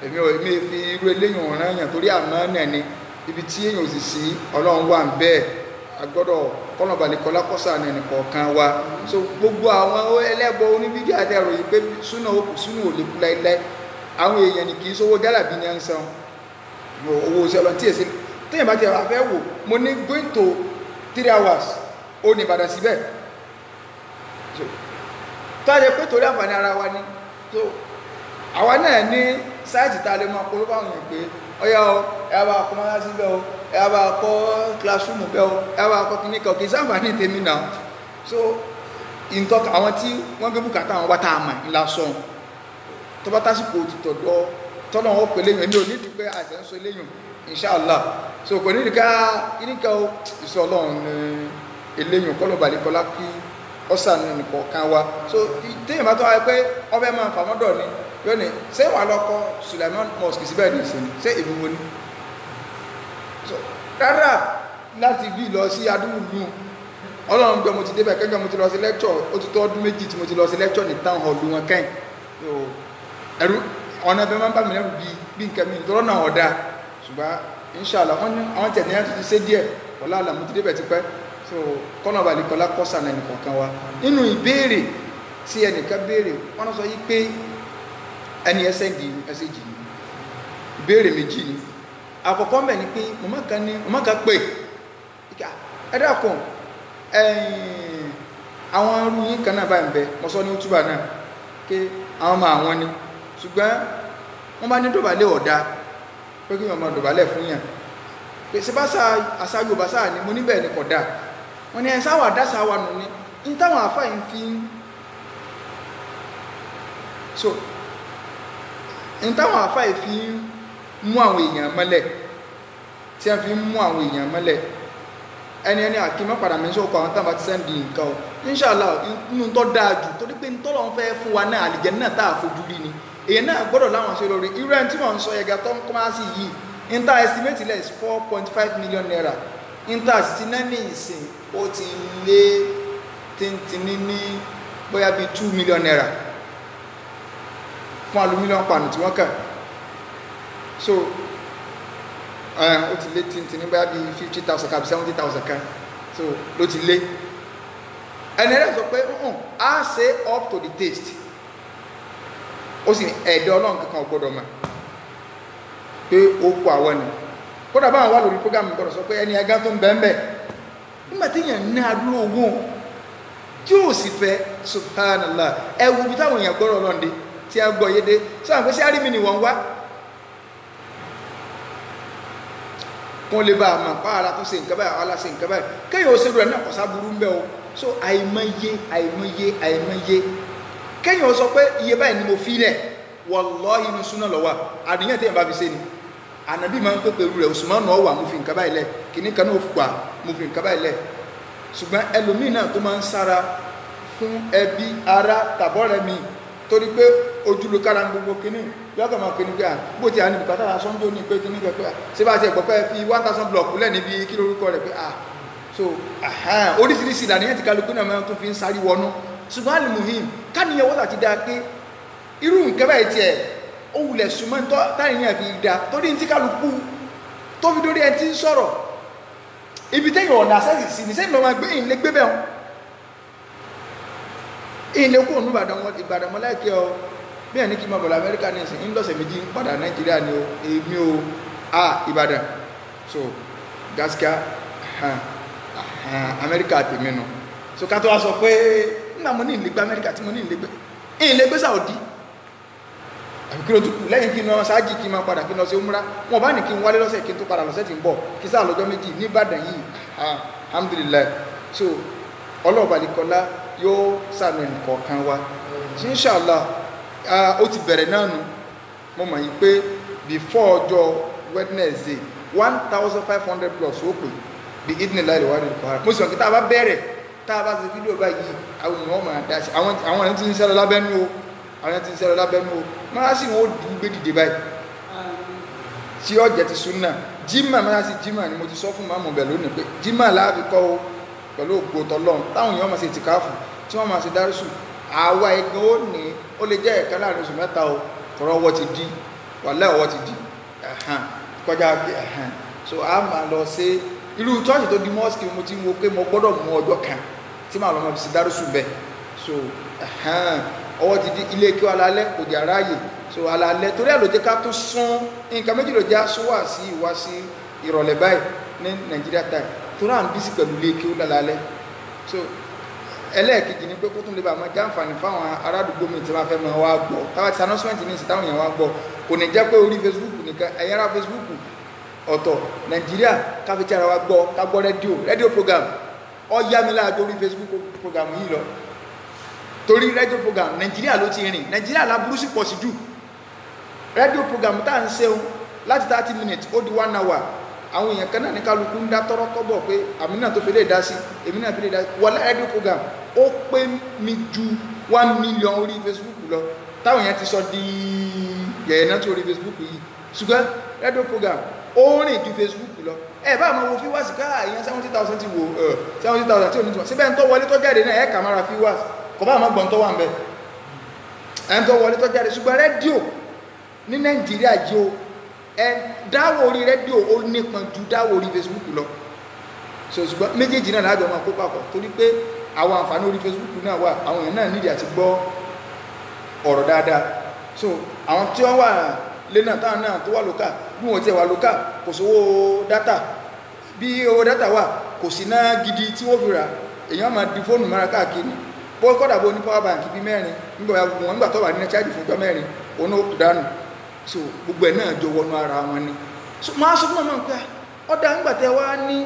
Èmi ò èmi fi irú eléyìí ọ̀ràn yàn torí àmọ́ náà ni ibi tí èèyàn ò sì sí Ọlọ́run wà ń bẹ́ẹ̀ agbọ́dọ̀ kọ́nàbalẹ̀ kọ́lá kọ́sà ní ẹnìkọ̀ọ̀kan wa. So gbogbo àwọn ẹlẹ́bọ oníbídí àdẹ̀rọ yìí pé súnà ó kù súnà ò lè kú láíláí àwọn èèyàn ní kì í sówó jálàbí ní ń san. Owó oṣù ọlọ́run tí èsì téèyàn bá ti mo ní going to three hours ó ní Ìbàdàn síbẹ̀ tó a jẹ pé torí àǹfààní ara wa ni so àwa náà ní sáìtì tá a lè máa polówó àwọn èèyàn pé ọyá o ẹ bá kọ́ máa síbẹ̀ o ẹ bá kọ́ classroom bẹ́ o ẹ bá kọ́ kíní kan kì í sábà ní tèmi náà. So ìtọ́ka àwọn tí wọ́n gbé bùkátà àwọn wá tá a mà ńlá sọ̀n tó bá tásìkò tìtọ̀dọ̀ tọ́nà wọn pè léyìn ní onídìí pé àìsàn ń so léyìn inshallah so kò nídìí ká kíní kan ìṣọ́ ọlọ́run eléyìn kọ́lọ̀ balẹ̀kọ́lá kí ọ̀sán ní nìkọ̀ọ̀kan wa. So téèyàn bá tọ́ wa pé ọbẹ̀ máa fàmọ́dọ̀ ni yóò ní ṣé wà lọ́kọ́ Suleiman mosque síbẹ̀ ní ìsinmi ṣé èmi wo ni? So rárá láti bí lọ sí adúlù ọlọ́run jọ mo ti débẹ̀ kẹ́kẹ́ mo ti lọ sí lecture. Ó ti tó ọdún méjì tí mo ti lọ sí lecture ní town hall wọn kẹ́yìn. Ẹ̀rú ọ̀nà ẹbẹ̀ máa ń bá mi lẹ́rù bí bí nǹkan mi tọ́rọ náà ọ̀dà ṣùgbọ́n inshallah wọ́n ní àwọn tẹ̀ ní ẹ̀ tuntun ṣe díẹ̀. Ọ̀la àlà mo ti débẹ̀ ti so kọ́nà balẹ̀ kọ́lá kọ́sà náà nìkan wa. Nínú ìbéèrè tí ẹnìkan béèrè wọ́n sọ yí pé ẹni ẹsẹ̀ di mẹ́sẹ̀jì ni ìbéèrè méjì ni. Àkọ́kọ́ mẹ́ ni pé mọ̀mọ́ kan ní mọ̀mọ́ kan pè. Ẹ dákun àwọn arú yín kan náà báyìí bẹ. Mo sọ ní túbà náà pé àwọn ọmọ àwọn ni. Ṣùgbọ́n wọ́n bá ní dọ̀bálẹ̀ ọ̀dà pé kí wọ́n máa dọ̀bálẹ̀ fún yàn. Ṣe bá sa àṣà Yorùbá sáà ni? Mo níbẹ̀ kò dáa wọ́n ní ẹ̀ sáwà dá sáwà nù ní ní táwọn àfáà fi ń so n táwọn àfáà fi ń mú àwọn èèyàn mọ́lẹ̀ tí a fi ń mú àwọn èèyàn mọ́lẹ̀ ẹni ẹni àkímọ́ padà mi sọ́kọ̀ àwọn táwọn ti sẹ́ndì nǹkan o. Inṣàlá inú tó dáa jù torí pé ntọ́lọ́ ń fẹ́ fún wa náà àlìjẹ́ náà tá a fojú rí ni. Èèyàn náà gbọ́dọ̀ láwọn ṣe lórí. Irú ẹni tí wọ́n ń sọ ń is four point five million naira náà ní ìsìn ó ti lé tíntìní ní bóyá bíi two million naira fún aluminium panu tí wọ́n kà. So ó ti lé tíntìn ní báyà bí fifty thousand kàbí seventy thousand kan. So ló ti lé. Ẹni ẹ̀rẹ́ sọ pé a ṣe up to the taste. Ó sì ẹ̀dẹ́ ọlọ́run kankan gbọ́dọ̀ mọ̀. Pé ó kó àwọn ni kódà báwọn wà lórí program gbọ́dọ̀ sọ pé ẹni ẹgá tó ń bẹ́ẹ̀ nígbà tí èèyàn ní adúrò owó tí ó sì fẹ́ subhanallah ẹ wo ibi táwọn èèyàn gbọ́dọ̀ lọ́ndé tí a gbọ́ yédé sọ́nà pé sí àrími ni wọ́n wá? Kún lè bá àmà pa ara tó ṣe nǹkan báyìí ara ṣe nǹkan báyìí. Kéyàn ó ṣerú ẹ̀ náà kọ̀sá burú ń bẹ́ o. So àìmọye àìmọye àìmọye. Kéyàn ó sọ pé iye báyìí ni mo fi lẹ̀. Wallahi inú súná lọ́wọ́ àdìyàn téèyàn bá fi ṣe ni ànàbí máa ń pèpè rú rẹ̀ Usman náà wà mo fi nǹkan báyìí lẹ̀. Kìíní kan náà wà mo fi nǹkan báyìí lẹ̀. Ṣùgbọ́n ẹlòmíì náà tó máa ń sára fún ẹbí ara tàbọ́rẹ̀ mi torí pé ojúlò kára gbogbo kìíní yọ́kọ̀ máa kìíní gbà bó ti à ní bùkátà sọ́njọ́ ní pé kìíní pẹ̀pẹ́ ṣé bá ti ẹ̀gbọ́ pé fi one thousand block lẹ̀ níbi kí lórúkọ rẹ̀ pé ah so oríṣiríṣi ìlànìyàn ti kálukú náà máa tún fi ń sáré wọnú. Ṣùgbọ́n alimuhim káníyàn wọ́n ti dáa pé irú nǹkan báyìí tiẹ̀ ó wulẹ̀ súnmọ́ tọ́ táyìyàn fi da torí ní tí kálukú tó fi dórí ẹni tí ń sọ̀rọ̀. Ibi téèyàn ọ̀nà àṣẹ́sì sí ní sẹ́yìn lọ́wọ́ gbé ìlé gbé bẹ́ẹ̀ ilé kúrò ní ìbàdàn wọn wọn láìkẹ́ ọ bí ẹni kí n máa bọ̀ lamẹ́ríkà ní ìsìn ńlọ́sẹ̀ méjì padà nàìjíríà ni o. Èmi o. A ìbàdàn. So gaskiya amẹ́ríkà tèmi nù. So ká tó wá sọ pé nígbà mo ní ìlégbé amẹ́ríkà tí mo ní ìlégbé ìyìn lè gbé Saudi àbí kí ló tún kù lẹ́yìn kí n lọ ṣáájì kí n máa padà kí n lọ sí umra wọn bá ní kí n wálé lọ́sẹ̀ kí n tó padà lọ́sẹ̀ tí ń bọ̀. Kí sáà lọ́jọ́ méjì ní Ìbàdàn yìí. Ah, alhamdulillah. So ọlọ́ọ̀bàdìkọlá yóò sàmì nìkọ̀ọ̀kan wa. Inshallah. Ah, ó ti bẹ̀rẹ̀ náà nù. Mo mọ̀ yìí pé before ọjọ́ Wednesday one thousand five hundred plus ó pè. Bí idin láì lè wá ní ìkọ̀ mo sì mọ̀ kí tá a bá bẹ̀rẹ̀ tá a bá ṣe fídíò báyìí àwọn èèyàn máa dá sí àwọn ẹni tí ń ṣẹlẹ̀ lábẹ́nú àwọn tí ń ṣẹlẹ̀ lábẹ́nú o máa sì wọ́n dùn gbé dìde báyìí. Tí ọ̀jẹ̀ ti súnà. Jimá máa sì jimá ni mo ti sọ fún màmú bẹ̀ lónìí pé jimá láàbí kọ́ o pẹ̀lú ògbó tọlọ́run. Táwọn èèyàn máa ṣe tìkáàfù tí wọ́n máa ṣe dárúsù àwa ẹgbẹ́ ó ní ó lè jẹ́ ẹ̀ka láàárín oṣù mẹ́ta o. Tọrọ ọwọ́ ti di wàlẹ́ ọwọ́ ti di. Kọjá so a máa lọ sí irú chọ́ọ̀ṣì tó di mọ́ọ̀sì mo ti wo pé mo gbọ́dọ̀ mú ọjọ́ kan tí màá lọ máa fi ṣe dárúsù bẹ́ẹ̀. So ọwọ́ ti di ilé kí alalẹ́ kò jẹ́ aráàyè so alalẹ́ torí ẹ̀ ká tó sún nǹkan méjì ló wà sí ìwá sí ìrọ̀lẹ́ báyìí ní Nàìjíríà time. Torí à ń bí sí pẹ̀lú ilé kí ó lálẹ́ so ẹlẹ́ẹ̀kejì ni pé kó tún lè bá máa jẹ́ àǹfààní fáwọn arádùúgbò mi tí wọ́n fẹ́ máa wá gbọ́. Táwa ti announcement ní ìsìn táwọn èèyàn wá gbọ́ kò ní jẹ́ pé orí Facebook nìkan ẹ̀yìn ara Facebook ọ̀tọ̀ Nàìjíríà káfíńtì ara wa gbọ́ ká gbọ́ rédíò rédíò program. Ó yá mi láàgbé orí Facebook program yìí lọ torí rédíò program Nàìjíríà ló ti rìn. Nàìjíríà láburú sí pọ̀ sí jù. Rédíò program tá à ń ṣeun láti thirty minutes ó di one hour. Àwọn èèyàn kan náà ní kálukú ń dá tọ́rọ́ kọ́bọ̀ pé àmì náà tó fi lè dá sí èmi náà fi lè dá sí. Wọlé rédíò program ó pé mi ju one million orí Facebook lọ. Táwọn èèyàn ti sọ di yẹ̀yẹ̀ náà tó orí Facebook yìí. Ṣùgbọ́n rédíò program ó rìn ju Facebook lọ. Ẹ bá àwọn wo fíwáàsì ká èèyàn seventy thousand ti wò seventy thousand tí ò ní tuma síbẹ̀ ń tọ́ wọlé tó jáde náà ẹ̀ kà mára fíwáàsì kò bá àmọ́ gbọ̀n tó wà ń bẹ̀. Ẹ̀ ń tọ́ wọlé tó jáde ṣùgbọ́n rédíò ní Nàìjíríà yìí o ẹ dáwọ orí rédíò ó nípọn ju dáwọ orí Facebook lọ. So ṣùgbọ́n méjèèjì náà lájọ máa kó papọ̀ torí pé àwọn àǹfààní orí Facebook náà wà àwọn èèyàn náà nídìí àti gbọ́ ọ̀rọ̀ dáadáa. So àwọn tí wọ́n wà lẹ́nà táwọn náà tó wà lókà bí wọ́n ti wà lókà kò sówó dátà. Bí owó dátà wà kò sí náà gidi tí wọ́n fi rà. Èèyàn máa di fóònù mara káàkiri bó kọ́dà bó ní power bank bí mẹ́rin nígbà tó wà ní chájì fún mẹ́rin òun ó dànù. So gbogbo ẹ̀ náà jọ wọnú ara wọn ni. So máa sọ fún ọmọ nǹkan ọ̀dà ńgbà tẹ ní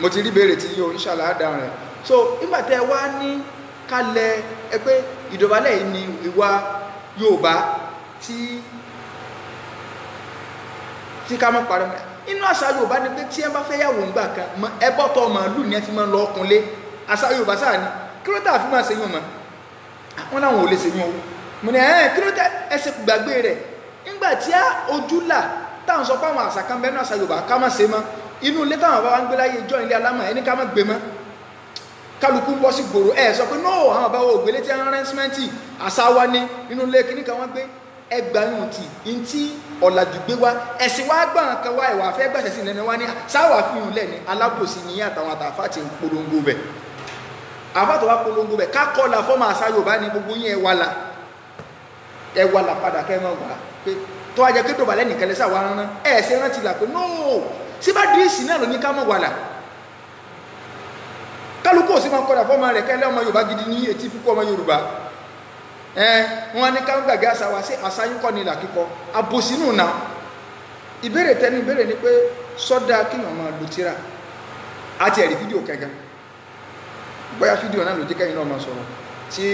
mo ti rí béèrè tí yóò inshallah àdáhùn rẹ̀. So ńgbà tẹ ní kalẹ̀ ẹ pé ìdọ̀bálẹ̀ yìí ni ìwà Yorùbá tí tí ká mọ́. parí inú àṣà Yorùbá ni pé tí ẹ bá fẹ́ yàwó ńgbà kan ẹ bọ́tọ̀ màálù ni ẹ fi máa lọ ọkùnlé. Àṣà Yorùbá sáà ni. Kírótà fi máa ṣeyún mọ́? Àwọn làwọn ò lè ṣeyún o. Mo ní ẹ̀ẹ́n kírótà ẹsẹ̀ gbàgbé rẹ̀. Nígbà tí ojú là táwọn sọ pé àwọn àṣà kan bẹ́ẹ̀ àṣà Yorùbá ká má ṣe mọ́. Inú ilé táwọn bá wá ń gbé láyé ìjọ ilé alámọ̀ ẹni ká má gbé mọ́. Kálukú ń bọ́ sí gbòòrò ẹ̀ sọ pé no àwọn bá wọ ògbélé tí wọ́n rán símẹ́ǹtì àṣà wa wọ́n gbé ẹgbàáyùn tì ní tí ọ̀làjú gbé wá ẹ̀sìn wá gbọ̀n kan wá ìwà fẹ́ gbàṣẹ̀ sí lẹ́nu wá ní sáwà fihàn lẹ́ni. Alábòsí ní àtàwọn àtàfà ti ń polongo bẹ̀. Àbátọ̀ wá polongo bẹ̀ kákọ́lá fọ́mà àṣà yorùbá ní gbogbo yín ẹwàlà ẹwàlà padà kẹ́mọ̀ wá. Pé tó wájẹ́ kí dọ̀bà lẹ́nìkan lẹ́sà wá rán ẹ̀ ṣe rántí là pé nóò síbá díìsì náà ló ní ká mọ̀ wàlà kálukú òsì máa kọ́dà fọ́mà rẹ̀ kẹ́lẹ́ ọmọ yorùbá gidi ní etí púpọ̀ ọmọ yorùbá ẹ wọn ní ká gbàgbé àṣà wa sí àṣà yín kọ́ ni ìlà kíkọ? Àbòsínú náà. Ìbéèrè tẹni ìbéèrè ni pé sọ́dá kí wọ́n máa lo tíra? Àti ẹ̀rí fídíò kẹ̀kẹ́ bóyá fídíò náà ló jẹ́ kẹ́yìn náà máa sọ̀rọ̀. Tí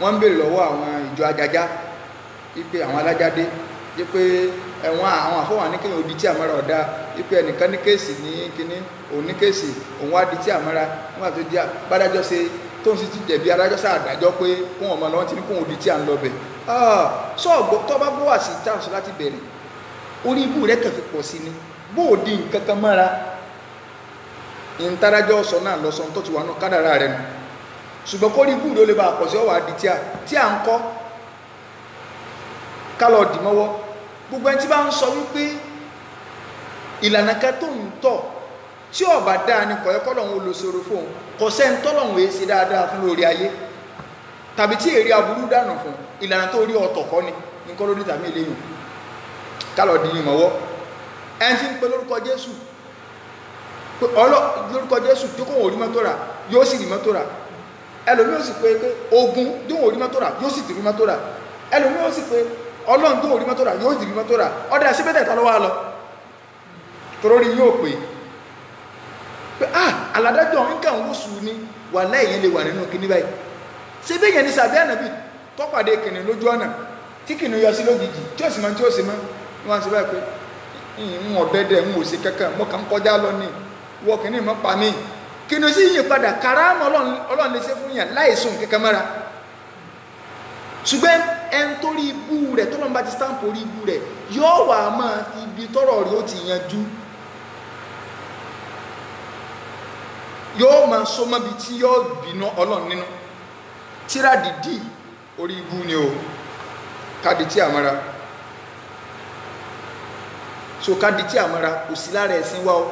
wọ́n ń béèrè lọ́wọ́ àwọn ìjọ ajájá wípé àwọn alájáde wípé ẹ̀wọ̀n àwọn àfọwọ́n ní kéèyàn odi tí àmọ́ra ọ̀dá. Wípé ẹnìkan ní kéèsì ní kíní òun ní kéèsì òun wá di tí àmọ́ra. Nígbà tó jẹ́ tó ń sì ti jẹ̀bi adájọ́ sáà dájọ́ pé kún ọmọ lọ́wọ́ ti ní kún odi tí à ń lọ bẹ̀. Sọ́ọ̀gbọ́ tó bá gbọ́ wà sí táǹsì láti bẹ̀rẹ̀ orí ibú rẹ̀ kẹfì pọ̀ sí ni. Bóòdì nǹkan kan mọ́ra ìntadájọ́ sọ náà lọ sọ tó ti wà nù kádàrá rẹ̀ nù. Ṣùgbọ́n kó rí ibú rẹ̀ ó lè bá pọ̀ sí ọwọ́ àdì tí a tí a ń kọ́. Kálọ̀ dì mọ́wọ́. Gbogbo ẹni tí bá ń sọ wípé ìlànà kan tó ń tọ̀ tí ọba dáa ni kọ̀yọ́ kọ́lọ̀hún olóṣòro fóun kò sẹ́ni tọ́lọ̀hún èsì dáadáa fún lórí ayé. Tàbí tí èrè aburú dànù fún ìlànà tó rí ọ̀tọ̀ kọ́ ni. Nǹkan lórí tàbí eléyìn kálọ̀ dì yìí mọ́wọ́. Ẹni tí pe lórúkọ Jésù lórúkọ jésù tó kóhùn orí mọ́tò rà yóò sì rí mọ́tò rà. Ẹlòmíràn sì pé pé ogun dóhùn orí mọ́tò rà yóò sì rí mọ́tò rà. Ẹlòmíràn sì pé ọlọ́run dóhùn orí mọ́tò rà yóò sì rí mọ́tò rà. Ọdẹ síbẹ̀tẹ̀ tọ́ lọ́wọ́ lọ? Torórí yóò pè pé ah aládájọ́ nǹkan ń wòsù ni. Wà lẹ́yìn lè wà nínú kíní báyìí. Ṣé bí èèyàn sàbí ànàbì tọ́pàdé kìnìún lójú ọ̀nà tí kìnìún yọ sí lójijì tí ó sì máa tí ó sì máa wọ́n ti báyìí pé ń ọ̀dẹ́dẹ̀ ń òsì kankan mọ́ kàn kọjá lọ ní wọ́ kìíní mọ́ pa mí. Kìíní sí yìí padà kàrámù ọlọ́run lè ṣe fún yàn láìsùn kankan mọ́ra. Ṣùgbọ́n ẹn tó rí ibú rẹ̀ tó lọ́n bá ti stamp orí ibú rẹ̀ yóò wà máa fi ibi tọ́rọ̀ rí ó ti yanjú yóò máa so mọ́bi tí yóò bínú ọlọ́run nínú. Tíra dìdí orí ibú ni o. Káàdì tí so káàdì tí àmọ́ra kò sí lára ẹ̀sìn wa o.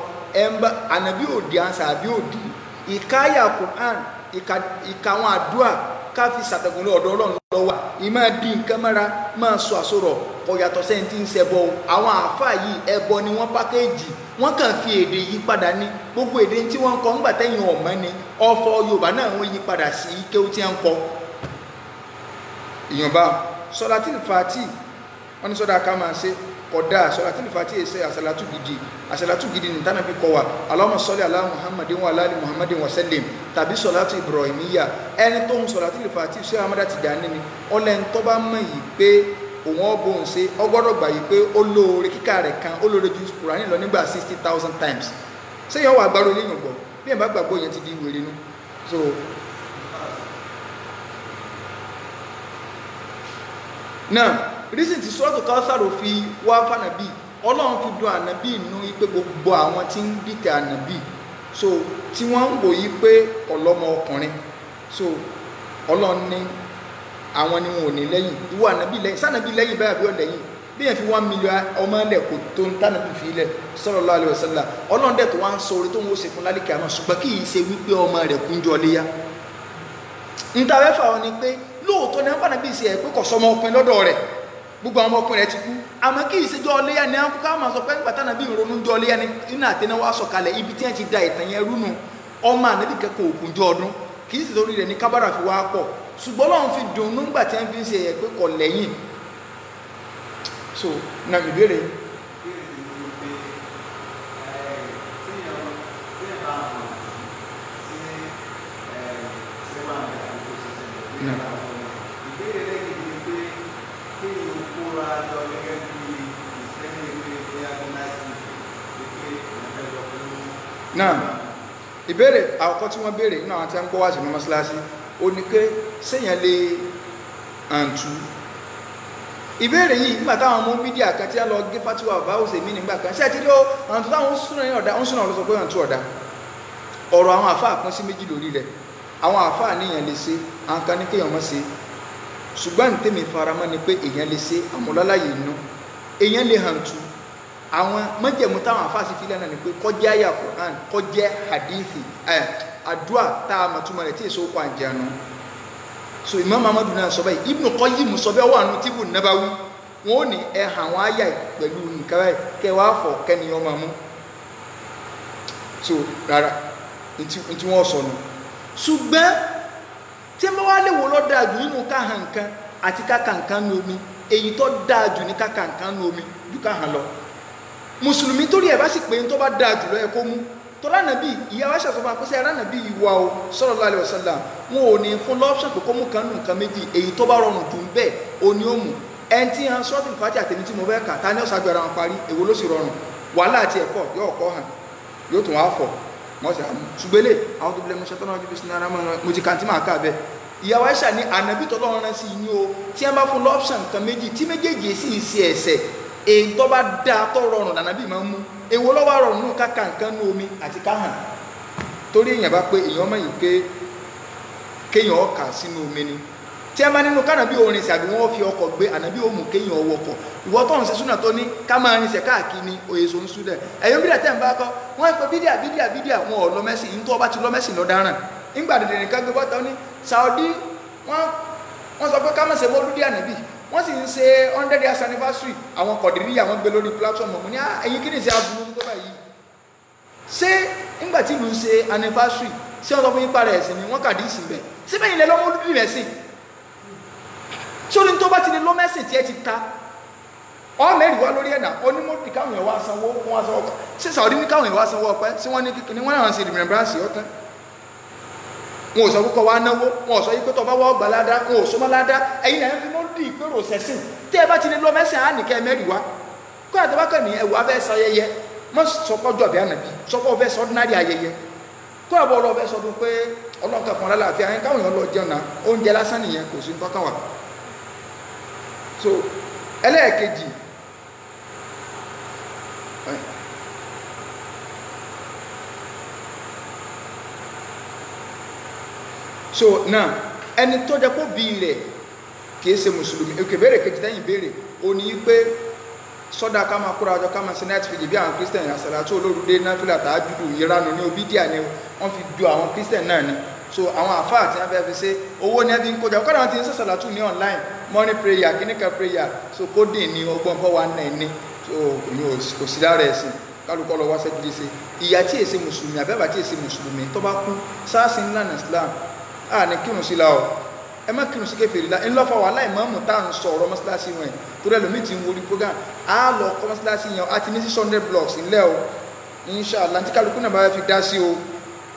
Ẹnba anabi òdi ansa àbí òdi ìkáyà quran ìka àwọn àdúrà káfi sàtẹ̀gùn ọ̀dọ̀ ọlọ́run lọ́wọ́ ìmọ̀ di nǹkan mẹ́ra máa sọ àsọ̀rọ̀. Kò yàtọ̀ sẹ́yìn tí ń ṣẹbọ o. Àwọn àáfàá yìí ẹbọ ni wọ́n pákéèjì wọ́n kàn fi èdè yí padà ní gbogbo èdè tí wọ́n ń kọ́ ńgbà tẹ́yìn ọ̀mọ́ ni. Ọ̀fọ̀ yorùbá náà wọ́n yí padà sí kéwú tí wọ́n ń kọ́. Ìyọ̀nba. Sọlátìlì fati wọ́n ní sọ́dà ká máa ṣe kọ̀dá sọlátìlì fati èsè àṣàlátù gidi àṣàlátù gidi ní tánàbí kọ wa. Allahumma salli ala muhammadin wa alali muhammadin wa sallim tàbí sọlátù ibrahimiyya. Ẹni tó ń sọlátìlì fati ṣé amada ti dání ni ọlẹ́ntọ́ bá mọ̀ yìí pé òun ọ̀bọ̀ ń ṣe ọgbọ́dọ̀ gbà yìí pé ó lóore kíkà rẹ̀ kan ó lóore ju kùránì lọ nígbà sixty thousand times. Ṣé yẹn wà gbàrú eléyìn gbọ́? Bí ẹ̀ bá gbàgbọ́ yẹn ti di wèrè nu so náà reason tí sọ́ọ̀tù káwọ́sàrò fi wá fànàbí ọlọ́run fi dùn ànàbí inú pé gbogbo àwọn tí ń dìtẹ̀ ànàbí so tí wọ́n ń wò yí pé ọlọ́mọ ọkùnrin. So ọlọ́run ní àwọn ni wọn ò ní lẹ́yìn. Ìwọ ànàbí lẹ́yìn sànàbí lẹ́yìn báyà bí ó lẹ́yìn? Bí yẹn fi one million ọmọ ẹlẹ kò tó ń tànàbí fi ilẹ̀ sallallahu alaihi wasallam. Ọlọ́run dẹ̀ tó wá ń sọ orí tó ń wò sí fún lálẹ́ kìámà ṣùgbọ́n kì í ṣe wípé ọmọ rẹ̀ kúnjọ léyà. Níta fẹ́fà ọ ni pé lóòótọ́ ní àǹfààní bí ìṣe ẹ̀ pé kò sọmọ ọkùnrin lọ́dọ̀ rẹ̀. Gbogbo àwọn ọmọkùnrin rẹ̀ ti kú. Àmọ́ kí ìṣèjọ́ ọléyà àkókò àwọn sọ pé nígbà táwọn bí ìrònú jọ ọléyà ní iná àtẹnáwó sọ̀kalẹ̀. Ibi tí wọ́n ti da ìtàn yẹn rúnu ọmọ ànábì kẹ́kọ̀ọ́ òkun jọ ọdún. Kì í sì torí rẹ̀ ní kábàrà fi wá pọ̀. Ṣùgbọ́n lọ́run fi dùn nígbà tí wọ́n fi ń ṣe ẹ̀ pé kọ̀ lẹ́yìn. So na ìbéèrè náà ìbéèrè àkọ́kọ́ tí wọ́n béèrè náà àti àgbọ́ wà sínú mọ́sálásí ó ní pé sẹ́yìn lè àǹtú? Ìbéèrè yìí nígbà táwọn ọmọ mídíà kan tí a lọ gé fatiwa bá òsè mí nígbà kan ṣé àti rí àǹtú táwọn súnà ní ọ̀dà ń súnà lọ sọ pé àǹtú ọ̀dà. Ọ̀rọ̀ àwọn àfáà pín sí méjì lórí rẹ̀. Àwọn àfáà níyàn lè ṣe àwọn kan ní kéèyàn mọ́ ṣe. Ṣùgbọ́n ní tèmi faramọ́ ni pé èèyàn lè ṣe àmúlọ́láyè inú. Èèyàn lè hàǹtú àwọn mọ́jẹ̀mú táwọn àfáàsì fi lẹ́nà ni pé kọjá àyà Qur'an kọjá hadithi ẹ̀ àdúà tá a mọ̀túmọ̀ rẹ̀ tí èso kọ àjẹnu so Imam Muhammadu náà sọ báyìí Ibn Qayyim sọ bẹ́ẹ̀ wà nù tíbù Nabawi wọn ò ní ẹ hàn wọn àyà pẹ̀lú nǹkan báyìí kẹ wàá fọ kẹ́ni ọmọ mú. So rárá ntí wọ́n sọ nù. Ṣùgbọ́n tí wọ́n wá lè wò lọ́ dáa jù nínú ká hàn nǹkan àti ká kà nǹkan ní omi èyí tó dáa jù ní ká nǹkan ní omi ju ká lọ mùsùlùmí torí ẹ̀ bá sì pé tó bá dáa jùlọ ẹ kó mú. Tọ́lá nàbí ìyá wa ṣàtúnfà pé sí ara nàbí ìwà o? Sallallahu alaihi wasallam. Wọn ò ní fún lọ́pṣọ̀n pé kó mú kan nù nǹkan méjì. Èyí tó bá rọrùn jù bẹ́ẹ̀ o ní ó mú. Ẹni tí hàn sọ́ọ̀tì fàájì àtẹni tí mo fẹ́ kà tá ní ọ̀sán agbára wọn parí? Èwo ló sì rọrùn? Wàhálà àti ẹ̀kọ́ yóò kọ́ hàn. Yóò tún wá fọ̀. Wọ́n sì àmú ṣùgbélé àwọn tó bilẹ̀ mọ́ṣẹ́ tọ́nà bíbí sinara mo ti ìyàwó Aisha ní ànàbí tọ́lọ́run rán sí ní o. Tí wọ́n bá fún lọ́pṣọ̀n nǹkan méjì tí méjèèjì sì ń ṣe ẹ̀ṣẹ̀ èyí tó bá dáa tó rọrùn lànàbí máa ń mú. Èwo ló wá rọrùn? Nù káka nǹkan nù omi àti káhàn torí èèyàn bá pé èèyàn mọ̀ yìí pé kéèyàn ọkà sínú omi ni. Tí a bá nínú kánàbí orin sí àbí wọ́n fi ọkọ̀ gbé ànàbí òmù kéèyàn ọwọ́kọ̀ ìwọ tó ń ṣe súnà tó ní ká máa rinṣẹ́ káàkiri ní oyè so ń súnà ẹ̀yọ́ bídà tẹ́ ń bá kọ́ wọ́n pe bídà bídà bídà wọn ò lọ mẹ́sì. Ní tó ọba ti lọ mẹ́sì lọ dáràn. Nígbà dèdè nìkan gbé bọ́ta ní Saudi wọ́n sọ pé ká má ṣe mọ́lúdí ànàbí wọ́n sì ń ṣe hundred years anniversary. Àwọn kọ̀dìrí àwọn gbé lórí platform. Ọ̀mù ní ẹ̀yìn kí ni ṣe aburú tó báyìí ṣé nígbà tí ìlú ń ṣe anniversary sí ọ̀dọ́ fún yípa rẹ̀ ẹ̀sìn ni wọ́n kàdí ìsìn bẹ̀ síbẹ̀ yìí lẹ lọ́mọ olúbi mẹ́sìn ní tó bá ti lè lọ́ mẹ́sìn tí ẹ ti ta? Ọ mẹ́rin wá lórí ẹ̀nà onímọ̀tì káwọn èèyàn wá sanwó wọn sanwó ṣé sàwọ́dí ní káwọn èèyàn wá sanwó ọpẹ́? Sí wọ́n ní kíkiri wọ́n náà ṣe remembrance ọ̀tán wọn ò sọ púpọ̀ wá náwó wọn ò sọ yípe tó bá wọ́ gbà ládá wọn ò sọmọ́ ládá. Ẹ̀yin náà fi mọ́ dì ìpérò sẹ́sìn tí ẹ bá ti lè lọ mẹ́sìn á nìkẹ́ mẹ́rin wá. Kó àtẹ́bákẹ́ ní ẹ̀wọ̀ afẹ́ sayẹyẹ mọ́ sọpọ́ jọ̀bẹ́ ànàbí sọpọ́ ọfẹ́ sọ ordinary ayẹyẹ. Kó àbọ̀ ọlọ́fẹ́ sọ fún pé ọlọ́nkà fún ọlọ́láàfíà yẹn káwọn èèyàn lọ jẹun náà oúnjẹ lásán nìyẹn so náà ẹni tó jẹ́ kó bí rẹ̀ kìí ṣe mùsùlùmí. Òkè béèrè kejì tẹ́yìn béèrè ó ní pé sọ́dá ká máa kóra ọjọ́ ká máa ṣe night bí àwọn christian àṣàlá tó olórúdé náfìlà tààjùdù ìranu ní obídíà ni wọ́n fi ju àwọn christian náà ni. So àwọn tí wọ́n fẹ́ fi ṣe owó ní ẹbí ń kọjá ọkọ̀ àwọn tí ń ṣàṣàlá tù ní online morning prayer kíníkà prayer. So coding ní ọgbọ́n fọ́ one nine ní so kò sí lára ẹ̀sìn. Kálukọ́ lọ wá sẹ́jú ṣe. Ìyá tí èsì mùsùlùmí àbẹ́bà tí èsì mùsùlùmí tó bá kú islam a ní kírun sí la ọ ẹ má kírun sí kèfèrí la. Ńlọ́fà wà láì mọ́mù tá à ń sọ ọ̀rọ̀ mọ́sálásí wọn tó rẹ̀ lómi ti ń wọlé program. A lọ kọ́ mọ́sálásí yẹn a ti ní six hundred blocks ńlẹ̀ o. Inshallah. Tí kálukú náà bá fi dá sí o.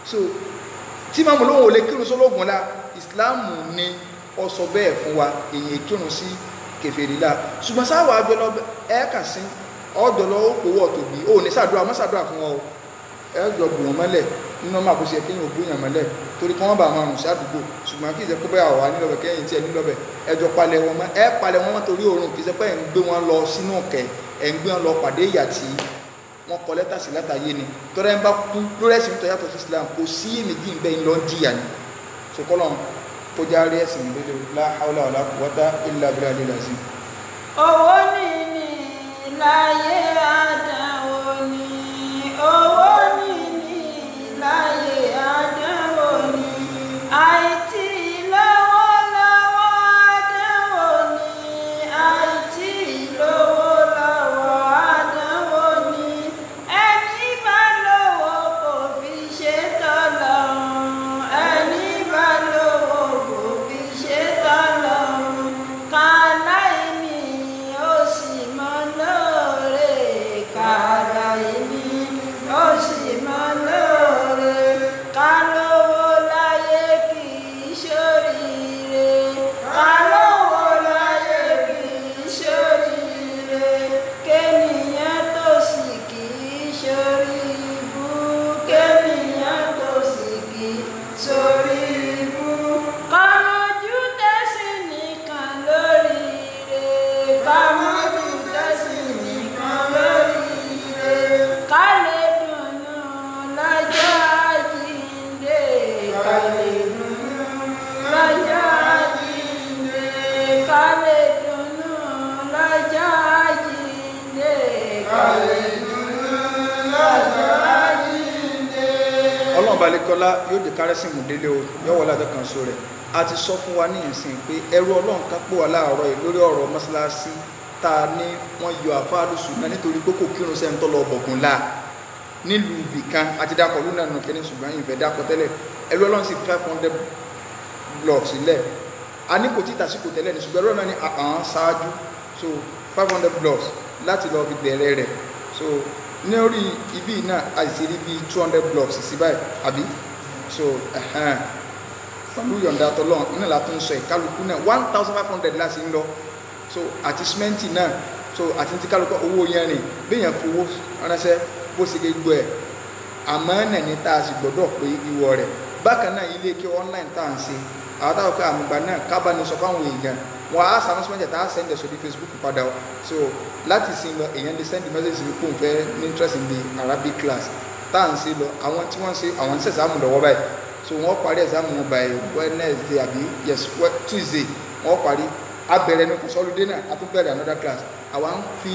So tí mọ́mù lóhùn ò lè kírun sólógùn la islam ni ọ sọ bẹ́ẹ̀ fún wa. Èyí kírun sí kèfèrí la. Ṣùgbọ́n sáwọ́ àjọlọ ẹ kà sí. Ọ̀dọ̀lọ́ òpòwò ọ̀tòbí ò ní sàdúrà mọ́ sàdúrà fún wọn o ẹ jọ bù wọn mọ́lẹ̀. Nínú ọmọ àkóso ẹ̀kẹ́yìn òbú yàn mọ́lẹ̀ torí kí wọ́n bá máa rùn sí àdúgbò ṣùgbọ́n kí ìṣẹ́pẹ́ bẹ́ẹ̀ àwọ̀ nílọ́bẹ̀ kẹ́yìn tí ẹ nílọ́bẹ̀ ẹ jọ palẹ̀ wọn mọ́ ẹ palẹ̀ wọn mọ́ torí oorun kì í ṣẹ́pẹ́ ẹ̀ ń gbé wọn lọ sínú ọ̀kẹ́ ẹ̀ ń gbé wọn lọ pàdé ìyà tí wọ́n kọ lẹ́tà sí látàyé ni. Tọ́lá ń bá kú lórí ẹ̀sìn tó sí Islam kò sí èméjì ń bẹ́ ń lọ jìyà ni. Sọkọlọ́n kó la hawla illa billahi al-azim. owó níní láyé àdánwò balẹ̀kọ́lá yóò dé kárẹ́sì mú délé o yóò wọlé àjọ kan so rẹ̀ a ti sọ fún wa ní ìsìn pé ẹrú ọlọ́run kan pò láàárọ̀ yìí lórí ọ̀rọ̀ mọ́ṣáláṣí tá a ní wọ́n yọ àfáàlùsù náà nítorí pé kò kírun sẹ́ńtọ́ lọ bọ̀kún láà nílùú ibì kan àti dákọ̀ lónà nù kẹ́ni ṣùgbọ́n ìfẹ́ dákọ̀ tẹ́lẹ̀. Ẹrú ọlọ́run sì five hundred blocks sílẹ̀. A ní kò tí tàsíkò tẹ́lẹ̀ ní ṣùgbọ́n ẹrú ọlọ́run ní ní orí ibi náà sì rí bí two hundred blocks sí báyìí àbí? So pẹ̀lú yọ̀ǹda tọ́lọ́ iná la tún sọ ìkálukú náà one thousand five hundred láti ń lọ. So àti simenti náà so àti ti kálukú owó yẹn rìn béèyàn fowó ránṣẹ́ bó ṣe gbọ́ ẹ̀. Àmọ́ náà ní tá a sì gbọ́dọ̀ pé ìwọ rẹ̀. Bákan náà ilé kí online tá à ń ṣe àwọn táwọn pé àmùgbà náà kábàánì sọ fáwọn èèyàn wọn á sànú sọmọjà tá a send ẹ̀ sórí Facebook padà o. So láti sin lọ èèyàn lè send message mi kó n fẹ́ ní interest in the Arabic class. Tá à ń ṣe lọ àwọn tí wọ́n ṣe àwọn ń ṣe exam lọ́wọ́ báyìí. So wọ́n parí exam wọn by Wednesday àbí yes Tuesday. Wọ́n parí. Abẹ̀rẹ̀ ní kò sọ́lùdé náà a tún bẹ̀rẹ̀ another class. Àwa ń fi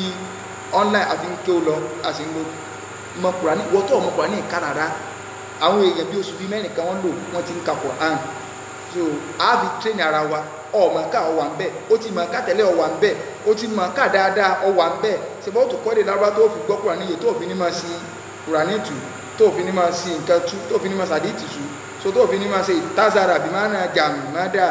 online àfi ń ké o lọ a sì ń lo mọ̀kùránì wọ́tọ̀ mọ̀kùránì kárara àwọn èèyàn bí oṣù bíi mẹ́rin kan wọ́n lò wọ́n ti ń ka Quran so a fi train ara wa ọmọ ká ọwà ń bẹ ó ti mọ ká tẹ́lẹ̀ ọwà ń bẹ ó ti mọ ká dáadáa ọwà ń bẹ. Ṣùgbọ́n ó tó kọ́ de lárúbá tó fi gbọ́ Quran yìí tó fi ní máa sí Quran tù tó fi ní máa sí nǹkan tú tó fi ní máa sàdíìtì sú so tó fi ní máa ṣe ìtázara bí máa náà jàmù má dáa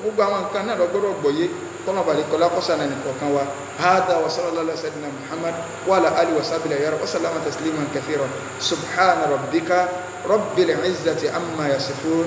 gbogbo àwọn nǹkan náà lọ́gbọ́dọ̀ gbọ́yé kọ́nà balẹ̀ kọ́lá kọ́sànà nìkọ̀ọ̀kan wa. Hada wa sallallahu alaihi wasallam muhammad wa ala ali wa sahbihi yara wa sallama tasliman kathiran. Subhana rabbika rabbil izzati amma yasifun